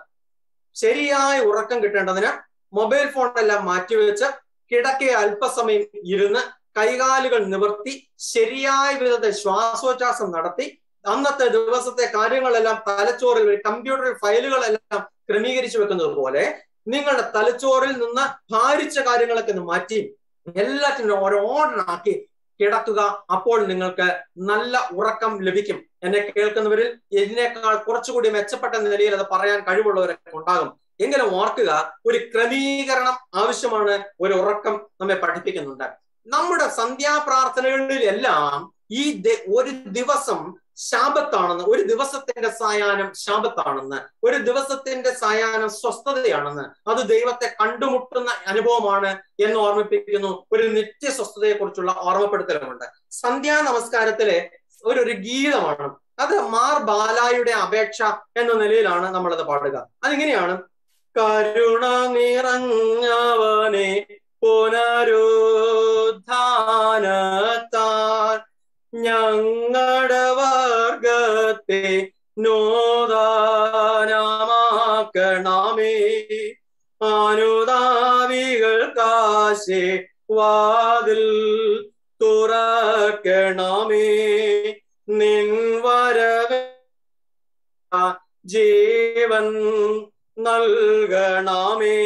ശരിയായ ഉറക്കം കിട്ടേണ്ടതിന് മൊബൈൽ ഫോൺ എല്ലാം മാറ്റിവെച്ച് കിടക്കയെ അല്പസമയം ഇരുന്ന് കൈകാലുകൾ നിവർത്തി ശരിയായ വിധത്തിൽ ശ്വാസോച്ഛാസം നടത്തി അന്നത്തെ ദിവസത്തെ കാര്യങ്ങളെല്ലാം തലച്ചോറിൽ കമ്പ്യൂട്ടറിൽ ഫയലുകളെല്ലാം ക്രമീകരിച്ചു വെക്കുന്നത് പോലെ നിങ്ങളുടെ തലച്ചോറിൽ നിന്ന് ഭാരിച്ച കാര്യങ്ങളൊക്കെ ഒന്ന് മാറ്റി എല്ലാറ്റിനും ഓരോ ഓർഡറാക്കി കിടക്കുക അപ്പോൾ നിങ്ങൾക്ക് നല്ല ഉറക്കം ലഭിക്കും. എന്നെ കേൾക്കുന്നവരിൽ ഇതിനേക്കാൾ കുറച്ചുകൂടി മെച്ചപ്പെട്ട നിലയിൽ അത് പറയാൻ കഴിവുള്ളവരൊക്കെ ഉണ്ടാകും. എങ്കിലും ഓർക്കുക ഒരു ക്രമീകരണം ആവശ്യമാണ് ഒരു ഉറക്കം നമ്മെ പഠിപ്പിക്കുന്നുണ്ട്. നമ്മുടെ സന്ധ്യാപ്രാർത്ഥനകളിലെല്ലാം ഈ ഒരു ദിവസം ശാപത്താണെന്ന് ഒരു ദിവസത്തിന്റെ സായാഹ്നം ശാപത്താണെന്ന് ഒരു ദിവസത്തിന്റെ സായാഹ്നം സ്വസ്ഥതയാണെന്ന് അത് ദൈവത്തെ കണ്ടുമുട്ടുന്ന അനുഭവമാണ് എന്ന് ഓർമ്മിപ്പിക്കുന്നു. ഒരു നിത്യ സ്വസ്ഥതയെ കുറിച്ചുള്ള ഓർമ്മപ്പെടുത്തലുമുണ്ട്. സന്ധ്യാ നമസ്കാരത്തിലെ ഒരു ഒരു ഗീതമാണ്. അത് മാർ ബാലായുടെ അപേക്ഷ എന്ന നിലയിലാണ് നമ്മളത് പാടുക. അതിങ്ങനെയാണ് കരുണ നിറഞ്ഞവനെ പുനരുദ്ധാനത്താൽ ഞങ്ങളുടെ വർഗത്തെ നോദാനമാക്കണമേ അനുദാവികൾക്കാശേ കാശേ വാതിൽ തുറക്കണമേ. നിൻ വരവ ജീവൻ നൽകണമേ.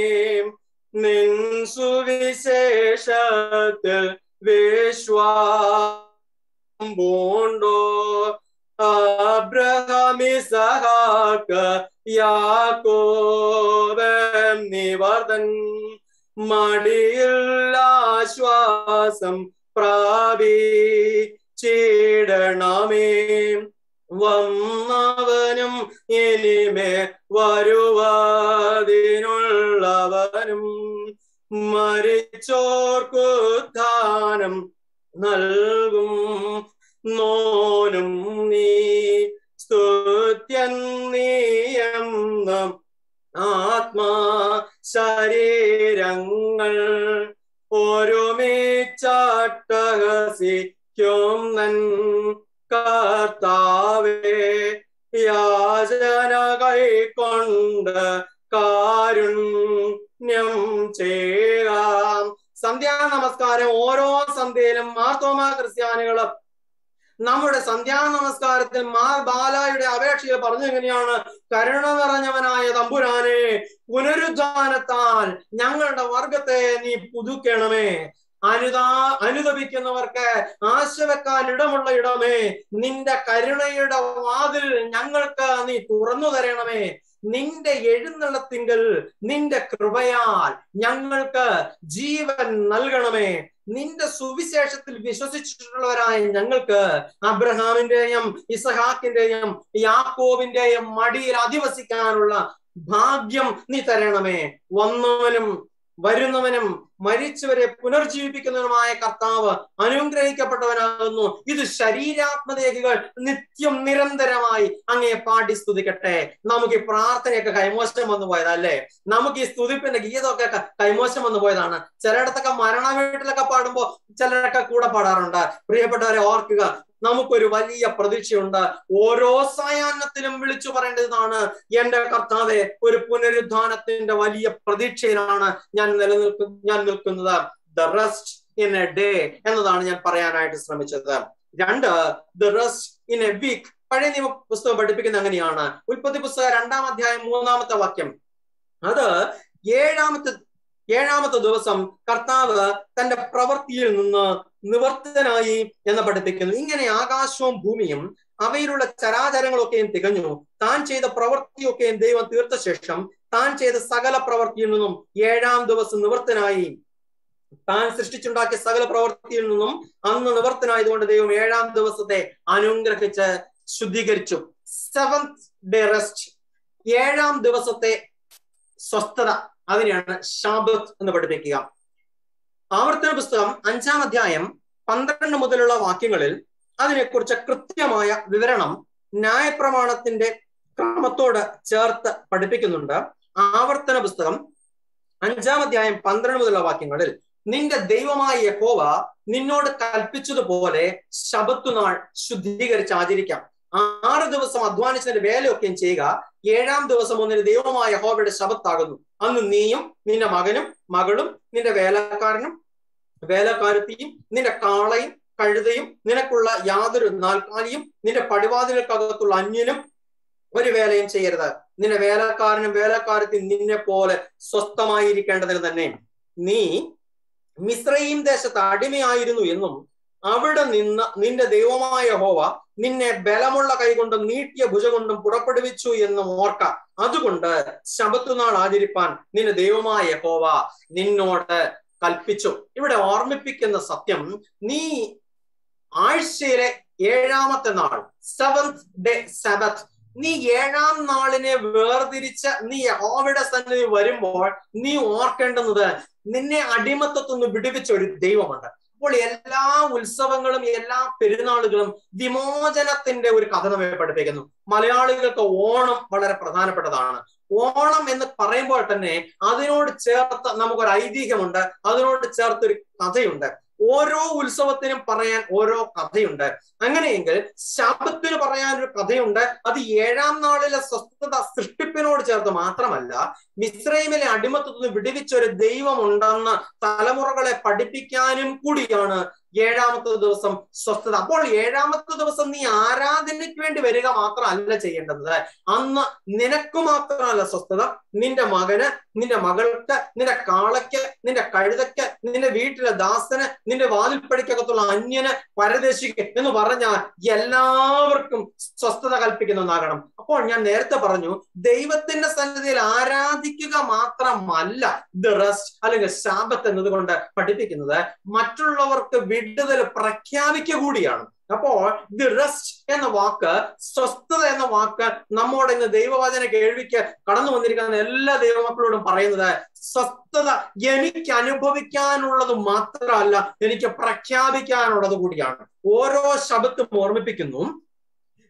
നിൻ സുവിശേഷത്തിൽ വിശ്വാസം പൂണ്ടോ? അബ്രഹമിസഹാക്ക് യാക്കോബം ആശ്വാസം മടിയില്ലാശ്വാസം ചീടണമേ വന്നവനും ഇനിമേ വരുവാതിനുള്ളവനും. മരിച്ചോർക്കുദ്ധാനം നൽകും. നോനും നീ സ്തുത്യൻ നീയെന്ന് ആത്മാ ശരീരങ്ങൾ ഒരുമിച്ചട്ടഹസിക്കും നൻ കർത്താവേ. യാചന കൈക്കൊണ്ട് കാരുണ്യം ചെയ്യാം. സന്ധ്യാ നമസ്കാരം. ഓരോ സന്ധ്യയിലും മാർത്തോമ ക്രിസ്ത്യാനികളും നമ്മുടെ സന്ധ്യാ നമസ്കാരത്തിൽ മാ ബാലായുടെ അപേക്ഷയിൽ പറഞ്ഞു എങ്ങനെയാണ്? കരുണ നിറഞ്ഞവനായ തമ്പുരാനെ പുനരുദ്ധാനത്താൽ ഞങ്ങളുടെ വർഗത്തെ നീ പുതുക്കണമേ. അനുതാ അനുദപിക്കുന്നവർക്ക് ആശവക്കാൻ ഇടമുള്ള ഇടമേ. നിന്റെ കരുണയുടെ വാതിൽ ഞങ്ങൾക്ക് നീ തുറന്നു തരണമേ. നിന്റെ എഴുന്നള്ളത്തിങ്കൽ നിന്റെ കൃപയാൽ ഞങ്ങൾക്ക് ജീവൻ നൽകണമേ. നിന്റെ സുവിശേഷത്തിൽ വിശ്വസിച്ചിട്ടുള്ളവരായ ഞങ്ങൾക്ക് അബ്രഹാമിന്റെയും ഇസഹാക്കിന്റെയും യാക്കോബിന്റെയും മടിയിൽ അധിവസിക്കാനുള്ള ഭാഗ്യം നീ തരണമേ. വന്നവനും വരുന്നവനും മരിച്ചവരെ പുനർജീവിപ്പിക്കുന്നവനുമായ കർത്താവ് അനുഗ്രഹിക്കപ്പെട്ടവനാകുന്നു. ഇത് ശരീരാത്മരേഖകൾ നിത്യം നിരന്തരമായി അങ്ങേ പാടി സ്തുതിക്കട്ടെ. നമുക്ക് ഈ പ്രാർത്ഥനയൊക്കെ കൈമോശം വന്നു പോയതല്ലേ? നമുക്ക് ഈ സ്തുതിപ്പിന്റെ ഗീതമൊക്കെ കൈമോശം വന്നു പോയതാണ്. ചിലയിടത്തൊക്കെ മരണ വീട്ടിലൊക്കെ പാടുമ്പോ ചിലരൊക്കെ കൂടെ പാടാറുണ്ട്. പ്രിയപ്പെട്ടവരെ ഓർക്കുക നമുക്കൊരു വലിയ പ്രതീക്ഷയുണ്ട്. ഓരോ സായാഹ്നത്തിലും വിളിച്ചു പറയേണ്ടതാണ് എന്റെ കർത്താവെ ഒരു പുനരുദ്ധാനത്തിന്റെ വലിയ പ്രതീക്ഷയിലാണ് ഞാൻ നിലനിൽക്കും ഞാൻ നിൽക്കുന്നത്. The rest in a day എന്നതാണ് ഞാൻ പറയാനായിട്ട് ശ്രമിച്ചത്. രണ്ട് the rest in a week പഴയ നിയമ പുസ്തകം പഠിപ്പിക്കുന്ന അങ്ങനെയാണ് ഉൽപ്പത്തി പുസ്തകം രണ്ടാം അധ്യായം മൂന്നാമത്തെ വാക്യം. അത് ഏഴാമത്തെ ഏഴാമത്തെ ദിവസം കർത്താവ് തന്റെ പ്രവൃത്തിയിൽ നിന്ന് നിവർത്തനായി എന്ന് പഠിപ്പിക്കുന്നു. ഇങ്ങനെ ആകാശവും ഭൂമിയും അവയിലുള്ള ചരാചരങ്ങളൊക്കെയും തികഞ്ഞു. താൻ ചെയ്ത പ്രവൃത്തിയൊക്കെയും ദൈവം തീർത്ത ശേഷം താൻ ചെയ്ത സകല പ്രവൃത്തിയിൽ നിന്നും ഏഴാം ദിവസം നിവർത്തനായി. താൻ സൃഷ്ടിച്ചുണ്ടാക്കിയ സകല പ്രവൃത്തിയിൽ നിന്നും അന്ന് നിവർത്തനായതുകൊണ്ട് ദൈവം ഏഴാം ദിവസത്തെ അനുഗ്രഹിച്ച് ശുദ്ധീകരിച്ചു. സെവൻത് ഡേ റെസ്റ്റ് ഏഴാം ദിവസത്തെ സ്വസ്ഥത. അതിനെയാണ് ഷാബത്ത് എന്ന് പഠിപ്പിക്കുക. ആവർത്തന പുസ്തകം അഞ്ചാം അധ്യായം പന്ത്രണ്ട് മുതലുള്ള വാക്യങ്ങളിൽ അതിനെക്കുറിച്ച് കൃത്യമായ വിവരണം ന്യായപ്രമാണത്തിന്റെ ക്രമത്തോട് ചേർത്ത് പഠിപ്പിക്കുന്നുണ്ട്. ആവർത്തന പുസ്തകം അഞ്ചാം അധ്യായം പന്ത്രണ്ട് മുതലുള്ള വാക്യങ്ങളിൽ നിന്റെ ദൈവമായ യഹോവ നിന്നോട് കൽപ്പിച്ചതുപോലെ ശബത്തുനാൾ ശുദ്ധീകരിച്ച് ആചരിക്കാം ആറ് ദിവസം അധ്വാനിച്ചതിന്റെ വേലയൊക്കെയും ചെയ്യുക. ഏഴാം ദിവസം ഒന്നിന് ദൈവമായ യഹോവയുടെ ശബത്താകുന്നു അന്ന് നീയും നിന്റെ മകനും മകളും നിന്റെ വേലക്കാരനും വേലക്കാരത്തിയും നിന്റെ കാളയും കഴുതയും നിനക്കുള്ള യാതൊരു നാൽക്കാലിയും നിന്റെ പടിവാതിലക്കകത്തുള്ള അന്യനും ഒരു വേലയും ചെയ്യരുത്. നിന്റെ വേലക്കാരനും വേലക്കാരത്തിൽ നിന്നെ പോലെ സ്വസ്ഥമായിരിക്കേണ്ടതിന് തന്നെ നീ മിശ്രയും ദേശത്ത് അടിമയായിരുന്നു എന്നും അവിടെ നിന്ന് നിന്റെ ദൈവമായ ഹോവ നിന്നെ ബലമുള്ള കൈകൊണ്ടും നീട്ടിയ ഭുജകൊണ്ടും പുറപ്പെടുവിച്ചു എന്ന് ഓർക്ക. അതുകൊണ്ട് ശബത്തുനാൾ ആചരിപ്പാൻ നിന്റെ ദൈവമായ ഹോവ നിന്നോട് കൽപ്പിച്ചു. ഇവിടെ ഓർമ്മിപ്പിക്കുന്ന സത്യം നീ ആഴ്ചയിലെ ഏഴാമത്തെ നാൾ സെവൻത് ഡേ സബത്ത് നീ ഏഴാം നാളിനെ വേർതിരിച്ച് നീ യഹോവയുടെ സന്നിധി വരുമ്പോൾ നീ ഓർക്കേണ്ടുന്നത് നിന്നെ അടിമത്തത്തൊന്ന് വിടുവിച്ച ഒരു ദൈവമുണ്ട്. അപ്പോൾ എല്ലാ ഉത്സവങ്ങളും എല്ലാ പെരുന്നാളുകളും വിമോചനത്തിന്റെ ഒരു കഥ നമ്മെ പഠിപ്പിക്കുന്നു. മലയാളികൾക്ക് ഓണം വളരെ പ്രധാനപ്പെട്ടതാണ്. ഓണം എന്ന് പറയുമ്പോൾ തന്നെ അതിനോട് ചേർത്ത് നമുക്കൊരു ഐതിഹ്യമുണ്ട് അതിനോട് ചേർത്ത് ഒരു കഥയുണ്ട്. ഓരോ ഉത്സവത്തിനും പറയാൻ ഓരോ കഥയുണ്ട്. അങ്ങനെയെങ്കിൽ ശബത്തിന് പറയാൻ ഒരു കഥയുണ്ട്. അത് ഏഴാം നാളിലെ സ്വസ്ഥത സൃഷ്ടിപ്പിനോട് ചേർത്ത് മാത്രമല്ല മിശ്രൈമിലെ അടിമത്തത്തിൽ വിടുവിച്ച ഒരു ദൈവമുണ്ടെന്ന് തലമുറകളെ പഠിപ്പിക്കാനും കൂടിയാണ് ഏഴാമത്തെ ദിവസം സ്വസ്ഥത. അപ്പോൾ ഏഴാമത്തെ ദിവസം നീ ആരാധനയ്ക്ക് വേണ്ടി വരിക മാത്രമല്ല ചെയ്യേണ്ടത്. അന്ന് നിനക്ക് മാത്രമല്ല സ്വസ്ഥത. നിന്റെ മകന് നിന്റെ മകൾക്ക് നിന്റെ കാളയ്ക്ക് നിന്റെ കഴുതയ്ക്ക് നിന്റെ വീട്ടിലെ ദാസന് നിന്റെ വാതിൽപ്പടിക്കകത്തുള്ള അന്യന് പരദേശിക്ക് എന്ന് പറഞ്ഞാൽ എല്ലാവർക്കും സ്വസ്ഥത കൽപ്പിക്കുന്ന ഒന്നാകണം. അപ്പോൾ ഞാൻ നേരത്തെ പറഞ്ഞു ദൈവത്തിന്റെ സന്നിധിയിൽ ആരാധിക്കുക മാത്രമല്ല ദ റെസ്റ്റ് അല്ലെങ്കിൽ ശാപത്ത് എന്നതുകൊണ്ട് പഠിപ്പിക്കുന്നത് മറ്റുള്ളവർക്ക് വിടുതൽ പ്രഖ്യാപിക്കുക കൂടിയാണ്. അപ്പോൾ ദി റെസ്റ്റ് എന്ന വാക്ക് സ്വസ്ഥത എന്ന വാക്ക് നമ്മോട് ഇന്ന് ദൈവവചന കേൾവിക്ക് കടന്നു വന്നിരിക്കുന്ന എല്ലാ ദൈവമക്കളോടും പറയുന്നത് സ്വസ്ഥത എനിക്ക് അനുഭവിക്കാനുള്ളത് മാത്രമല്ല എനിക്ക് പ്രഖ്യാപിക്കാനുള്ളത് കൂടിയാണ്. ഓരോ ശബ്ദത്തും ഓർമ്മിപ്പിക്കുന്നു.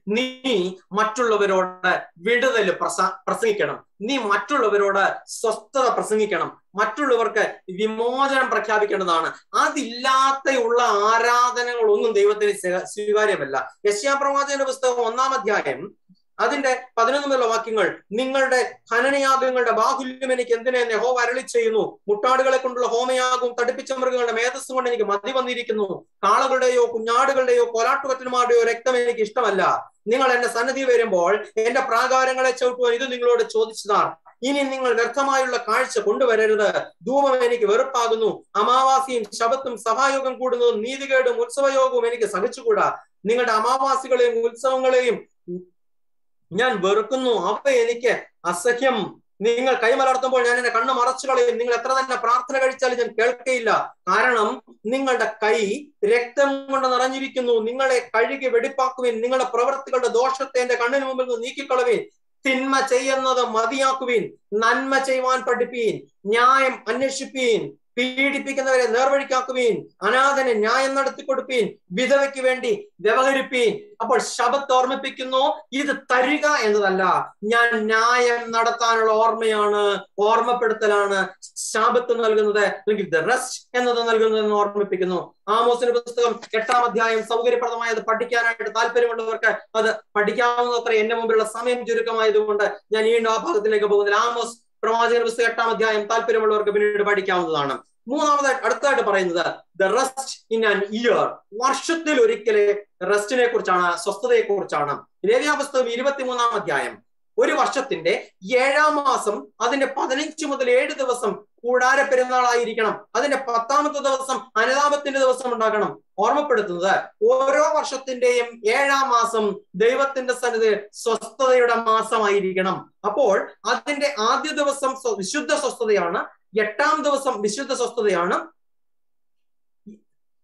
നീ മറ്റുള്ളവരോട് വിടുതൽ പ്രസ പ്രസംഗിക്കണം. നീ മറ്റുള്ളവരോട് സ്വസ്ഥത പ്രസംഗിക്കണം. മറ്റുള്ളവർക്ക് വിമോചനം പ്രഖ്യാപിക്കേണ്ടതാണ്. അതില്ലാത്തയുള്ള ആരാധനകളൊന്നും ദൈവത്തിന് സ്വീകാര്യമല്ല. യശ്യാപ്രവാചകന്റെ പുസ്തകം ഒന്നാം അധ്യായം അതിന്റെ പതിനൊന്ന് മുതലുള്ള വാക്യങ്ങൾ നിങ്ങളുടെ ഹനനയാഗങ്ങളുടെ ബാഹുല്യം എനിക്ക് എന്തിനെ യഹോവ വരളി ചെയ്യുന്നു? മുട്ടാടുകളെ കൊണ്ടുള്ള ഹോമയാഗവും തടിപ്പിച്ച മൃഗങ്ങളുടെ മേധസ്സും കൊണ്ട് എനിക്ക് മതി വന്നിരിക്കുന്നു. കാളകളുടെയോ കുഞ്ഞാടുകളുടെയോ കോലാട്ടുകറ്റന്മാരുടെയോ രക്തം എനിക്ക് ഇഷ്ടമല്ല. നിങ്ങൾ എന്റെ സന്നിധി വരുമ്പോൾ എന്റെ പ്രാകാരങ്ങളെ ചവിട്ടുവാൻ ഇത് നിങ്ങളോട് ചോദിച്ചതാണ്. ഇനി നിങ്ങൾ വ്യർത്ഥമായുള്ള കാഴ്ച കൊണ്ടുവരരുത്. ധൂമം എനിക്ക് വെറുപ്പാകുന്നു. അമാവാസിയും ശബത്തും സഭായോഗം കൂടുന്നതും നീതികേടും ഉത്സവയോഗവും എനിക്ക് സഹിച്ചുകൂടാ. നിങ്ങളുടെ അമാവാസികളെയും ഉത്സവങ്ങളെയും ഞാൻ വെറുക്കുന്നു. അവ എനിക്ക് അസഹ്യം. നിങ്ങൾ കൈമലർത്തുമ്പോൾ ഞാൻ എന്റെ കണ്ണ് മറച്ചു കളയും. നിങ്ങൾ എത്ര തന്നെ പ്രാർത്ഥന കഴിച്ചാലും ഞാൻ കേൾക്കയില്ല. കാരണം നിങ്ങളുടെ കൈ രക്തം കൊണ്ട് നിറഞ്ഞിരിക്കുന്നു. നിങ്ങളെ കഴുകി വെടിപ്പാക്കുവിൻ. നിങ്ങളുടെ പ്രവൃത്തികളുടെ ദോഷത്തെ എന്റെ കണ്ണിന് മുമ്പിൽ നിന്ന് നീക്കിക്കളവീൻ തിന്മ ചെയ്യുന്നത് മതിയാക്കുവീൻ. നന്മ ചെയ്യുവാൻ പഠിപ്പീൻ. ന്യായം അന്വേഷിപ്പീൻ. പീഡിപ്പിക്കുന്നവരെ നേർവഴിക്കാക്കുവീൻ. അനാഥന് ന്യായം നടത്തി കൊടുപ്പീൻ വിധവയ്ക്ക് വേണ്ടി വ്യവഹരിപ്പീൻ. അപ്പോൾ ശബത്ത് ഓർമ്മിപ്പിക്കുന്നു ഇത് തരിക എന്നതല്ല. ഞാൻ ന്യായം നടത്താനുള്ള ഓർമ്മയാണ് ഓർമ്മപ്പെടുത്തലാണ് ശാപത്ത് നൽകുന്നത് അല്ലെങ്കിൽ എന്നത് നൽകുന്നത് എന്ന് ഓർമ്മിപ്പിക്കുന്നു. ആമോസിന്റെ പുസ്തകം എട്ടാം അധ്യായം സൗകര്യപ്രദമായി അത് പഠിക്കാനായിട്ട് താല്പര്യമുള്ളവർക്ക് അത് പഠിക്കാവുന്നത്ര എന്റെ മുമ്പിലുള്ള സമയം ചുരുക്കമായതുകൊണ്ട് ഞാൻ ഈ ഭാഗത്തിലേക്ക് പോകുന്നില്ല. ആമോസ് പ്രവാചകൻ പുസ്തകം എട്ടാം അധ്യായം താല്പര്യമുള്ളവർക്ക് പിന്നീട് പഠിക്കാവുന്നതാണ്. മൂന്നാമതായി അടുത്തായിട്ട് പറയുന്നത് the rest in an year വർഷത്തിൽ ഒരിക്കലെ റെസ്റ്റിനെ കുറിച്ചാണ് സ്വസ്ഥതയെ കുറിച്ചാണ് പുസ്തകം ഇരുപത്തിമൂന്നാം അധ്യായം. ഒരു വർഷത്തിന്റെ ഏഴാം മാസം അതിന്റെ പതിനഞ്ച് മുതൽ ഏഴ് ദിവസം കൂടാര പെരുന്നാളായിരിക്കണം. അതിന്റെ പത്താമത്തെ ദിവസം അനുതാപത്തിന്റെ ദിവസം ഉണ്ടാകണം. ഓർമ്മപ്പെടുത്തുന്നത് ഓരോ വർഷത്തിന്റെയും ഏഴാം മാസം ദൈവത്തിന്റെ സന്നിധി സ്വസ്ഥതയുടെ മാസമായിരിക്കണം. അപ്പോൾ അതിന്റെ ആദ്യ ദിവസം വിശുദ്ധ സ്വസ്ഥതയാണ് എട്ടാം ദിവസം വിശുദ്ധ സ്വസ്ഥതയാണ്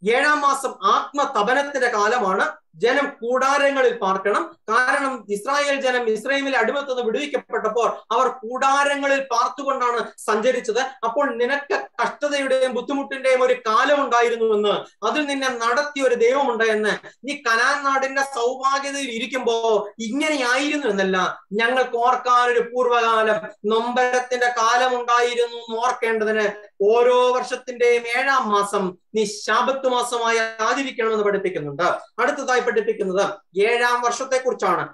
ഏഴാം മാസം ആത്മതപനത്തിന്റെ കാലമാണ് ജനം കൂടാരങ്ങളിൽ പാർക്കണം. കാരണം ഇസ്രായേൽ ജനം ഇസ്രായേലിലെ അടിമത്തുനിന്ന് വിടുവിക്കപ്പെട്ടപ്പോൾ അവർ കൂടാരങ്ങളിൽ പാർത്തുകൊണ്ടാണ് സഞ്ചരിച്ചത്. അപ്പോൾ നിനക്ക് കഷ്ടതയുടെയും ബുദ്ധിമുട്ടിന്റെയും ഒരു കാലം ഉണ്ടായിരുന്നുവെന്ന് അതിൽ നിന്നെ നടത്തിയ ഒരു ദൈവമുണ്ട് എന്ന് നീ കനാൻ നാടിന്റെ സൗഭാഗ്യതയിൽ ഇരിക്കുമ്പോ ഇങ്ങനെയായിരുന്നു എന്നല്ല ഞങ്ങൾക്ക് ഓർക്കാൻ ഒരു പൂർവകാലം. നൊമ്പരത്തിന്റെ കാലം ഉണ്ടായിരുന്നു എന്ന് ഓർക്കേണ്ടതിന് ഓരോ വർഷത്തിന്റെയും ഏഴാം മാസം നീ ശാപത്ത് മാസമായി ആചരിക്കണമെന്ന് പഠിപ്പിക്കുന്നുണ്ട്. അടുത്തതായി പഠിപ്പിക്കുന്നത് ഏഴാം വർഷത്തെ കുറിച്ചാണ്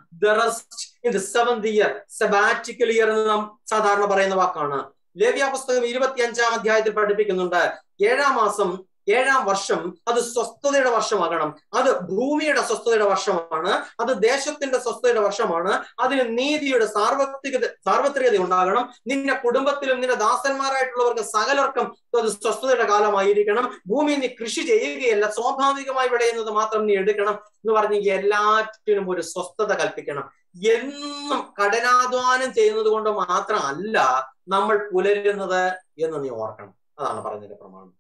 ഇയർ സെബാറ്റിക്കൽ ഇയർ എന്ന് നാം സാധാരണ പറയുന്ന വാക്കാണ്. ലേവ്യ പുസ്തകം ഇരുപത്തി അഞ്ചാം അധ്യായത്തിൽ പഠിപ്പിക്കുന്നുണ്ട്. ഏഴാം മാസം ഏഴാം വർഷം അത് സ്വസ്ഥതയുടെ വർഷമാകണം. അത് ഭൂമിയുടെ സ്വസ്ഥതയുടെ വർഷമാണ്. അത് ദേശത്തിന്റെ സ്വസ്ഥതയുടെ വർഷമാണ്. അതിന് നീതിയുടെ സാർവത്രികത സാർവത്രികത ഉണ്ടാകണം. നിന്റെ കുടുംബത്തിലും നിന്റെ ദാസന്മാരായിട്ടുള്ളവർക്ക് സകലർക്കും അത് സ്വസ്ഥതയുടെ കാലമായിരിക്കണം. ഭൂമി നീ കൃഷി ചെയ്യുകയല്ല സ്വാഭാവികമായി വിളയുന്നത് മാത്രം നീ എടുക്കണം എന്ന് പറഞ്ഞ് എല്ലാറ്റിനും ഒരു സ്വസ്ഥത കൽപ്പിക്കണം. എന്നും കഠിനാധ്വാനം ചെയ്യുന്നത് കൊണ്ട് മാത്രമല്ല നമ്മൾ പുലരുന്നത് എന്ന് നീ ഓർക്കണം. അതാണ് പറഞ്ഞതിന്റെ പ്രമാണം.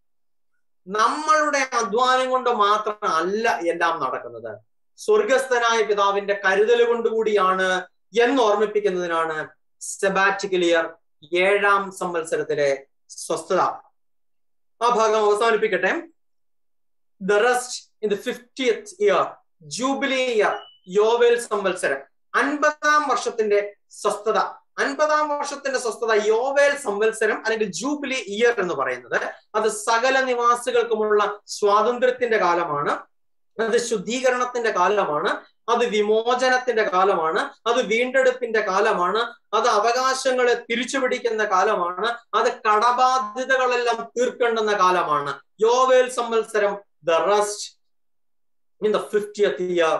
നമ്മളുടെ അധ്വാനം കൊണ്ട് മാത്രമല്ല എല്ലാം നടക്കുന്നത്. സ്വർഗസ്ഥനായ പിതാവിന്റെ കരുതൽ കൊണ്ടുകൂടിയാണ് എന്ന് ഓർമ്മിപ്പിക്കുന്നതിനാണ് സെബാറ്റിക്കൽ ഇയർ ഏഴാം സംവത്സരത്തിലെ സ്വസ്ഥത. ആ ഭാഗം അവസാനിപ്പിക്കട്ടെ. The rest in the fiftieth year jubilee year യോവേൽ സംവത്സരം അൻപതാം വർഷത്തിന്റെ സ്വസ്ഥത. അൻപതാം വർഷത്തിന്റെ സ്വസ്ഥത യോവേൽ സംവത്സരം അല്ലെങ്കിൽ ജൂബിലി ഇയർ എന്ന് പറയുന്നത് അത് സകല നിവാസികൾക്കുമുള്ള സ്വാതന്ത്ര്യത്തിന്റെ കാലമാണ്. അത് ശുദ്ധീകരണത്തിന്റെ കാലമാണ്. അത് വിമോചനത്തിന്റെ കാലമാണ്. അത് വീണ്ടെടുപ്പിന്റെ കാലമാണ്. അത് അവകാശങ്ങളെ തിരിച്ചുപിടിക്കുന്ന കാലമാണ്. അത് കടബാധ്യതകളെല്ലാം തീർക്കേണ്ടുന്ന കാലമാണ്. യോവേൽ സംവത്സരം the rest in the fiftieth year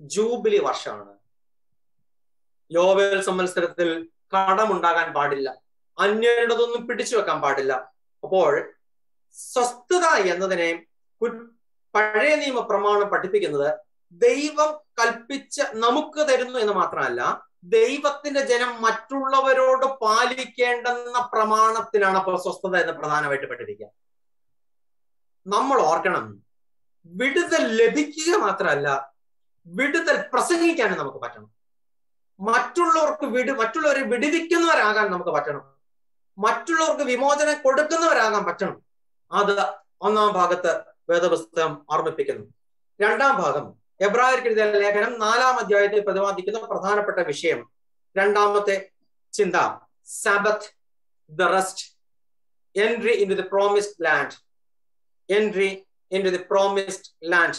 jubilee വർഷമാണ്. യോവേൽ സംവത്സരത്തിൽ കടമുണ്ടാകാൻ പാടില്ല. അന്യരുടേതൊന്നും പിടിച്ചു വെക്കാൻ പാടില്ല. അപ്പോൾ സ്വസ്ഥത എന്നതിനെ പഴയ നിയമ പ്രമാണം പഠിപ്പിക്കുന്നത് ദൈവം കൽപ്പിച്ച നമുക്ക് തരുന്നു എന്ന് മാത്രമല്ല ദൈവത്തിന്റെ ജനം മറ്റുള്ളവരോട് പാലിക്കേണ്ടെന്ന പ്രമാണത്തിനാണ് അപ്പോൾ സ്വസ്ഥത എന്ന് പ്രധാനമായിട്ട് പഠിപ്പിക്കുക. നമ്മൾ ഓർക്കണം വിടുതൽ ലഭിക്കുക മാത്രമല്ല വിടുതൽ പ്രസംഗിക്കാനും നമുക്ക് പറ്റണം. മറ്റുള്ളവർക്ക് വിടു മറ്റുള്ളവരെ വിടുവിക്കുന്നവരാകാൻ നമുക്ക് പറ്റണം. മറ്റുള്ളവർക്ക് വിമോചനം കൊടുക്കുന്നവരാകാൻ പറ്റണം. അത് ഒന്നാം ഭാഗത്ത് വേദപുസ്തകം ഓർമ്മിപ്പിക്കുന്നു. രണ്ടാം ഭാഗം എബ്രാഹിർക്ക് എഴുതിയ ലേഖനം നാലാം അധ്യായത്തിൽ പ്രതിപാദിക്കുന്ന പ്രധാനപ്പെട്ട വിഷയം. രണ്ടാമത്തെ ചിന്ത Sabbath the rest entry in the promised land entry in the promised land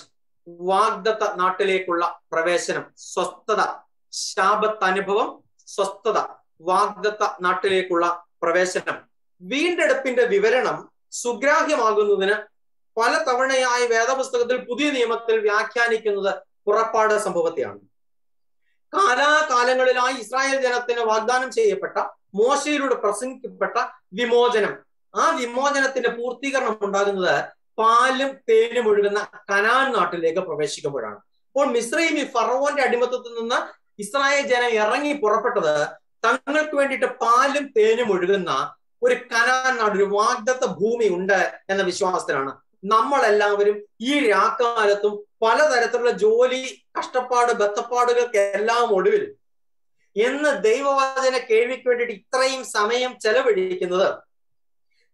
വാഗ്ദത്ത നാട്ടിലേക്കുള്ള പ്രവേശനം സ്വസ്ഥത. ശാപത്ത് അനുഭവം സ്വസ്ഥത വാഗ്ദത്ത നാട്ടിലേക്കുള്ള പ്രവേശനം. വീണ്ടെടുപ്പിന്റെ വിവരണം സുഗ്രാഹ്യമാകുന്നതിന് പല തവണയായി വേദപുസ്തകത്തിൽ പുതിയ നിയമത്തിൽ വ്യാഖ്യാനിക്കുന്നത് പുറപ്പാട് സംഭവത്തെയാണ്. കാലാകാലങ്ങളിലായി ഇസ്രായേൽ ജനത്തിന് വാഗ്ദാനം ചെയ്യപ്പെട്ട മോശയിലൂടെ പ്രസംഗിക്കപ്പെട്ട വിമോചനം. ആ വിമോചനത്തിന്റെ പൂർത്തീകരണം ഉണ്ടാകുന്നത് പാലും തേനും ഒഴുകുന്ന കനാൻ നാട്ടിലേക്ക് പ്രവേശിക്കുമ്പോഴാണ്. അപ്പോൾ മിശ്രൈമി ഫറവോന്റെ അടിമത്തത്തിൽ നിന്ന് ഇസ്രായേൽ ജനം ഇറങ്ങി പുറപ്പെട്ടത് തങ്ങൾക്ക് വേണ്ടിയിട്ട് പാലും തേനും ഒഴുകുന്ന ഒരു കനാൻ നാട് ഒരു വാഗ്ദത്ത ഭൂമി ഉണ്ട് എന്ന വിശ്വാസത്തിലാണ് നമ്മളെല്ലാവരും ഈ രാക്കാലത്തും പലതരത്തിലുള്ള ജോലി കഷ്ടപ്പാട് ബത്തപ്പാടുകൾക്ക് എല്ലാം ഒടുവിൽ എന്ന് ദൈവവചന കേൾവിക്ക് വേണ്ടിയിട്ട് ഇത്രയും സമയം ചെലവഴിക്കുന്നത്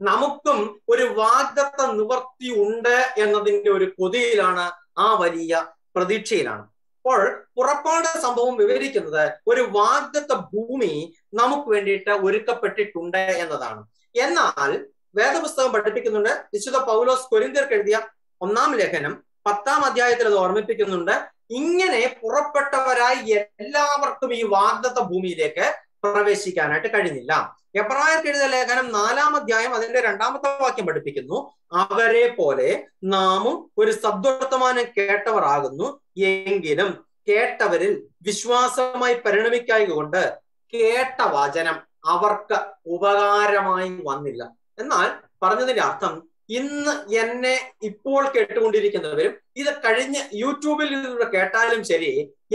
നമുക്കും ഒരു വാഗ്ദത്ത നിവർത്തി ഉണ്ട് എന്നതിന്റെ ഒരു കൊതിയിലാണ് ആ വലിയ പ്രതീക്ഷയിലാണ്. അപ്പോൾ പുറപ്പാട് സംഭവം വിവരിക്കുന്നത് ഒരു വാഗ്ദത്ത ഭൂമി നമുക്ക് വേണ്ടിയിട്ട് ഒരുക്കപ്പെട്ടിട്ടുണ്ട് എന്നതാണ്. എന്നാൽ വേദപുസ്തകം പഠിപ്പിക്കുന്നുണ്ട്. വിശുദ്ധ പൗലോസ് കൊരിന്തിയർക്ക് എഴുതിയ ഒന്നാം ലേഖനം പത്താം അധ്യായത്തിൽ അത് ഓർമ്മിപ്പിക്കുന്നുണ്ട്. ഇങ്ങനെ പുറപ്പെട്ടവരായി എല്ലാവർക്കും ഈ വാഗ്ദത്ത ഭൂമിയിലേക്ക് പ്രവേശിക്കാനായിട്ട് കഴിഞ്ഞില്ല. എബ്രായർക്ക് എഴുതിയ ലേഖനം നാലാം അധ്യായം അതിന്റെ രണ്ടാമത്തെ വാക്യം പഠിപ്പിക്കുന്നു. അവരെ പോലെ നാമും ഒരു സദ്വർത്തമാനം കേട്ടവർ ആകുന്നു എങ്കിലും കേട്ടവരിൽ വിശ്വാസമായി പരിണമിക്കായ കൊണ്ട് കേട്ട വചനം അവർക്ക് ഉപകാരമായി വന്നില്ല. എന്നാൽ പറഞ്ഞതിന്റെ അർത്ഥം ഇന്ന് എന്നെ ഇപ്പോൾ കേട്ടുകൊണ്ടിരിക്കുന്നവരും ഇത് കഴിഞ്ഞ് യൂട്യൂബിൽ കേട്ടാലും ശരി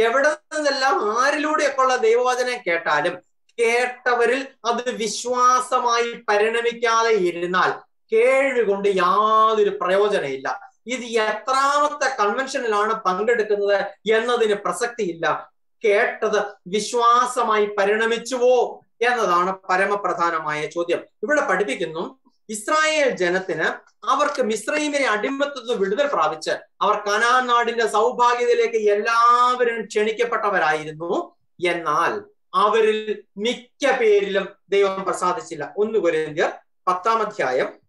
എവിടെ നിന്നെല്ലാം ആരിലൂടെയൊക്കെ ഉള്ള ദൈവവചനം കേട്ടാലും കേട്ടവരിൽ അത് വിശ്വാസമായി പരിണമിക്കാതെ ഇരുന്നാൽ കേഴുകൊണ്ട് യാതൊരു പ്രയോജനമില്ല ഇത് എത്രാമത്തെ കൺവെൻഷനിലാണ് പങ്കെടുക്കുന്നത് എന്നതിന് പ്രസക്തിയില്ല. കേട്ടത് വിശ്വാസമായി പരിണമിച്ചുവോ എന്നതാണ് പരമപ്രധാനമായ ചോദ്യം. ഇവിടെ പഠിപ്പിക്കുന്നു ഇസ്രായേൽ ജനത്തിന് അവർക്ക് മിശ്രൈമിനെ അടിമത്തത്തിൽ വിടുതൽ പ്രാപിച്ച് അവർ കനാൻ നാടിന്റെ സൗഭാഗ്യത്തിലേക്ക് എല്ലാവരും ക്ഷണിക്കപ്പെട്ടവരായിരുന്നു. എന്നാൽ അവരിൽ മിക്ക പേരിലും ദൈവം പ്രസാദിച്ചില്ല. ഒന്ന് കുരന്ത്യർ പത്താം അധ്യായം.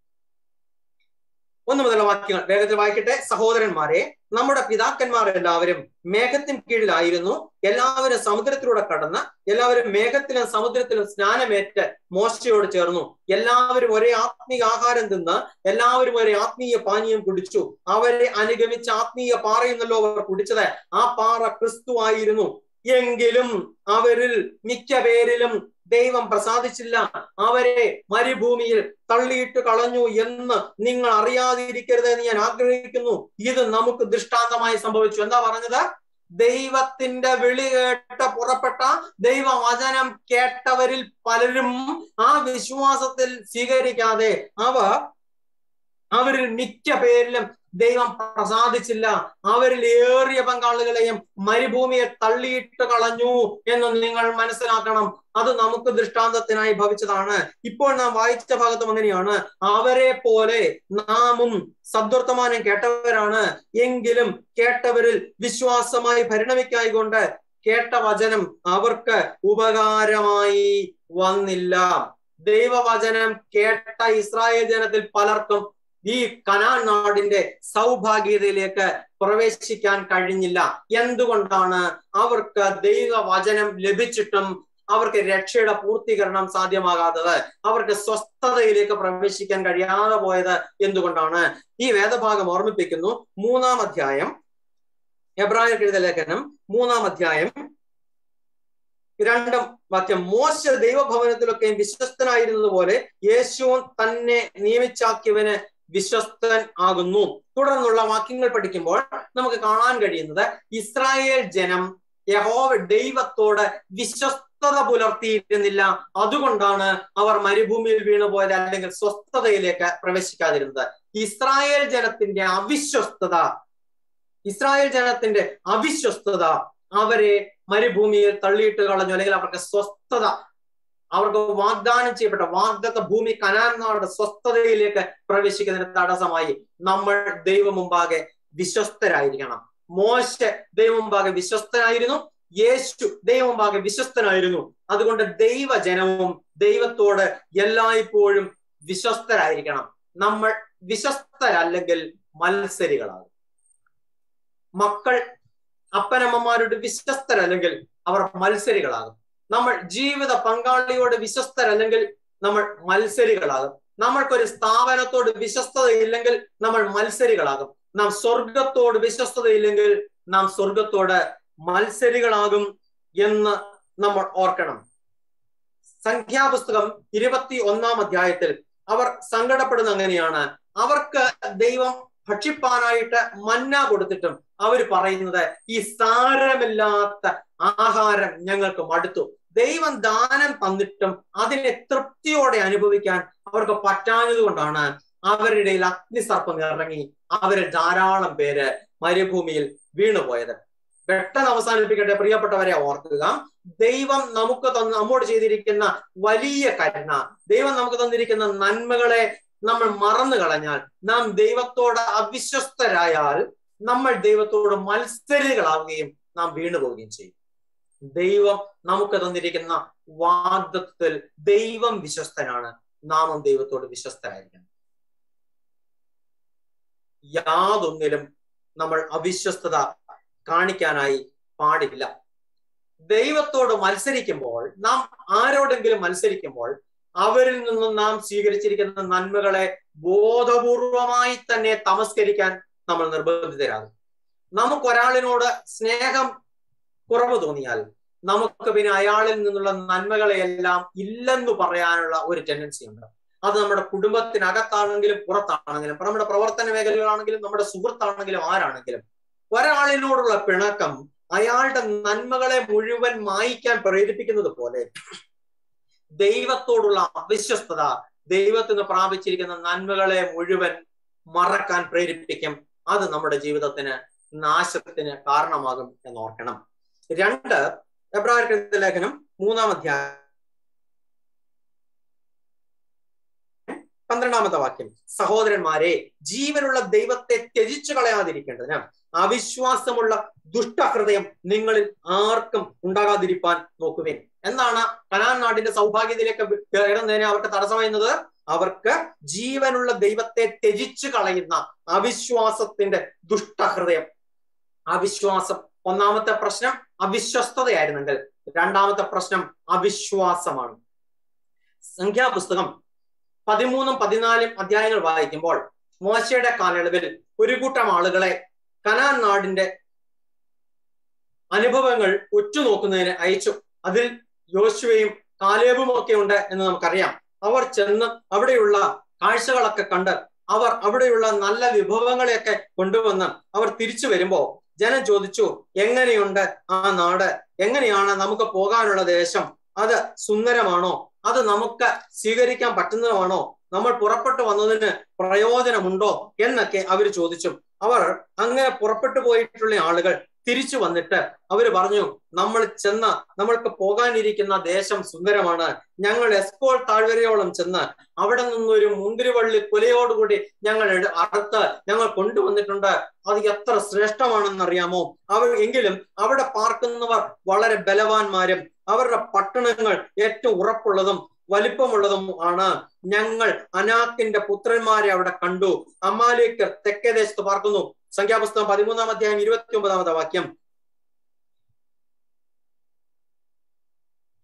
ഒന്ന് മുതലുള്ള വാക്യങ്ങൾ. വേഗത്തിൽ വായിക്കട്ടെ. സഹോദരന്മാരെ നമ്മുടെ പിതാക്കന്മാർ എല്ലാവരും മേഘത്തിന് കീഴിലായിരുന്നു. എല്ലാവരും സമുദ്രത്തിലൂടെ കടന്ന് എല്ലാവരും മേഘത്തിലും സമുദ്രത്തിലും സ്നാനമേറ്റ് മോശയോട് ചേർന്നു. എല്ലാവരും ഒരേ ആത്മീയ ആഹാരം തിന്ന് എല്ലാവരും ഒരേ ആത്മീയ പാനീയം കുടിച്ചു. അവരെ അനുഗമിച്ച ആത്മീയ പാറയെന്നല്ലോ അവർ കുടിച്ചത്. ആ പാറ ക്രിസ്തു ആയിരുന്നു എങ്കിലും അവരിൽ മിക്ക പേരിലും ദൈവം പ്രസാദിച്ചില്ല. അവരെ മരുഭൂമിയിൽ തള്ളിയിട്ട് കളഞ്ഞു എന്ന് നിങ്ങൾ അറിയാതിരിക്കരുത് എന്ന് ഞാൻ ആഗ്രഹിക്കുന്നു. ഇത് നമുക്ക് ദൃഷ്ടാന്തമായി സംഭവിച്ചു. എന്താ പറഞ്ഞത്? ദൈവത്തിന്റെ വിളി കേട്ട പുറപ്പെട്ട ദൈവവചനം കേട്ടവരിൽ പലരും ആ വിശ്വാസത്തിൽ സ്വീകരിക്കാതെ അവ അവരിൽ മിക്ക പേരിലും ദൈവം പ്രസാദിച്ചില്ല. അവരിൽ ഏറിയ പങ്കാളികളെയും മരുഭൂമിയെ തള്ളിയിട്ട് കളഞ്ഞു എന്ന് നിങ്ങൾ മനസ്സിലാക്കണം. അത് നമുക്ക് ദൃഷ്ടാന്തത്തിനായി ഭവിച്ചതാണ്. ഇപ്പോൾ നാം വായിച്ച ഭാഗത്തും അങ്ങനെയാണ്. അവരെ പോലെ നാമും സദ്വർത്തമാനം കേട്ടവരാണ്. എങ്കിലും കേട്ടവരിൽ വിശ്വാസമായി പരിണമിക്കായികൊണ്ട് കേട്ട വചനം അവർക്ക് ഉപകാരമായി വന്നില്ല. ദൈവവചനം കേട്ട ഇസ്രായേൽ ജനത്തിൽ പലർക്കും ഈ കനാൻ നാടിന്റെ സൗഭാഗ്യതയിലേക്ക് പ്രവേശിക്കാൻ കഴിഞ്ഞില്ല. എന്തുകൊണ്ടാണ് അവർക്ക് ദൈവവചനം ലഭിച്ചിട്ടും അവർക്ക് രക്ഷയുടെ പൂർത്തീകരണം സാധ്യമാകാത്തത്? അവർക്ക് സ്വസ്ഥതയിലേക്ക് പ്രവേശിക്കാൻ കഴിയാതെ പോയത് എന്തുകൊണ്ടാണ്? ഈ വേദഭാഗം ഓർമ്മിപ്പിക്കുന്നു. മൂന്നാം അധ്യായം എബ്രാഹിം എഴുത ലേഖനം മൂന്നാം അധ്യായം രണ്ടും വാക്യം. മോശ ദൈവഭവനത്തിലൊക്കെയും വിശ്വസ്തനായിരുന്നത് പോലെ യേശുവും തന്നെ നിയമിച്ചാക്കിയവന് വിശ്വസ്തൻ ആകുന്നു. തുടർന്നുള്ള വാക്യങ്ങൾ പഠിക്കുമ്പോൾ നമുക്ക് കാണാൻ കഴിയുന്നത് ഇസ്രായേൽ ജനം യഹോവ ദൈവത്തോട് വിശ്വസ്തത പുലർത്തിയിരുന്നില്ല. അതുകൊണ്ടാണ് അവർ മരുഭൂമിയിൽ വീണുപോയത് അല്ലെങ്കിൽ സ്വസ്ഥതയിലേക്ക് പ്രവേശിക്കാതിരുന്നത്. ഇസ്രായേൽ ജനത്തിന്റെ അവിശ്വസ്തത ഇസ്രായേൽ ജനത്തിന്റെ അവിശ്വസ്തത അവരെ മരുഭൂമിയിൽ തള്ളിയിട്ട് കളഞ്ഞു അല്ലെങ്കിൽ അവർക്ക് സ്വസ്ഥത അവർക്ക് വാഗ്ദാനം ചെയ്യപ്പെട്ട വാഗ്ദത്ത ഭൂമി കനാൻ നാട് സ്വസ്ഥതയിലേക്ക് പ്രവേശിക്കുന്നതിന് തടസ്സമായി നമ്മൾ ദൈവം മുമ്പാകെ വിശ്വസ്തരായിരിക്കണം. മോശ ദൈവം മുമ്പാകെ വിശ്വസ്തനായിരുന്നു. യേശു ദൈവം മുമ്പാകെ വിശ്വസ്തനായിരുന്നു. അതുകൊണ്ട് ദൈവജനവും ദൈവത്തോട് എല്ലായ്പ്പോഴും വിശ്വസ്തരായിരിക്കണം. നമ്മൾ വിശ്വസ്തരല്ലെങ്കിൽ മത്സരികളാകും. മക്കൾ അപ്പനമ്മമാരുടെ വിശ്വസ്തരല്ലെങ്കിൽ അവർ മത്സരികളാകും. നമ്മൾ ജീവിത പങ്കാളിയോട് വിശ്വസ്തരല്ലെങ്കിൽ നമ്മൾ മത്സരികളാകും. നമ്മൾക്കൊരു സ്ഥാപനത്തോട് വിശ്വസ്തതയില്ലെങ്കിൽ നമ്മൾ മത്സരികളാകും. നാം സ്വർഗത്തോട് വിശ്വസ്തതയില്ലെങ്കിൽ നാം സ്വർഗത്തോട് മത്സരികളാകും എന്ന് നമ്മൾ ഓർക്കണം. സംഖ്യാപുസ്തകം ഇരുപത്തി ഒന്നാം അധ്യായത്തിൽ അവർ സങ്കടപ്പെടുന്ന അങ്ങനെയാണ്. അവർക്ക് ദൈവം ഭക്ഷിപ്പാനായിട്ട് മന്ന കൊടുത്തിട്ടും അവർ പറയുന്നത് ഈ സാരമില്ലാത്ത ആഹാരം ഞങ്ങൾക്ക് മടുത്തു. ദൈവം ദാനം തന്നിട്ടും അതിനെ തൃപ്തിയോടെ അനുഭവിക്കാൻ അവർക്ക് പറ്റാഞ്ഞത് കൊണ്ടാണ് അവരുടെ ഇടയിൽ അഗ്നിസർപ്പം ഇറങ്ങി അവരിൽ ധാരാളം പേര് മരുഭൂമിയിൽ വീണുപോയത്. പെട്ടെന്ന് അവസാനിപ്പിക്കട്ടെ പ്രിയപ്പെട്ടവരെ ഓർക്കുക. ദൈവം നമുക്ക് തന്ന നമ്മോട് ചെയ്തിരിക്കുന്ന വലിയ കരുണ ദൈവം നമുക്ക് തന്നിരിക്കുന്ന നന്മകളെ നമ്മൾ മറന്നു കളഞ്ഞാൽ നാം ദൈവത്തോട് അവിശ്വസ്തരായാൽ നമ്മൾ ദൈവത്തോട് മത്സരികളാവുകയും നാം വീണുപോവുകയും ചെയ്യും. ദൈവം നമുക്ക് തന്നിരിക്കുന്ന വാഗ്ദത്വത്തിൽ ദൈവം വിശ്വസ്തനാണ്. നാമം ദൈവത്തോട് വിശ്വസ്തരായിരിക്കണം. യാതൊന്നിലും നമ്മൾ അവിശ്വസ്തത കാണിക്കാനായി പാടില്ല. ദൈവത്തോട് മത്സരിക്കുമ്പോൾ നാം ആരോടെങ്കിലും മത്സരിക്കുമ്പോൾ അവരിൽ നിന്നും നാം സ്വീകരിച്ചിരിക്കുന്ന നന്മകളെ ബോധപൂർവമായി തന്നെ തമസ്കരിക്കാൻ നമ്മൾ നിർബന്ധിതരാകും. നമുക്കൊരാളിനോട് സ്നേഹം കുറവ് തോന്നിയാൽ നമുക്ക് പിന്നെ അയാളിൽ നിന്നുള്ള നന്മകളെയെല്ലാം ഇല്ലെന്ന് പറയാനുള്ള ഒരു ടെൻഡൻസി ഉണ്ട്. അത് നമ്മുടെ കുടുംബത്തിനകത്താണെങ്കിലും പുറത്താണെങ്കിലും നമ്മുടെ പ്രവർത്തന മേഖലകളാണെങ്കിലും നമ്മുടെ സുഹൃത്താണെങ്കിലും ആരാണെങ്കിലും ഒരാളിനോടുള്ള പിണക്കം അയാളുടെ നന്മകളെ മുഴുവൻ മായിക്കാൻ പ്രേരിപ്പിക്കുന്നത് പോലെ ദൈവത്തോടുള്ള അവിശ്വസ്തത ദൈവത്തിന് പ്രാപിച്ചിരിക്കുന്ന നന്മകളെ മുഴുവൻ മറക്കാൻ പ്രേരിപ്പിക്കും. അത് നമ്മുടെ ജീവിതത്തിന് നാശത്തിന് കാരണമാകും എന്ന് ഓർക്കണം. രണ്ട് എബ്രാഹിം ലേഖനം മൂന്നാം അധ്യായം പന്ത്രണ്ടാമത്തെ വാക്യം. സഹോദരന്മാരെ ജീവനുള്ള ദൈവത്തെ ത്യജിച്ചു കളയാതിരിക്കേണ്ടതിന് അവിശ്വാസമുള്ള ദുഷ്ടഹൃദയം നിങ്ങളിൽ ആർക്കും ഉണ്ടാകാതിരിക്കാൻ നോക്കുവേൻ. എന്താണ് കനാൻ നാടിന്റെ സൗഭാഗ്യത്തിലേക്ക് ഇടുന്നതിന് അവർക്ക് തടസ്സമായിരുന്നത് അവർക്ക് ജീവനുള്ള ദൈവത്തെ ത്യജിച്ചു കളയുന്ന അവിശ്വാസത്തിന്റെ ദുഷ്ടഹൃദയം. അവിശ്വാസം ഒന്നാമത്തെ പ്രശ്നം അവിശ്വസ്തതയായിരുന്നെങ്കിൽ രണ്ടാമത്തെ പ്രശ്നം അവിശ്വാസമാണ്. സംഖ്യാപുസ്തകം പതിമൂന്നും പതിനാലും അധ്യായങ്ങൾ വായിക്കുമ്പോൾ മോശയുടെ കാലയളവിൽ ഒരു കൂട്ടം ആളുകളെ കനാൻ നാടിന്റെ അനുഭവങ്ങൾ ഉറ്റുനോക്കുന്നതിന് അയച്ചു. അതിൽ യോശുവയും കാലേബും ഒക്കെ ഉണ്ട് എന്ന് നമുക്കറിയാം. അവർ ചെന്ന് അവിടെയുള്ള കാഴ്ചകളൊക്കെ കണ്ട് അവർ അവിടെയുള്ള നല്ല വിഭവങ്ങളെയൊക്കെ കൊണ്ടുവന്ന് അവർ തിരിച്ചു വരുമ്പോ ജനം ചോദിച്ചു എങ്ങനെയുണ്ട് ആ നാട്? എങ്ങനെയാണ് നമുക്ക് പോകാനുള്ള ദേശം? അത് സുന്ദരമാണോ? അത് നമുക്ക് സ്വീകരിക്കാൻ പറ്റുന്നതുമാണോ? നമ്മൾ പുറപ്പെട്ടു വന്നതിന് പ്രയോജനമുണ്ടോ? എന്നൊക്കെ അവർ ചോദിച്ചു. അവർ അങ്ങനെ പുറപ്പെട്ടു പോയിട്ടുള്ള ആളുകൾ തിരിച്ചു വന്നിട്ട് അവർ പറഞ്ഞു നമ്മൾ ചെന്ന നമ്മൾക്ക് പോകാനിരിക്കുന്ന ദേശം സുന്ദരമാണ്. ഞങ്ങൾ എസ്കോൾ താഴ്വരയോളം ചെന്ന് അവിടെ നിന്നൊരു മുന്തിരിവള്ളി കൊലയോടുകൂടി ഞങ്ങൾ അടുത്ത് ഞങ്ങൾ കൊണ്ടുവന്നിട്ടുണ്ട്. അത് എത്ര ശ്രേഷ്ഠമാണെന്നറിയാമോ? അവർ എങ്കിലും അവിടെ പാർക്കുന്നവർ വളരെ ബലവാന്മാരും അവരുടെ പട്ടണങ്ങൾ ഏറ്റവും ഉറപ്പുള്ളതും വലിപ്പമുള്ളതും ആണ്. ഞങ്ങൾ അനാക്കിന്റെ പുത്രന്മാരെ അവിടെ കണ്ടു. അമാലേക്കർ തെക്കേ ദേശത്ത് പാർക്കുന്നു. സംഖ്യാപുസ്തകം പതിമൂന്നാം അധ്യായം ഇരുപത്തി ഒമ്പതാമത്തെ വാക്യം.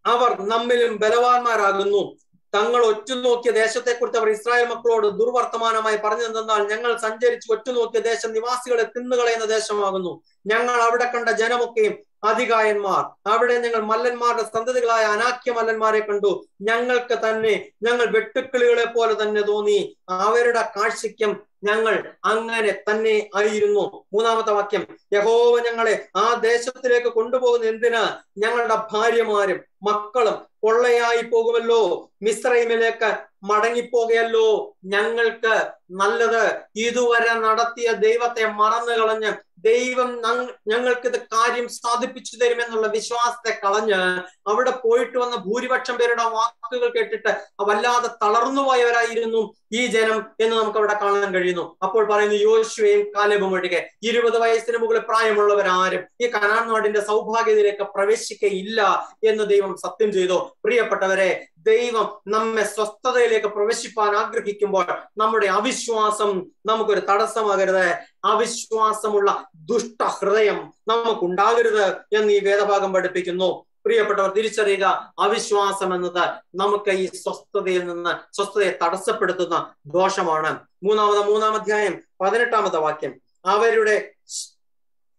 അവർ നമ്മിലും ബലവാന്മാരാകുന്നു. തങ്ങൾ ഒറ്റുനോക്കിയ ദേശത്തെക്കുറിച്ച് അവർ ഇസ്രായേൽ മക്കളോട് ദുർവർത്തമാനമായി പറഞ്ഞു പറഞ്ഞെന്നാൽ ഞങ്ങൾ സഞ്ചരിച്ച് ഒറ്റുനോക്കിയ ദേശം നിവാസികളെ തിന്നുകളയുന്ന ദേശമാകുന്നു. ഞങ്ങൾ അവിടെ കണ്ട ജനമൊക്കെയും അധികായന്മാർ. അവിടെ ഞങ്ങൾ മല്ലന്മാരുടെ സന്തതികളായ അനാഖ്യ മല്ലന്മാരെ കണ്ടു. ഞങ്ങൾക്ക് തന്നെ ഞങ്ങൾ വെട്ടുക്കിളികളെ പോലെ തന്നെ തോന്നി. അവരുടെ കാഴ്ചയ്ക്കും ഞങ്ങൾ അങ്ങനെ തന്നെ ആയിരുന്നു. മൂന്നാമത്തെ വാക്യം യഹോവ ഞങ്ങളെ ആ ദേശത്തിലേക്ക് കൊണ്ടുപോകുന്ന എന്തിനാ? ഞങ്ങളുടെ ഭാര്യമാരും മക്കളും കൊള്ളയായി പോകുമല്ലോ. മിശ്രൈമിലേക്ക് മടങ്ങിപ്പോകയല്ലോ. ഞങ്ങൾക്ക് നല്ലത് ഇതുവരെ നടത്തിയ ദൈവത്തെ മറന്നു കളഞ്ഞ് ദൈവം ഞങ്ങ- ഞങ്ങൾക്ക് ഇത് കാര്യം സാധിപ്പിച്ചു തരുമെന്നുള്ള വിശ്വാസത്തെ കളഞ്ഞ് അവിടെ പോയിട്ട് വന്ന ഭൂരിപക്ഷം പേരുടെ വാക്കുകൾ കേട്ടിട്ട് വല്ലാതെ തളർന്നു പോയവരായിരുന്നു ഈ ജനം എന്ന് നമുക്ക് അവിടെ കാണാൻ കഴിയുന്നു. അപ്പോൾ പറയുന്നു യോശുവയും കാലബും ഒഴികെ ഇരുപത് വയസ്സിന് മുകളിൽ പ്രായമുള്ളവരാരും ഈ കനാൻ നാടിന്റെ സൗഭാഗ്യത്തിലേക്ക് പ്രവേശിക്കയില്ല എന്ന് ദൈവം സത്യം ചെയ്തു. പ്രിയപ്പെട്ടവരെ ദൈവം നമ്മെ സ്വസ്ഥതയിലേക്ക് പ്രവേശിപ്പാൻ ആഗ്രഹിക്കുമ്പോൾ നമ്മുടെ അവിശ്വാസം നമുക്കൊരു തടസ്സമാകരുത്. അവിശ്വാസമുള്ള ദുഷ്ടഹൃദയം നമുക്കുണ്ടാകരുത് എന്ന് ഈ വേദഭാഗം പഠിപ്പിക്കുന്നു. പ്രിയപ്പെട്ടവർ തിരിച്ചറിയുക അവിശ്വാസം എന്നത് നമുക്ക് ഈ സ്വസ്ഥതയിൽ നിന്ന് സ്വസ്ഥതയെ തടസ്സപ്പെടുത്തുന്ന ദോഷമാണ്. മൂന്നാമത് മൂന്നാം അധ്യായം പതിനെട്ടാമത്തെ വാക്യം. അവരുടെ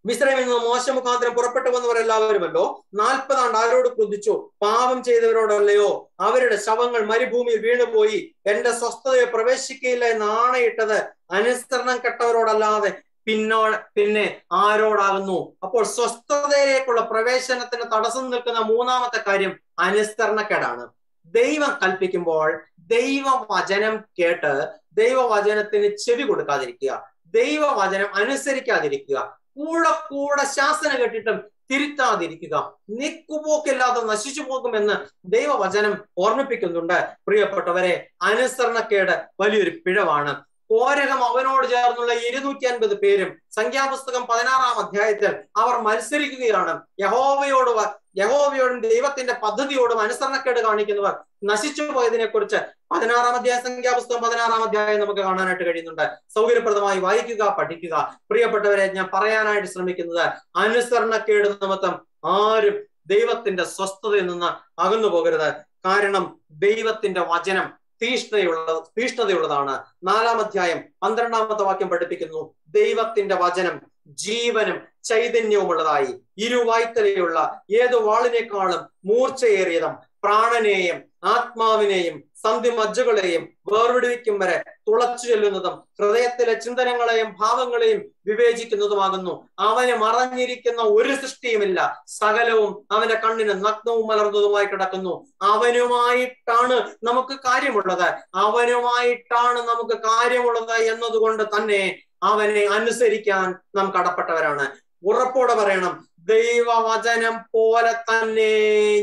മിശ്രമിൽ നിന്ന് മോശം മുഖാന്തരം പുറപ്പെട്ടു വന്നവരെല്ലാവരുമല്ലോ? നാൽപ്പതാണ്ട് ആരോട് ക്രുദ്ധിച്ചു പാപം ചെയ്തവരോടല്ലയോ? അവരുടെ ശവങ്ങൾ മരുഭൂമിയിൽ വീണുപോയി. എന്റെ സ്വസ്ഥതയെ പ്രവേശിക്കയില്ല എന്ന് ആണയിട്ടത് അനുസരണം കെട്ടവരോടല്ലാതെ പിന്നോ പിന്നെ ആരോടാകുന്നു? അപ്പോൾ സ്വസ്ഥതയിലേക്കുള്ള പ്രവേശനത്തിന് തടസ്സം നിൽക്കുന്ന മൂന്നാമത്തെ കാര്യം അനുസരണക്കേടാണ്. ദൈവം കൽപ്പിക്കുമ്പോൾ ദൈവവചനം കേട്ട് ദൈവവചനത്തിന് ചെവി കൊടുക്കാതിരിക്കുക. ദൈവവചനം അനുസരിക്കാതിരിക്കുക. കൂടെ കൂടെ ശാസന കേട്ടിട്ടും തിരുത്താതിരിക്കുക. നിക്കുപോക്കില്ലാതെ നശിച്ചു പോകുമെന്ന് ദൈവവചനം ഓർമ്മിപ്പിക്കുന്നുണ്ട്. പ്രിയപ്പെട്ടവരെ അനുസരണക്കേട് വലിയൊരു പിഴവാണ്. കോരകം അവനോട് ചേർന്നുള്ള ഇരുന്നൂറ്റി അൻപത് പേരും സംഖ്യാപുസ്തകം പതിനാറാം അധ്യായത്തിൽ അവർ മത്സരിക്കുകയാണ്. യഹോവയോട് യഹോവയോടും ദൈവത്തിന്റെ പദ്ധതിയോടും അനുസരണക്കേട് കാണിക്കുന്നവർ നശിച്ചു പോയതിനെ കുറിച്ച് പതിനാറാം അധ്യായ സംഖ്യാപുസ്തകം പതിനാറാം അധ്യായം നമുക്ക് കാണാനായിട്ട് കഴിയുന്നുണ്ട്. സൗകര്യപ്രദമായി വായിക്കുക പഠിക്കുക. പ്രിയപ്പെട്ടവരെ ഞാൻ പറയാനായിട്ട് ശ്രമിക്കുന്നത് അനുസരണക്കേട് നിമിത്തം ആരും ദൈവത്തിന്റെ സ്വസ്ഥതയിൽ നിന്ന് അകന്നു പോകരുത് കാരണം ദൈവത്തിന്റെ വചനം തീഷ്ണയുള്ള തീഷ്ണതയുള്ളതാണ്. നാലാം അധ്യായം പന്ത്രണ്ടാമത്തെ വാക്യം പഠിപ്പിക്കുന്നു. ദൈവത്തിന്റെ വചനം ജീവനും ചൈതന്യവുമുള്ളതായി. ഇരുവായ്ത്തലയുള്ള ഏത് വാളിനേക്കാളും മൂർച്ചയേറിയതും പ്രാണനെയും ആത്മാവിനെയും സന്ധി മജ്ജകളെയും വേർവിടുവിക്കും വരെ തുളച്ചു ചെല്ലുന്നതും ഹൃദയത്തിലെ ചിന്തനങ്ങളെയും ഭാവങ്ങളെയും വിവേചിക്കുന്നതുമാകുന്നു. അവന് മറഞ്ഞിരിക്കുന്ന ഒരു സൃഷ്ടിയുമില്ല. സകലവും അവന്റെ കണ്ണിന് നഗ്നവും മലർന്നതുമായി കിടക്കുന്നു. അവനുമായിട്ടാണ് നമുക്ക് കാര്യമുള്ളത്. അവനുമായിട്ടാണ് നമുക്ക് കാര്യമുള്ളത് എന്നതുകൊണ്ട് തന്നെ അവനെ അനുസരിക്കാൻ നാം കടപ്പെട്ടവരാണ്. ഉറപ്പോടെ പറയണം ദൈവവചനം പോലെ തന്നെ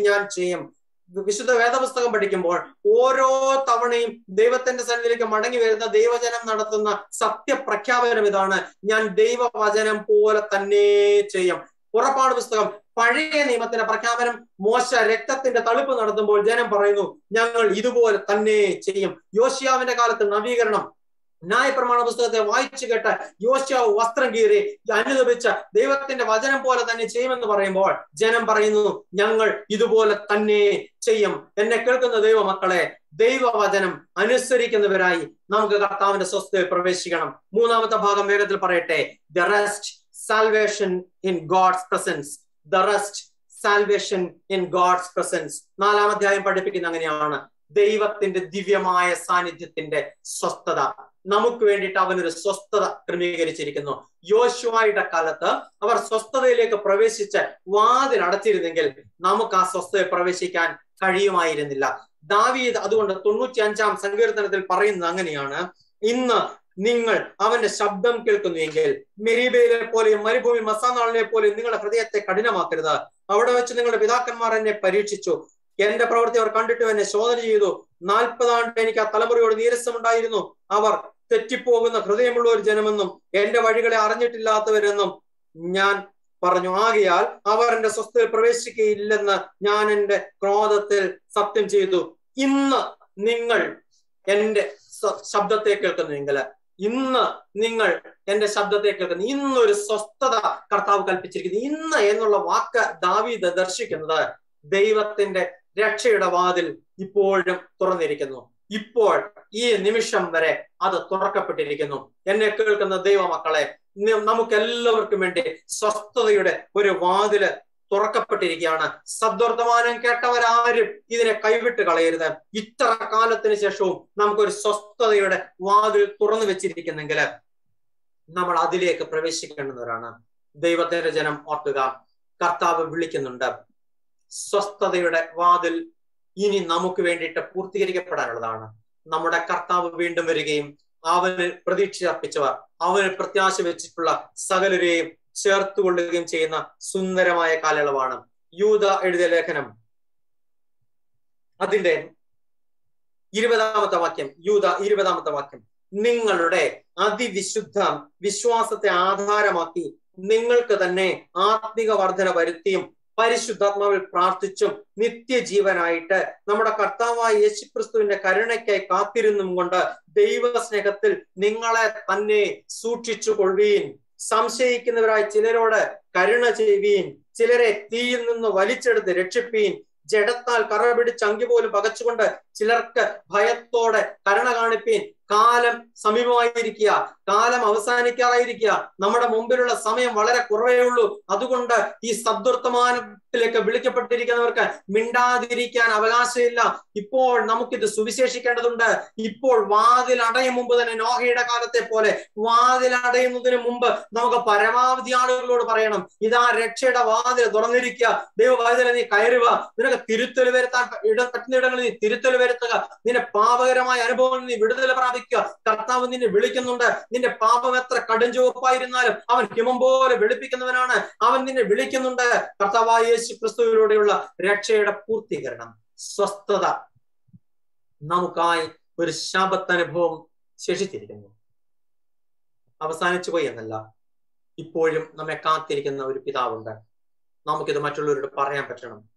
ഞാൻ ചെയ്യും. വിശുദ്ധ വേദപുസ്തകം പഠിക്കുമ്പോൾ ഓരോ തവണയും ദൈവത്തിന്റെ സന്നിധിയിലേക്ക് മടങ്ങി വരുന്ന ദൈവജനം നടത്തുന്ന സത്യപ്രഖ്യാപനം ഇതാണ്. ഞാൻ ദൈവവചനം പോലെ തന്നെ ചെയ്യും. പുറപ്പാട് പുസ്തകം. പഴയ നിയമത്തിന്റെ പ്രഖ്യാപനം മോശ രക്തത്തിന്റെ തളിപ്പ് നടത്തുമ്പോൾ ജനം പറയുന്നു ഞങ്ങൾ ഇതുപോലെ തന്നെ ചെയ്യും. യോശിയാവിന്റെ കാലത്ത് നവീകരണം ന്യായപ്രമാണ പുസ്തകത്തെ വായിച്ചു കേട്ട് യോശാവ് വസ്ത്രം കീറി അനുദപിച്ച ദൈവത്തിന്റെ വചനം പോലെ തന്നെ ചെയ്യുമെന്ന് പറയുമ്പോൾ ജനം പറയുന്നു ഞങ്ങൾ ഇതുപോലെ തന്നെ ചെയ്യും. എന്നെ കേൾക്കുന്ന ദൈവ ദൈവമക്കളെ ദൈവവചനം അനുസരിക്കുന്നവരായി നമുക്ക് കർത്താവിന്റെ സ്വസ്ഥതയിൽ പ്രവേശിക്കണം. മൂന്നാമത്തെ ഭാഗം വേഗത്തിൽ പറയട്ടെ. The rest salvation in God's presence the rest salvation in God's presence നാലാം അധ്യായം പഠിപ്പിക്കുന്ന അങ്ങനെയാണ്. ദൈവത്തിന്റെ ദിവ്യമായ സാന്നിധ്യത്തിന്റെ സ്വസ്ഥത. നമുക്ക് വേണ്ടിയിട്ട് അവനൊരു സ്വസ്ഥത ക്രമീകരിച്ചിരിക്കുന്നു. യോശുവായുടെ കാലത്ത് അവർ സ്വസ്ഥതയിലേക്ക് പ്രവേശിച്ച് വാതിൽ അടച്ചിരുന്നെങ്കിൽ നമുക്ക് ആ സ്വസ്ഥതയെ പ്രവേശിക്കാൻ കഴിയുമായിരുന്നില്ല. ദാവീദ് അതുകൊണ്ട് തൊണ്ണൂറ്റി അഞ്ചാം സങ്കീർത്തനത്തിൽ പറയുന്നത് അങ്ങനെയാണ്. ഇന്ന് നിങ്ങൾ അവന്റെ ശബ്ദം കേൾക്കുന്നുവെങ്കിൽ മെരീബയിലെ പോലെയും മരുഭൂമി മസാനാളിനെ പോലെയും നിങ്ങളുടെ ഹൃദയത്തെ കഠിനമാക്കരുത്. അവിടെ വെച്ച് നിങ്ങളുടെ പിതാക്കന്മാർ എന്നെ പരീക്ഷിച്ചു. എന്റെ പ്രവൃത്തി അവർ കണ്ടിട്ട് എന്നെ ശോധന ചെയ്തു. നാൽപ്പതാണ്ട് എനിക്ക് ആ തലമുറയോട് നീരസമുണ്ടായിരുന്നു. അവർ തെറ്റിപ്പോകുന്ന ഹൃദയമുള്ള ഒരു ജനമെന്നും എന്റെ വഴികളെ അറിഞ്ഞിട്ടില്ലാത്തവരെന്നും ഞാൻ പറഞ്ഞു. ആകയാൽ അവർ എന്റെ സ്വസ്ഥയിൽ പ്രവേശിക്കുകയില്ലെന്ന് ഞാൻ എന്റെ ക്രോധത്തിൽ സത്യം ചെയ്തു. ഇന്ന് നിങ്ങൾ എന്റെ ശബ്ദത്തെ കേൾക്കുന്നുവെങ്കിൽ ഇന്ന് നിങ്ങൾ എന്റെ ശബ്ദത്തെ കേൾക്കുന്നു. ഇന്നൊരു സ്വസ്ഥത കർത്താവ് കൽപ്പിച്ചിരിക്കുന്നു. ഇന്ന് എന്നുള്ള വാക്ക് ദാവീദ് ദർശിക്കുന്നത് ദൈവത്തിന്റെ രക്ഷയുടെ വാതിൽ ഇപ്പോഴും തുറന്നിരിക്കുന്നു. ഇപ്പോൾ ഈ നിമിഷം വരെ അത് തുറക്കപ്പെട്ടിരിക്കുന്നു. എന്നെ കേൾക്കുന്ന ദൈവമക്കളെ നമുക്ക് എല്ലാവർക്കും വേണ്ടി സ്വസ്ഥതയുടെ ഒരു വാതിൽ തുറക്കപ്പെട്ടിരിക്കുകയാണ്. സദ്വർത്തമാനം കേട്ടവരാരും ഇതിനെ കൈവിട്ട് കളയരുത്. ഇത്ര കാലത്തിന് ശേഷവും നമുക്കൊരു സ്വസ്ഥതയുടെ വാതിൽ തുറന്നു വെച്ചിരിക്കുന്നെങ്കിൽ നമ്മൾ അതിലേക്ക് പ്രവേശിക്കേണ്ടവരാണ്. ദൈവത്തിന്റെ ജനം ഓർക്കുക കർത്താവ് വിളിക്കുന്നുണ്ട്. സ്വസ്ഥതയുടെ വാതിൽ ഇനി നമുക്ക് വേണ്ടിയിട്ട് പൂർത്തീകരിക്കപ്പെടാനുള്ളതാണ്. നമ്മുടെ കർത്താവ് വീണ്ടും വരികയും അവന് പ്രതീക്ഷ അർപ്പിച്ചവർ അവന് പ്രത്യാശ വെച്ചിട്ടുള്ള സകലരെയും ചേർത്തുകൊള്ളുകയും ചെയ്യുന്ന സുന്ദരമായ കാലയളവാണ്. യൂത എഴുതിയ ലേഖനം. അതിന്റെ ഇരുപതാമത്തെ വാക്യം യൂത ഇരുപതാമത്തെ വാക്യം. നിങ്ങളുടെ അതിവിശുദ്ധ വിശ്വാസത്തെ ആധാരമാക്കി നിങ്ങൾക്ക് തന്നെ ആത്മിക വർധന വരുത്തിയും പരിശുദ്ധാത്മാവിൽ പ്രാർത്ഥിച്ചും നിത്യജീവനായിട്ട് നമ്മുടെ കർത്താവായ യേശുക്രിസ്തുവിന്റെ കരുണയ്ക്കായി കാത്തിരുന്നും കൊണ്ട് ദൈവസ്നേഹത്തിൽ നിങ്ങളെ തന്നെ സൂക്ഷിച്ചു കൊള്ളുകയും സംശയിക്കുന്നവരായി ചിലരോട് കരുണ ചെയ്യുകയും ചിലരെ തീയിൽ നിന്ന് വലിച്ചെടുത്ത് രക്ഷിപ്പീൻ. ജഡത്താൽ കറ പിടിച്ച് അങ്കി പോലും പകച്ചുകൊണ്ട് ചിലർക്ക് ഭയത്തോടെ കരുണ കാണിപ്പീൻ. കാലം സമീപമായിരിക്കുക. കാലം അവസാനിക്കാറായിരിക്കുക. നമ്മുടെ മുമ്പിലുള്ള സമയം വളരെ കുറവേ ഉള്ളൂ. അതുകൊണ്ട് ഈ സദ്വർത്തമാനത്തിലേക്ക് വിളിക്കപ്പെട്ടിരിക്കുന്നവർക്ക് മിണ്ടാതിരിക്കാൻ അവകാശമില്ല. ഇപ്പോൾ നമുക്കിത് സുവിശേഷിക്കേണ്ടതുണ്ട്. ഇപ്പോൾ വാതിൽ അടയും മുമ്പ് തന്നെ നോഹയുടെ കാലത്തെ പോലെ വാതിൽ അടയുന്നതിന് മുമ്പ് നമുക്ക് പരമാവധി ആളുകളോട് പറയണം. ഇതാ രക്ഷയുടെ വാതിൽ തുറന്നിരിക്കുക. ദൈവവാതിലെ നീ കയറുക. നിനക്ക് തിരുത്തൽ വരുത്താൻ ഇട പറ്റുന്ന ഇടങ്ങളിൽ നീ തിരുത്തൽ വരുത്തുക. നിന്റെ പാപകരമായ അനുഭവങ്ങൾ നീ വിടുതൽ പ്രാപിക്കുക. കർത്താവ് നിന്നെ വിളിക്കുന്നുണ്ട്. നിന്റെ പാപം എത്ര കടും ചുവപ്പായിരുന്നാലും അവൻ ഹിമം പോലെ വെളുപ്പിക്കുന്നവനാണ്. അവൻ നിന്നെ വിളിക്കുന്നുണ്ട്. കർത്താവായ യേശു ക്രിസ്തുവിലൂടെയുള്ള രക്ഷയുടെ പൂർത്തീകരണം. സ്വസ്ഥത. നമുക്കായി ഒരു ശാപത്തനുഭവം ശേഷിച്ചിരിക്കുന്നു. അവസാനിച്ചു പോയി എന്നല്ല. ഇപ്പോഴും നമ്മെ കാത്തിരിക്കുന്ന ഒരു പിതാവുണ്ട്. നമുക്കിത് മറ്റുള്ളവരോട് പറയാൻ പറ്റണം.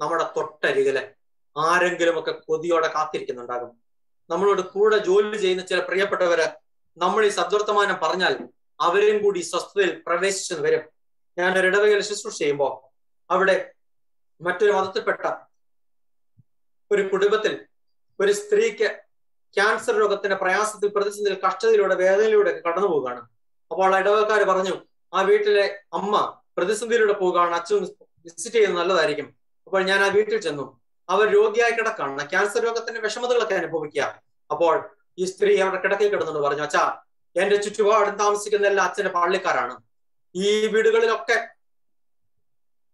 നമ്മുടെ തൊട്ടരികിൽ ആരെങ്കിലുമൊക്കെ കൊതിയോടെ കാത്തിരിക്കുന്നുണ്ടാകും. നമ്മളോട് കൂടെ ജോലി ചെയ്യുന്ന ചില പ്രിയപ്പെട്ടവര് നമ്മൾ ഈ സദ്വർത്തമാനം പറഞ്ഞാൽ അവരും കൂടി സ്വസ്ഥതയിൽ പ്രവേശിച്ചു വരും. ഞാൻ ഒരു ഇടവകയിൽ ശുശ്രൂഷ ചെയ്യുമ്പോൾ അവിടെ മറ്റൊരു മതത്തിൽപ്പെട്ട ഒരു കുടുംബത്തിൽ ഒരു സ്ത്രീക്ക് ക്യാൻസർ രോഗത്തിന്റെ പ്രയാസത്തിൽ പ്രതിസന്ധിയിൽ കഷ്ടതയിലൂടെ വേദനയിലൂടെ കടന്നു പോവുകയാണ്. അപ്പോൾ ഇടവക്കാർ പറഞ്ഞു ആ വീട്ടിലെ അമ്മ പ്രതിസന്ധിയിലൂടെ പോവുകയാണ് അച്ഛൻ വിസിറ്റ് ചെയ്യുന്നത് നല്ലതായിരിക്കും. അപ്പോൾ ഞാൻ ആ വീട്ടിൽ ചെന്നു. അവർ രോഗിയായി കിടക്കാണ്. ക്യാൻസർ രോഗത്തിന്റെ വിഷമതകളൊക്കെ അനുഭവിക്കുക. അപ്പോൾ ഈ സ്ത്രീ അവിടെ കിടക്കയിൽ കിടന്നുകൊണ്ട് പറഞ്ഞു അച്ഛാ എന്റെ ചുറ്റുപാടും താമസിക്കുന്ന എല്ലാ അച്ഛന്റെ പള്ളിക്കാരാണ്. ഈ വീടുകളിലൊക്കെ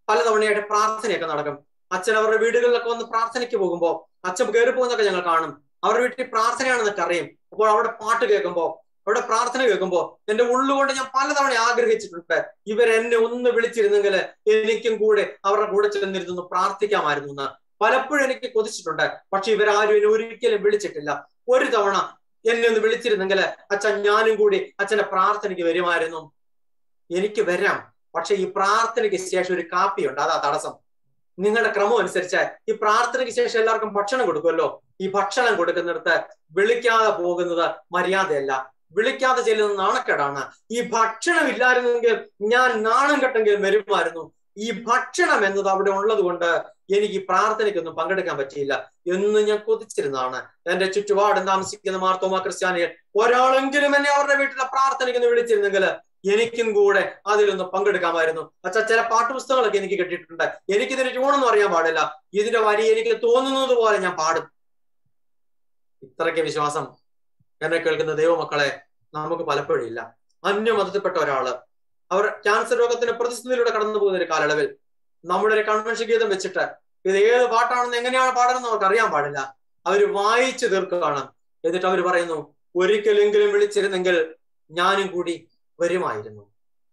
പലതവണയായിട്ട് പ്രാർത്ഥനയൊക്കെ നടക്കും. അച്ഛൻ അവരുടെ വീടുകളിലൊക്കെ വന്ന് പ്രാർത്ഥനയ്ക്ക് പോകുമ്പോൾ അച്ഛൻ കയറി പോകുന്നൊക്കെ ഞങ്ങൾ കാണും. അവരുടെ വീട്ടിൽ പ്രാർത്ഥനയാണെന്നൊക്കെ അറിയും. അപ്പോൾ അവിടെ പാട്ട് കേൾക്കുമ്പോൾ അവിടെ പ്രാർത്ഥന കേൾക്കുമ്പോൾ എന്റെ ഉള്ളുകൊണ്ട് ഞാൻ പലതവണ ആഗ്രഹിച്ചിട്ടുണ്ട്. ഇവരെന്നെ ഒന്ന് വിളിച്ചിരുന്നെങ്കിൽ എനിക്കും കൂടെ അവരുടെ കൂടെ ചെന്നിരുന്നു പ്രാർത്ഥിക്കാമായിരുന്നു എന്ന്. പലപ്പോഴും എനിക്ക് കൊതിച്ചിട്ടുണ്ട്. പക്ഷെ ഇവരാരും എന്നെ ഒരിക്കലും വിളിച്ചിട്ടില്ല. ഒരു തവണ എന്നെ ഒന്ന് വിളിച്ചിരുന്നെങ്കിൽ അച്ഛൻ ഞാനും കൂടി അച്ഛന്റെ പ്രാർത്ഥനയ്ക്ക് വരുമായിരുന്നു. എനിക്ക് വരാം. പക്ഷെ ഈ പ്രാർത്ഥനയ്ക്ക് ശേഷം ഒരു കാപ്പിയുണ്ട് അതാ തടസ്സം. നിങ്ങളുടെ ക്രമം അനുസരിച്ച് ഈ പ്രാർത്ഥനയ്ക്ക് ശേഷം എല്ലാവർക്കും ഭക്ഷണം കൊടുക്കുമല്ലോ? ഈ ഭക്ഷണം കൊടുക്കുന്നിടത്ത് വിളിക്കാതെ പോകുന്നത് മര്യാദയല്ല. വിളിക്കാതെ ചെല്ലുന്നത് നാണക്കേടാണ്. ഈ ഭക്ഷണം ഇല്ലായിരുന്നെങ്കിൽ ഞാൻ നാണം കെട്ടെങ്കിലും വരുമായിരുന്നു. ഈ ഭക്ഷണം എന്നത് അവിടെ ഉള്ളത് കൊണ്ട് എനിക്ക് പ്രാർത്ഥനയ്ക്കൊന്നും പങ്കെടുക്കാൻ പറ്റിയില്ല എന്ന് ഞാൻ കൊതിച്ചിരുന്നതാണ്. എന്റെ ചുറ്റുപാടും താമസിക്കുന്ന മാർത്തോമാ ക്രിസ്ത്യാനികൾ ഒരാളെങ്കിലും എന്നെ അവരുടെ വീട്ടിലെ പ്രാർത്ഥനയ്ക്കൊന്ന് വിളിച്ചിരുന്നെങ്കിൽ എനിക്കും കൂടെ അതിലൊന്ന് പങ്കെടുക്കാമായിരുന്നു. അച്ഛാ ചില പാട്ടുപുസ്തകങ്ങളൊക്കെ എനിക്ക് കിട്ടിയിട്ടുണ്ട്. എനിക്കിതിന് ട്യൂണൊന്നും അറിയാൻ പാടില്ല. ഇതിന്റെ വരി എനിക്ക് തോന്നുന്നത് പോലെ ഞാൻ പാടും. ഇത്രയ്ക്ക് വിശ്വാസം എന്നെ കേൾക്കുന്ന ദൈവമക്കളെ നമുക്ക് പലപ്പോഴും ഇല്ല. അന്യമതത്തിൽപ്പെട്ട ഒരാൾ അവർ ക്യാൻസർ രോഗത്തിന്റെ പ്രതിസന്ധിയിലൂടെ കടന്നു പോകുന്ന ഒരു കാലയളവിൽ നമ്മുടെ ഒരു കൺവെൻഷൻ ഗീതം വെച്ചിട്ട് ഇത് ഏത് പാട്ടാണെന്ന് എങ്ങനെയാണ് പാടുന്നത് അവർക്ക് അറിയാൻ പാടില്ല. അവർ വായിച്ചു തീർക്കുകയാണ്. എന്നിട്ട് അവർ പറയുന്നു ഒരിക്കലെങ്കിലും വിളിച്ചിരുന്നെങ്കിൽ ഞാനും കൂടി വരുമായിരുന്നു.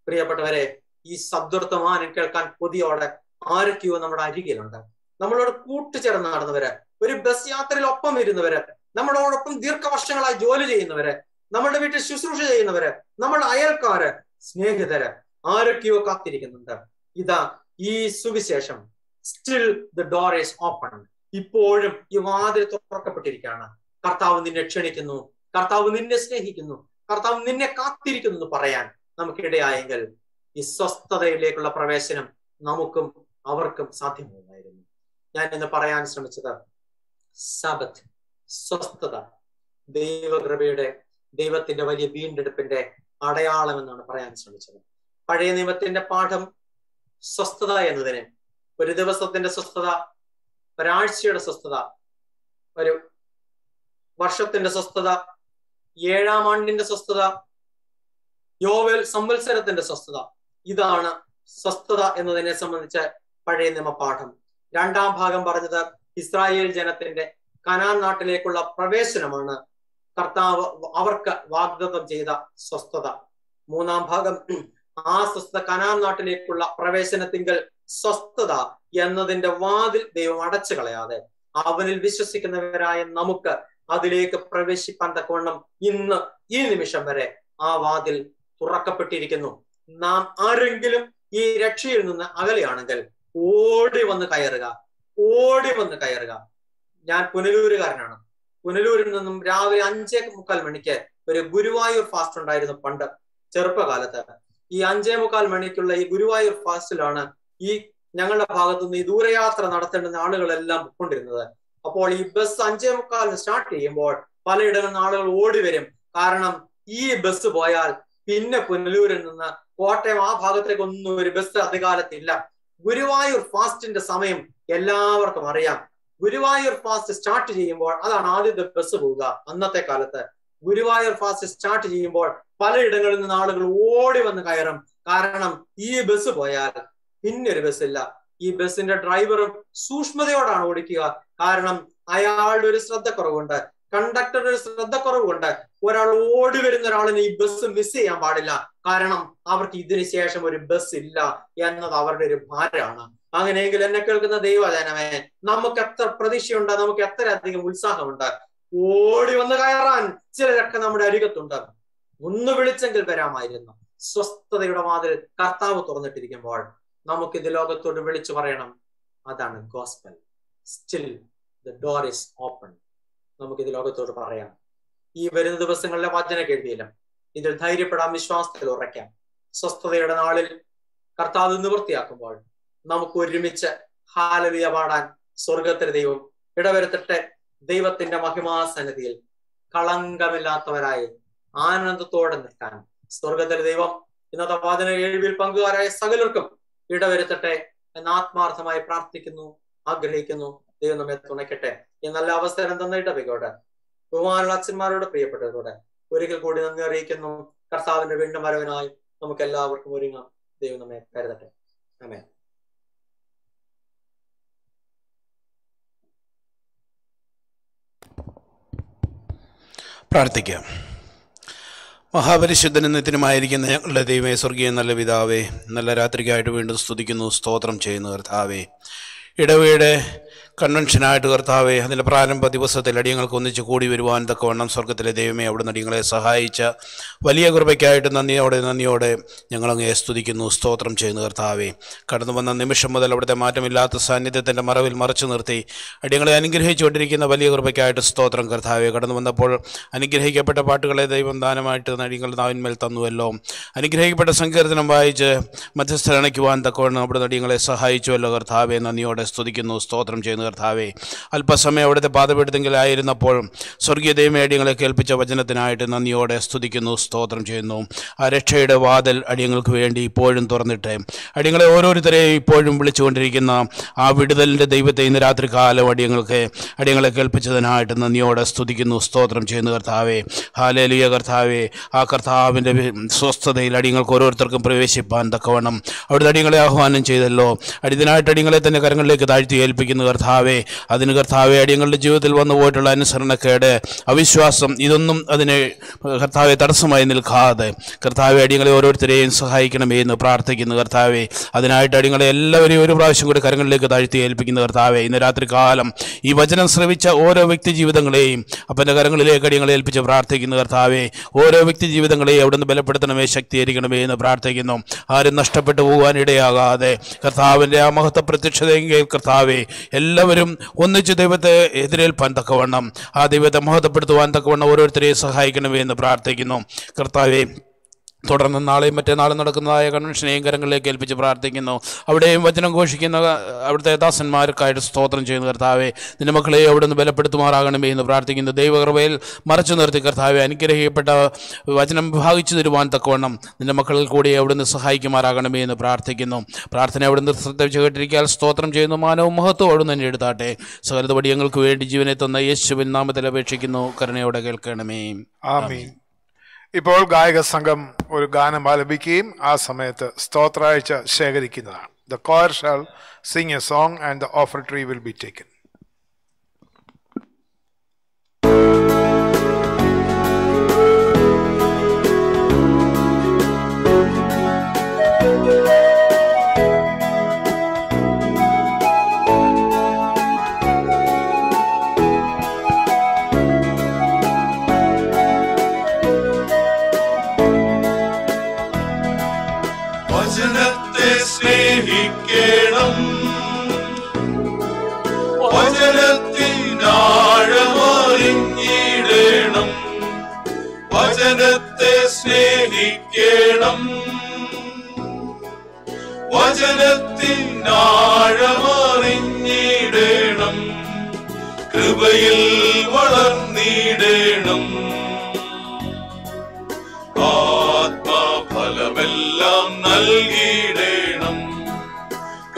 പ്രിയപ്പെട്ടവരെ ഈ ശബ്ദർത്ഥമാനം കേൾക്കാൻ കൊതിയോടെ ആരൊക്കെയോ നമ്മുടെ അരികിലുണ്ട്. നമ്മളോട് കൂട്ടുചേർന്ന് നടന്നവര് ഒരു ബസ് യാത്രയിൽ ഒപ്പം ഇരുന്നവര് നമ്മളോടൊപ്പം ദീർഘവർഷങ്ങളായി ജോലി ചെയ്യുന്നവര് നമ്മുടെ വീട്ടിൽ ശുശ്രൂഷ ചെയ്യുന്നവര് നമ്മുടെ അയൽക്കാര് സ്നേഹിതര് ആരൊക്കെയോ കാത്തിരിക്കുന്നുണ്ട്. ഇതാ ഈ സുവിശേഷം. Still the door is open ഇപ്പോഴും ഈ വാതിൽ തുറക്കപ്പെട്ടിരിക്കുകയാണ്. കർത്താവ് നിന്നെ ക്ഷണിക്കുന്നു. കർത്താവ് നിന്നെ സ്നേഹിക്കുന്നു. കർത്താവ് നിന്നെ കാത്തിരിക്കുന്നു എന്ന് പറയാൻ നമുക്കിടയായെങ്കിൽ ഈ സ്വസ്ഥതയിലേക്കുള്ള പ്രവേശനം നമുക്കും അവർക്കും സാധ്യമായിരുന്നു ഞാൻ ഇന്ന് പറയാൻ ശ്രമിച്ചത് സബത്ത് സ്വസ്ഥത ദൈവകൃപയുടെ ദൈവത്തിന്റെ വലിയ വീണ്ടെടുപ്പിന്റെ അടയാളം എന്നാണ് പറയാൻ ശ്രമിച്ചത്. പഴയ നിയമത്തിന്റെ പാഠം സ്വസ്ഥത എന്നതിനെ ഒരു ദിവസത്തിന്റെ സ്വസ്ഥത ഒരാഴ്ചയുടെ സ്വസ്ഥത ഒരു വർഷത്തിന്റെ സ്വസ്ഥത ഏഴാം ആണ്ടിന്റെ സ്വസ്ഥത യോവൽ സംവത്സരത്തിന്റെ സ്വസ്ഥത ഇതാണ് സ്വസ്ഥത എന്നതിനെ സംബന്ധിച്ച പഴയ നിയമ പാഠം. രണ്ടാം ഭാഗം പറഞ്ഞത് ഇസ്രായേൽ ജനത്തിന്റെ കനാൻ നാട്ടിലേക്കുള്ള പ്രവേശനമാണ്. കർത്താവ് അവർക്ക് വാഗ്ദത്തം ചെയ്ത സ്വസ്ഥത. മൂന്നാം ഭാഗം ആ സ്വസ്ഥത കനാൻ നാട്ടിലേക്കുള്ള പ്രവേശനത്തിങ്കൽ സ്വസ്ഥത എന്നതിന്റെ വാതിൽ ദൈവം അടച്ചു കളയാതെ അവനിൽ വിശ്വസിക്കുന്നവരായ നമുക്ക് അതിലേക്ക് പ്രവേശിപ്പാൻ തക്കവണ്ണം ഇന്ന് ഈ നിമിഷം വരെ ആ വാതിൽ തുറക്കപ്പെട്ടിരിക്കുന്നു. നാം ആരെങ്കിലും ഈ രക്ഷയിൽ നിന്ന് അകലെയാണെങ്കിൽ ഓടി വന്ന് കയറുക ഓടി വന്ന് കയറുക. ഞാൻ പുനലൂരുകാരനാണ്. പുനലൂരിൽ നിന്നും രാവിലെ അഞ്ചേ മുക്കാൽ മണിക്ക് ഒരു ഗുരുവായൂർ ഫാസ്റ്റ് ഉണ്ടായിരുന്നു പണ്ട് ചെറുപ്പകാലത്ത്. ഈ അഞ്ചേ മുക്കാൽ മണിക്കുള്ള ഈ ഗുരുവായൂർ ഫാസ്റ്റിലാണ് ഈ ഞങ്ങളുടെ ഭാഗത്തു നിന്ന് ഈ ദൂരയാത്ര നടത്തേണ്ടുന്ന ആളുകളെല്ലാം കൊണ്ടിരുന്നത് അപ്പോൾ ഈ ബസ് അഞ്ചേ മുക്കാലിന് സ്റ്റാർട്ട് ചെയ്യുമ്പോൾ പലയിടങ്ങളിൽ നിന്ന് ആളുകൾ ഓടി വരും. കാരണം ഈ ബസ് പോയാൽ പിന്നെ പുനലൂരിൽ നിന്ന് കോട്ടയം ആ ഭാഗത്തേക്ക് ഒന്നും ഒരു ബസ് അധികാലത്തില്ല ഗുരുവായൂർ ഫാസ്റ്റിന്റെ സമയം എല്ലാവർക്കും അറിയാം. ഗുരുവായൂർ ഫാസ്റ്റ് സ്റ്റാർട്ട് ചെയ്യുമ്പോൾ അതാണ് ആദ്യത്തെ ബസ് പോവുക. അന്നത്തെ കാലത്ത് ഗുരുവായൂർ ഫാസ്റ്റ് സ്റ്റാർട്ട് ചെയ്യുമ്പോൾ പലയിടങ്ങളിൽ നിന്ന് ആളുകൾ ഓടി വന്ന് കയറും. കാരണം ഈ ബസ് പോയാൽ പിന്നൊരു ഒരു ബസ് ഇല്ല. ഈ ബസ്സിന്റെ ഡ്രൈവറും സൂക്ഷ്മതയോടാണ് ഓടിക്കുക. കാരണം അയാളുടെ ഒരു ശ്രദ്ധക്കുറവുണ്ട്. കണ്ടക്ടറുടെ ശ്രദ്ധക്കുറവ് കൊണ്ട് ഒരാൾ ഓടി വരുന്ന ഒരാളിന് ഈ ബസ് മിസ് ചെയ്യാൻ പാടില്ല. കാരണം അവർക്ക് ഇതിനു ശേഷം ഒരു ബസ് ഇല്ല എന്നത് അവരുടെ ഒരു ഭാരമാണ്. അങ്ങനെയെങ്കിൽ എന്നെ കേൾക്കുന്ന ദൈവജനമേ നമുക്ക് എത്ര പ്രതീക്ഷയുണ്ട് നമുക്ക് എത്ര അധികം ഉത്സാഹമുണ്ട്. ഓടി വന്ന് കയറാൻ ചിലരൊക്കെ നമ്മുടെ അരികത്തുണ്ട്. ഒന്ന് വിളിച്ചെങ്കിൽ വരാമായിരുന്നു. സ്വസ്ഥതയുടെ വാതിൽ കർത്താവ് തുറന്നിട്ടിരിക്കുമ്പോൾ നമുക്ക് ഇത് ലോകത്തോട് വിളിച്ചു പറയണം. അതാണ് gospel still the door is open നമുക്ക് ഇത് ലോകത്തോട് പറയാം. ഈ വരുന്ന ദിവസങ്ങളിലെ വചന കേൾവിയിലും ഇതിൽ ധൈര്യപ്പെടാം വിശ്വാസത്തിൽ ഉറയ്ക്കാം. സ്വസ്ഥതയുടെ നാളിൽ കർത്താവ് നിവൃത്തിയാക്കുമ്പോൾ നമുക്ക് ഒരുമിച്ച് ഹാലവിയ പാടാൻ സ്വർഗത്തിന് ദൈവം ഇടവരുത്തട്ടെ. ദൈവത്തിന്റെ മഹിമാസന്നിധിയിൽ കളങ്കമില്ലാത്തവരായി ആനന്ദത്തോടെ നിൽക്കാൻ സ്വർഗത്തിലെ ദൈവം ഇന്നത്തെ വാചന കേൾവിയിൽ പങ്കുകാരായ സകലർക്കും ഇടവരുത്തട്ടെ എന്ന് ആത്മാർത്ഥമായി പ്രാർത്ഥിക്കുന്നു ആഗ്രഹിക്കുന്നു. ദൈവം നമ്മെ തുണയ്ക്കട്ടെ ഈ നല്ല അവസരം തന്ന ഇടവയ്ക്കോട്ടെ ബഹുമാനുള്ള അച്ഛന്മാരോട് പ്രിയപ്പെട്ടതോടെ ഒരിക്കൽ കൂടി നന്ദി അറിയിക്കുന്നു. കർത്താവിന്റെ വീണ്ടും വരവനായി നമുക്ക് എല്ലാവർക്കും ഒരുങ്ങാം. ദൈവം നമ്മെ കരുതട്ടെ. അമേ പ്രാർത്ഥിക്കാം. മഹാപരിശുദ്ധനും നിത്യനുമായിരിക്കുന്ന ഞങ്ങളുടെ ദൈവമേ സ്വർഗീയ നല്ല പിതാവേ നല്ല രാത്രിക്കായിട്ട് വീണ്ടും സ്തുതിക്കുന്നു സ്തോത്രം ചെയ്യുന്നു കർത്താവേ. ഇടവയുടെ കൺവെൻഷനായിട്ട് കർത്താവെ അതിന്റെ പ്രാരംഭ ദിവസത്തിൽ അടിയങ്ങൾക്ക് ഒന്നിച്ച് കൂടി വരുവാൻ തക്കവണ്ണം സ്വർഗത്തിലെ ദൈവമേ അവിടുന്ന് അടിയങ്ങളെ സഹായിച്ച വലിയ കൃപയ്ക്കായിട്ട് നന്ദിയോടെ നന്ദിയോടെ ഞങ്ങളങ്ങേ സ്തുതിക്കുന്നു സ്തോത്രം ചെയ്യുന്നു കർത്താവെ. കടന്നു വന്ന നിമിഷം മുതൽ അവിടുത്തെ മാറ്റമില്ലാത്ത സാന്നിധ്യത്തിന്റെ മറവിൽ മറച്ചു നിർത്തി അടിയങ്ങളെ അനുഗ്രഹിച്ചുകൊണ്ടിരിക്കുന്ന വലിയ കൃപയ്ക്കായിട്ട് സ്തോത്രം കർത്താവെ. കടന്നു വന്നപ്പോൾ അനുഗ്രഹിക്കപ്പെട്ട പാട്ടുകളെ ദൈവം ദാനമായിട്ട് അടിയങ്ങൾ നാവിന്മേൽ തന്നുവല്ലോ. അനുഗ്രഹിക്കപ്പെട്ട സങ്കീർത്തനം വായിച്ച് മധ്യസ്ഥരണയ്ക്കുവാൻ തക്കവണ്ണം അവിടെ നടിയങ്ങളെ സഹായിച്ചുവല്ലോ കർത്താവെ. നന്ദിയോടെ സ്തുതിക്കുന്നു സ്തോത്രം ചെയ്യുന്നു കർത്താവെ അല്പസമയം അവിടുത്തെ പാതപീഠത്തെങ്കിലായിരുന്നപ്പോൾ സ്വർഗീയ ദൈവമേടിയങ്ങളെ കേൾപ്പിച്ച വചനത്തിനായിട്ട് നന്ദിയോടെ സ്തുതിക്കുന്നു സ്തോത്രം ചെയ്യുന്നു. ആ രക്ഷയുടെ വാതിൽ അടിയങ്ങൾക്ക് വേണ്ടി ഇപ്പോഴും തുറന്നിട്ട് അടിയങ്ങളെ ഓരോരുത്തരെയും ഇപ്പോഴും വിളിച്ചുകൊണ്ടിരിക്കുന്ന ആ വിടുതലിന്റെ ദൈവത്തെ ഇന്ന് രാത്രി കാലം അടിയങ്ങൾക്ക് അടിയങ്ങളെ കേൾപ്പിച്ചതിനായിട്ട് നന്ദിയോടെ സ്തുതിക്കുന്നു സ്തോത്രം ചെയ്യുന്നു കർത്താവെ. ഹാലേലിയ കർത്താവെ ആ കർത്താവിന്റെ സ്വസ്ഥതയിൽ അടിയങ്ങൾക്ക് ഓരോരുത്തർക്കും പ്രവേശിപ്പാൻ തക്കവണ്ണം അവിടുത്തെ അടിയങ്ങളെ ആഹ്വാനം ചെയ്തല്ലോ. അടിയതിനായിട്ട് അടിയങ്ങളെ തന്നെ കരങ്ങളിലേക്ക് താഴ്ത്തി ഏൽപ്പിക്കുന്നു കർത്താവെ. അതിന് കർത്താവെ അടിയങ്ങളുടെ ജീവിതത്തിൽ വന്നു പോയിട്ടുള്ള അനുസരണക്കേട് അവിശ്വാസം ഇതൊന്നും അതിനെ കർത്താവെ തടസ്സമായി നിൽക്കാതെ കർത്താവെ അടിയങ്ങളെ ഓരോരുത്തരെയും സഹായിക്കണമേ എന്ന് പ്രാർത്ഥിക്കുന്നു കർത്താവെ. അതിനായിട്ട് അടിയങ്ങളെ എല്ലാവരെയും ഒരു പ്രാവശ്യം കൂടി കരങ്ങളിലേക്ക് താഴ്ത്തി ഏൽപ്പിക്കുന്നു കർത്താവെ. ഇന്ന് രാത്രി കാലം ഈ വചനം ശ്രവിച്ച ഓരോ വ്യക്തി ജീവിതങ്ങളെയും അപ്പന്റെ കരങ്ങളിലേക്ക് അടിയങ്ങളെ ഏൽപ്പിച്ച് പ്രാർത്ഥിക്കുന്നു കർത്താവെ. ഓരോ വ്യക്തി ജീവിതങ്ങളെയും അവിടുന്ന് ബലപ്പെടുത്തണമേ ശക്തീകരിക്കണമേ എന്ന് പ്രാർത്ഥിക്കുന്നു. ആരും നഷ്ടപ്പെട്ടു പോകാനിടയാകാതെ കർത്താവിന്റെ ആ മഹത്വ പ്രത്യക്ഷതയെങ്കിൽ കർത്താവെ എല്ലാവരും ഒന്നിച്ച് ദൈവത്തെ എതിരേൽപ്പാൻ തക്കവണ്ണം ആ ദൈവത്തെ മഹത്വപ്പെടുത്തുവാൻ തക്കവണ്ണം ഓരോരുത്തരെയും സഹായിക്കണമേ എന്ന് പ്രാർത്ഥിക്കുന്നു. കർത്താവെ തുടർന്ന് നാളെയും മറ്റന്നാളും നടക്കുന്നതായ കൺവെൻഷനെയും കരങ്ങളിലേക്ക് ഏൽപ്പിച്ച് പ്രാർത്ഥിക്കുന്നു. അവിടെയും വചനം ഘോഷിക്കുന്ന അവിടുത്തെ ദാസന്മാർക്കായിട്ട് സ്തോത്രം ചെയ്യുന്ന കർത്താവെ. നിന്റെ മക്കളെ അവിടുന്ന് ബലപ്പെടുത്തുമാറാകണമേ എന്ന് പ്രാർത്ഥിക്കുന്നു. ദൈവകൃപയിൽ മറച്ചു നിർത്തി കർത്താവെ അനുഗ്രഹിക്കപ്പെട്ട വചനം വിഭാഗിച്ചു തരുവാൻ തക്കവണ്ണം നിന്റെ മക്കളിൽ കൂടി അവിടുന്ന് സഹായിക്കുമാറാകണമേ എന്ന് പ്രാർത്ഥിക്കുന്നു. പ്രാർത്ഥന അവിടുന്ന് ശ്രദ്ധിച്ചു കേട്ടിരിക്കാൻ സ്തോത്രം ചെയ്യുന്ന. മാനവും മഹത്വം അവിടുന്ന് തന്നെ എടുത്താട്ടെ. സകലത പടിയങ്ങൾക്ക് വേണ്ടി ജീവനെ തന്ന യേശുവിൻ നാമത്തിൽ അപേക്ഷിക്കുന്നു. കരുണയോടെ കേൾക്കണമേ. ആമീൻ. ഇപ്പോൾ ഗായക സംഘം ഒരു ഗാനം ആലപിക്കുകയും ആ സമയത്ത് സ്തോത്രാഴ്ച ശേഖരിക്കുന്നതാണ്. The choir shall sing a song and the offertory will be taken വചനത്തെ വചനത്തിൻ ആഴമറിഞ്ഞിടേണം. കൃപയിൽ വളർന്നിടണം. ആത്മാഫലമെല്ലാം നൽകിയിടണം.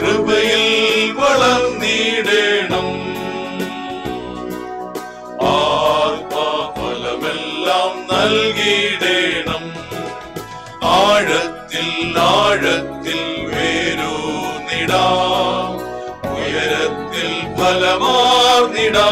കൃപയിൽ വളർന്നിടണം. ആത്മാഫലമെല്ലാം നൽകിയിടണം ഉയരത്തിൽ ഫലമാർന്നിടാ.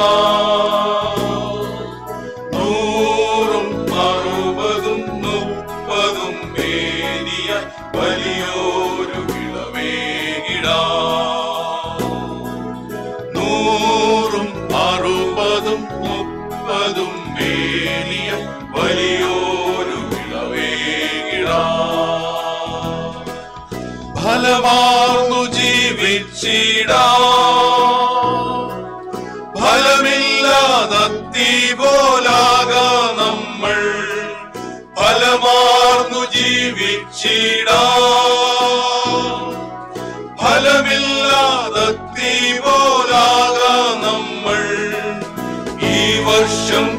ഫലമില്ലാതീ പോലാകാ നമ്മൾ. ഫലമാർന്നു ജീവിച്ചിടാം. ഫലമില്ലാതീ പോലാകാ നമ്മൾ. ഈ വർഷം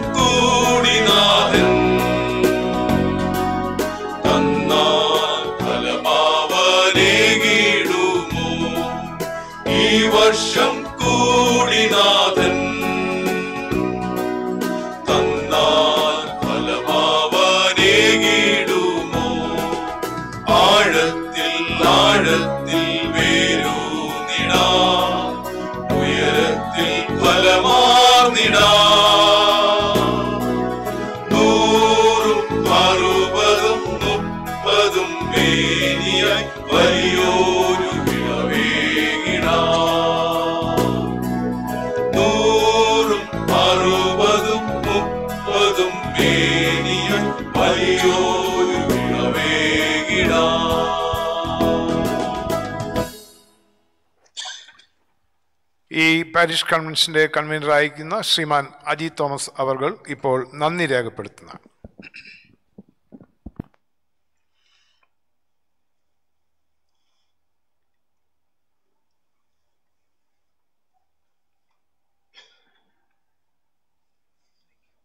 ഈ പാരീഷ് കൺവെൻഷന്റെ കൺവീനറായിരിക്കുന്ന ശ്രീമാൻ അജി തോമസ് അവർകൾ ഇപ്പോൾ നന്ദി രേഖപ്പെടുത്തുന്ന.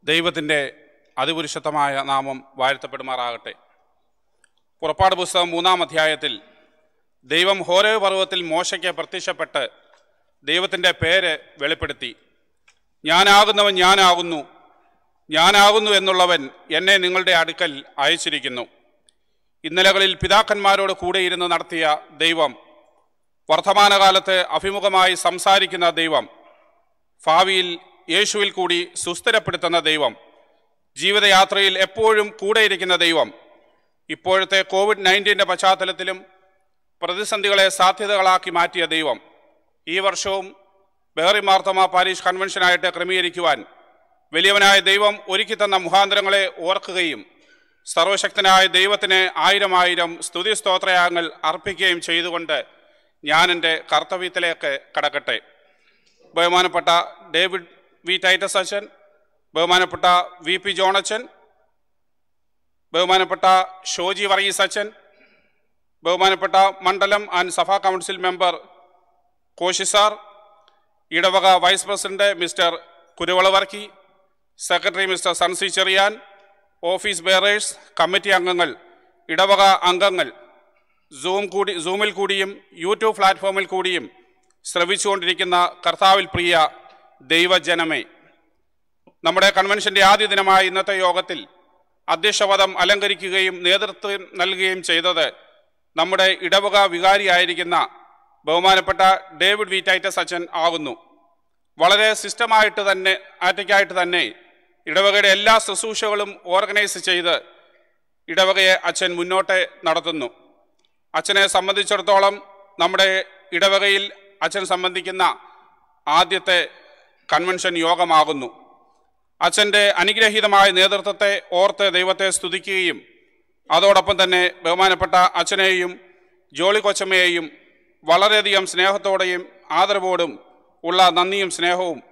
ദൈവത്തിന്റെ അതിപുരുഷത്വമായ നാമം വാഴ്ത്തപ്പെടുമാറാകട്ടെ. പുറപ്പാട് പുസ്തകം മൂന്നാം അധ്യായത്തിൽ ദൈവം ഹോരോ പർവത്തിൽ മോശയ്ക്ക് പ്രത്യക്ഷപ്പെട്ട് ദൈവത്തിന്റെ പേര് വെളിപ്പെടുത്തി. ഞാനാകുന്നവൻ ഞാനാകുന്നു. ഞാനാകുന്നു എന്നുള്ളവൻ എന്നെ നിങ്ങളുടെ അടുക്കൽ അയച്ചിരിക്കുന്നു. ഇന്നലകളിൽ പിതാക്കന്മാരോട് കൂടെ കൂടെയിരുന്ന് നടത്തിയ ദൈവം വർത്തമാനകാലത്ത് അഭിമുഖമായി സംസാരിക്കുന്ന ദൈവം ഭാവിയിൽ യേശുവിൽ കൂടി സുസ്ഥിരപ്പെടുത്തുന്ന ദൈവം ജീവിതയാത്രയിൽ എപ്പോഴും കൂടെയിരിക്കുന്ന ദൈവം ഇപ്പോഴത്തെ കോവിഡ് നയന്റീന്റെ പശ്ചാത്തലത്തിലും പ്രതിസന്ധികളെ സാധ്യതകളാക്കി മാറ്റിയ ദൈവം ഈ വർഷവും ബഹറി മാർത്തമ പാരീഷ് കൺവെൻഷനായിട്ട് ക്രമീകരിക്കുവാൻ വലിയവനായ ദൈവം ഒരുക്കി തന്ന മുഖാന്തരങ്ങളെ ഓർക്കുകയും സർവശക്തനായ ദൈവത്തിന് ആയിരം ആയിരം സ്തുതി സ്തോത്രയാങ്ങൾ അർപ്പിക്കുകയും ചെയ്തുകൊണ്ട് ഞാൻ എന്റെ കർത്തവ്യത്തിലേക്ക് കടക്കട്ടെ. ബഹുമാനപ്പെട്ട ഡേവിഡ് വി ടൈറ്റസ് അച്ഛൻ ബഹുമാനപ്പെട്ട വി പി ജോണച്ചൻ ബഹുമാനപ്പെട്ട ഷോജി വർഗീസ് അച്ഛൻ ബഹുമാനപ്പെട്ട മണ്ഡലം ആൻഡ് സഭാ കൗൺസിൽ മെമ്പർ കോശി സാർ ഇടവക vice president mister കുരുവളവർക്കി secretary mister Sunsy Cherian office bearers committee അംഗങ്ങൾ ഇടവക അംഗങ്ങൾ സൂം കൂടി സൂമിൽ കൂടിയും യൂട്യൂബ് പ്ലാറ്റ്ഫോമിൽ കൂടിയും ശ്രവിച്ചുകൊണ്ടിരിക്കുന്ന കർത്താവിൽ പ്രിയ ദൈവജനമേ. നമ്മുടെ കൺവെൻഷന്റെ ആദ്യ ദിനമായ ഇന്നത്തെ യോഗത്തിൽ അധ്യക്ഷപദം അലങ്കരിക്കുകയും നേതൃത്വം നൽകുകയും ചെയ്തത് നമ്മുടെ ഇടവക വികാരിയായിരിക്കുന്ന ബഹുമാനപ്പെട്ട ഡേവിഡ് വി ടൈറ്റസ് അച്ഛൻ ആകുന്നു വളരെ സിസ്റ്റമായിട്ട് തന്നെ ആറ്റിക്കായിട്ട് തന്നെ ഇടവകയുടെ എല്ലാ ശുശ്രൂഷകളും ഓർഗനൈസ് ചെയ്ത് ഇടവകയെ അച്ഛൻ മുന്നോട്ട് നടത്തുന്നു. അച്ഛനെ സംബന്ധിച്ചിടത്തോളം നമ്മുടെ ഇടവകയിൽ അച്ഛൻ സംബന്ധിക്കുന്ന ആദ്യത്തെ കൺവെൻഷൻ യോഗമാകുന്നു. അച്ഛന്റെ അനുഗ്രഹീതമായ നേതൃത്വത്തെ ഓർത്ത് ദൈവത്തെ സ്തുതിക്കുകയും അതോടൊപ്പം തന്നെ ബഹുമാനപ്പെട്ട അച്ഛനെയും ജോളി കൊച്ചമ്മയെയും വളരെയധികം സ്നേഹത്തോടെയും ആദരവോടും ഉള്ള നന്ദിയും സ്നേഹവും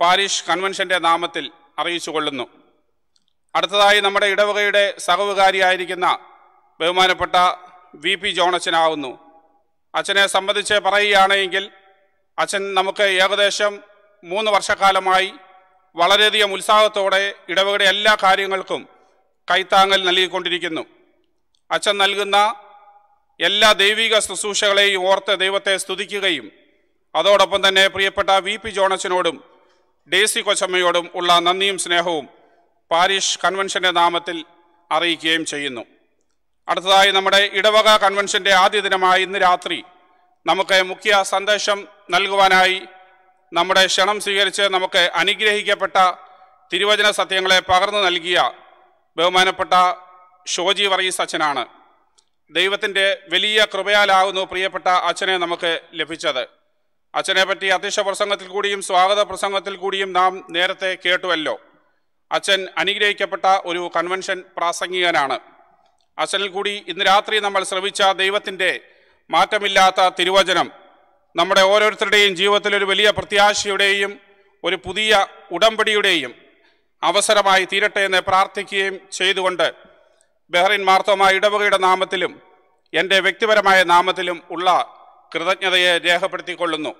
പാരീഷ് കൺവെൻഷന്റെ നാമത്തിൽ അറിയിച്ചു കൊള്ളുന്നു. അടുത്തതായി നമ്മുടെ ഇടവകയുടെ സഹവികാരിയായിരിക്കുന്ന ബഹുമാനപ്പെട്ട വി പി ജോണച്ചനാവുന്നു. അച്ഛനെ സംബന്ധിച്ച് പറയുകയാണെങ്കിൽ അച്ഛൻ നമുക്ക് ഏകദേശം മൂന്ന് വർഷക്കാലമായി വളരെയധികം ഉത്സാഹത്തോടെ ഇടവകയുടെ എല്ലാ കാര്യങ്ങൾക്കും കൈത്താങ്ങൽ നൽകിക്കൊണ്ടിരിക്കുന്നു. അച്ഛൻ നൽകുന്ന എല്ലാ ദൈവിക ശുശ്രൂഷകളെയും ഓർത്ത് ദൈവത്തെ സ്തുതിക്കുകയും അതോടൊപ്പം തന്നെ പ്രിയപ്പെട്ട വി പി ജോണച്ചനോടും ഡേസി കൊച്ചമ്മയോടും ഉള്ള നന്ദിയും സ്നേഹവും പാരീഷ് കൺവെൻഷന്റെ നാമത്തിൽ അറിയിക്കുകയും ചെയ്യുന്നു. അടുത്തതായി നമ്മുടെ ഇടവക കൺവെൻഷന്റെ ആദ്യ ദിനമായ ഇന്ന് രാത്രി നമുക്ക് മുഖ്യ സന്ദേശം നൽകുവാനായി നമ്മുടെ ക്ഷണം സ്വീകരിച്ച് നമുക്ക് അനുഗ്രഹിക്കപ്പെട്ട തിരുവചന സത്യങ്ങളെ പകർന്നു നൽകിയ ബഹുമാനപ്പെട്ട ഷോജി വറീസ് അച്ഛനാണ്. ദൈവത്തിന്റെ വലിയ കൃപയാലാകുന്നു പ്രിയപ്പെട്ട അച്ഛനെ നമുക്ക് ലഭിച്ചത്. അച്ഛനെ പറ്റി അധ്യക്ഷ പ്രസംഗത്തിൽ കൂടിയും സ്വാഗത പ്രസംഗത്തിൽ കൂടിയും നാം നേരത്തെ കേട്ടുവല്ലോ. അച്ഛൻ അനുഗ്രഹിക്കപ്പെട്ട ഒരു കൺവെൻഷൻ പ്രാസംഗികനാണ്. അച്ഛനിൽ കൂടി ഇന്ന് രാത്രി നമ്മൾ ശ്രമിച്ച ദൈവത്തിന്റെ മാറ്റമില്ലാത്ത തിരുവചനം നമ്മുടെ ഓരോരുത്തരുടെയും ജീവിതത്തിൽ ഒരു വലിയ പ്രത്യാശയുടെയും ഒരു പുതിയ ഉടമ്പടിയുടെയും അവസരമായി തീരട്ടെ എന്ന് പ്രാർത്ഥിക്കുകയും ചെയ്തുകൊണ്ട് ബഹ്റിൻ മാർത്തോമ ഇടവകയുടെ നാമത്തിലും എന്റെ വ്യക്തിപരമായ നാമത്തിലും ഉള്ള കൃതജ്ഞതയെ രേഖപ്പെടുത്തിക്കൊള്ളുന്നു.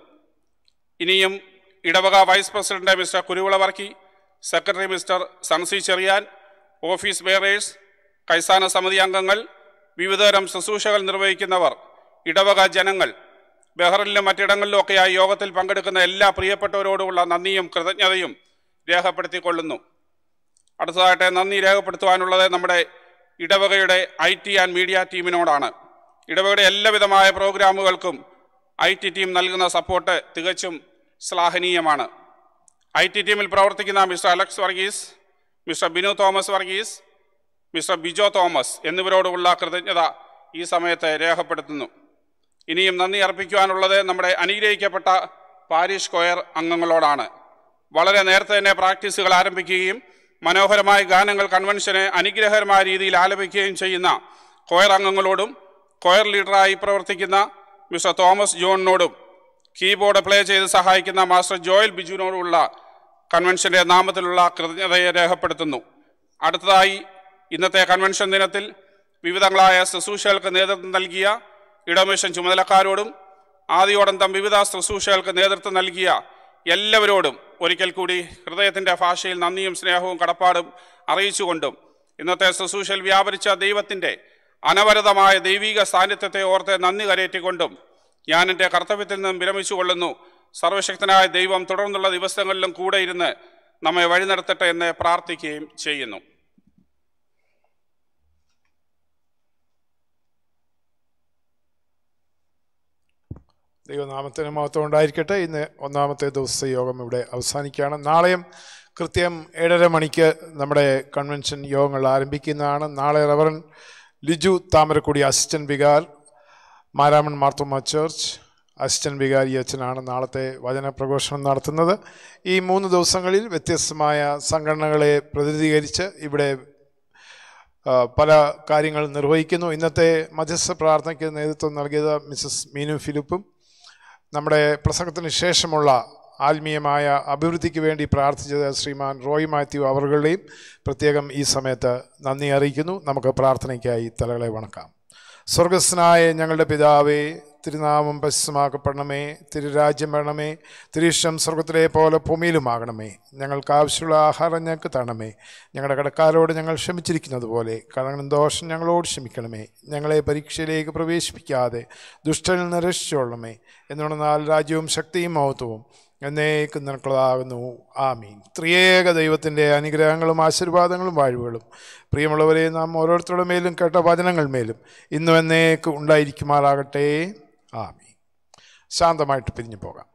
ഇനിയും ഇടവക വൈസ് പ്രസിഡന്റ് മിസ്റ്റർ കുരുവിളവർക്കി secretary mister Sunsy Cherian office bearers കൈസാന സമിതി അംഗങ്ങൾ വിവിധതരം ശുശ്രൂഷകൾ നിർവഹിക്കുന്നവർ ഇടവക ജനങ്ങൾ ബഹ്റിനിലും മറ്റിടങ്ങളിലും ഒക്കെയായി യോഗത്തിൽ പങ്കെടുക്കുന്ന എല്ലാ പ്രിയപ്പെട്ടവരോടുമുള്ള നന്ദിയും കൃതജ്ഞതയും രേഖപ്പെടുത്തിക്കൊള്ളുന്നു. അടുത്തതായിട്ട് നന്ദി രേഖപ്പെടുത്തുവാനുള്ളത് നമ്മുടെ ഇടവകയുടെ ഐ ടി ആൻഡ് മീഡിയ ടീമിനോടാണ്. ഇടവകയുടെ എല്ലാവിധമായ പ്രോഗ്രാമുകൾക്കും ഐ ടി ടീം നൽകുന്ന സപ്പോർട്ട് തികച്ചും ശ്ലാഘനീയമാണ്. ഐ ടി ടീമിൽ പ്രവർത്തിക്കുന്ന Mr Alex Varghese Mr Binu Thomas Varghese Mr Bijo Thomas എന്നിവരോടുള്ള കൃതജ്ഞത ഈ സമയത്ത് രേഖപ്പെടുത്തുന്നു. ഇനിയും നന്ദി അർപ്പിക്കുവാനുള്ളത് നമ്മുടെ അനുഗ്രഹിക്കപ്പെട്ട പാരീഷ് കൊയർ അംഗങ്ങളോടാണ്. വളരെ നേരത്തെ തന്നെ പ്രാക്ടീസുകൾ ആരംഭിക്കുകയും മനോഹരമായ ഗാനങ്ങൾ കൺവെൻഷനെ അനുഗ്രഹകരമായ രീതിയിൽ ആലപിക്കുകയും ചെയ്യുന്ന കോയർ അംഗങ്ങളോടും കോയർ ലീഡറായി പ്രവർത്തിക്കുന്ന മിസ്റ്റർ തോമസ് ജോണിനോടും കീബോർഡ് പ്ലേ ചെയ്ത് സഹായിക്കുന്ന മാസ്റ്റർ ജോയൽ ബിജുവിനോടുള്ള കൺവെൻഷന്റെ നാമത്തിലുള്ള കൃതജ്ഞതയെ രേഖപ്പെടുത്തുന്നു. അടുത്തതായി ഇന്നത്തെ കൺവെൻഷൻ ദിനത്തിൽ വിവിധങ്ങളായ ശുശ്രൂഷകൾക്ക് നേതൃത്വം നൽകിയ ഇടമിഷൻ ചുമതലക്കാരോടും ആദ്യോടന്തം വിവിധ ശുശ്രൂഷകൾക്ക് നേതൃത്വം നൽകിയ എല്ലാവരോടും ഒരിക്കൽ കൂടി ഹൃദയത്തിന്റെ ഭാഷയിൽ നന്ദിയും സ്നേഹവും കടപ്പാടും അറിയിച്ചുകൊണ്ടും ഇന്നത്തെ ശുശ്രൂഷയിൽ വ്യാപരിച്ച ദൈവത്തിന്റെ അനവരതമായ ദൈവിക സാന്നിധ്യത്തെ ഓർത്ത് നന്ദി കരയേറ്റിക്കൊണ്ടും ഞാൻ എന്റെ കർത്തവ്യത്തിൽ നിന്നും വിരമിച്ചുകൊള്ളുന്നു. സർവശക്തനായ ദൈവം തുടർന്നുള്ള ദിവസങ്ങളിലും കൂടെ ഇരുന്ന് നമ്മെ വഴി നടത്തട്ടെ എന്ന് പ്രാർത്ഥിക്കുകയും ചെയ്യുന്നു. ദൈവനാമത്തിന് മഹത്വം ഉണ്ടായിരിക്കട്ടെ. ഇന്ന് ഒന്നാമത്തെ ദിവസത്തെ യോഗം ഇവിടെ അവസാനിക്കുകയാണ്. നാളെയും കൃത്യം ഏഴര മണിക്ക് നമ്മുടെ കൺവെൻഷൻ യോഗങ്ങൾ ആരംഭിക്കുന്നതാണ്. നാളെ reverend Liju Thamarakudy assistant vicar Maramon Marthoma church assistant വികാരി അച്ഛനാണ് നാളത്തെ വചന പ്രഘോഷണം നടത്തുന്നത്. ഈ മൂന്ന് ദിവസങ്ങളിൽ വ്യത്യസ്തമായ സംഘടനകളെ പ്രതിനിധീകരിച്ച് ഇവിടെ പല കാര്യങ്ങൾ നിർവഹിക്കുന്നു. ഇന്നത്തെ മധ്യസ്ഥ പ്രാർത്ഥനയ്ക്ക് നേതൃത്വം നൽകിയത് മിസ്സസ് മീനു ഫിലിപ്പും. നമ്മുടെ പ്രസംഗത്തിന് ശേഷമുള്ള ആത്മീയമായ അഭിവൃദ്ധിക്ക് വേണ്ടി പ്രാർത്ഥിച്ചത് ശ്രീമാൻ റോയ് മാത്യു അവറുകളുടെയും പ്രത്യേകം ഈ സമയത്ത് നന്ദി അറിയിക്കുന്നു. നമുക്ക് പ്രാർത്ഥനയ്ക്കായി തലകളെ വണക്കാം. സ്വർഗസ്നായ ഞങ്ങളുടെ പിതാവേ തിരുനാമം പരിശുദ്ധമാക്കപ്പെടണമേ തിരുരാജ്യം വേണമേ തിരീഷ്ടം സ്വർഗത്തിലെ പോലെ ഭൂമിയിലുമാകണമേ. ഞങ്ങൾക്ക് ആവശ്യമുള്ള ആഹാരം ഞങ്ങൾക്ക് തരണമേ. ഞങ്ങളുടെ കടക്കാരോട് ഞങ്ങൾ ക്ഷമിച്ചിരിക്കുന്നത് പോലെ കടങ്ങളും ദോഷം ഞങ്ങളോട് ക്ഷമിക്കണമേ. ഞങ്ങളെ പരീക്ഷയിലേക്ക് പ്രവേശിപ്പിക്കാതെ ദുഷ്ടനിൽ നിന്ന് രക്ഷിച്ചോളണമേ എന്നുണ്ടെന്നാൽ രാജ്യവും ശക്തിയും മഹത്വവും എന്നേക്കും നിനക്കുള്ളതാകുന്നു. ആമീൻ. ത്രിയേക ദൈവത്തിന്റെ അനുഗ്രഹങ്ങളും ആശീർവാദങ്ങളും വാഴ്വുകളും. പ്രിയമുള്ളവരെ നാം ഓരോരുത്തരുടെ മേലും കേട്ട വചനങ്ങൾ മേലും ഇന്നും എന്നേക്കും ഉണ്ടായിരിക്കുമാറാകട്ടെ. ആമീൻ. ശാന്തമായിട്ട് പിരിഞ്ഞു പോകാം.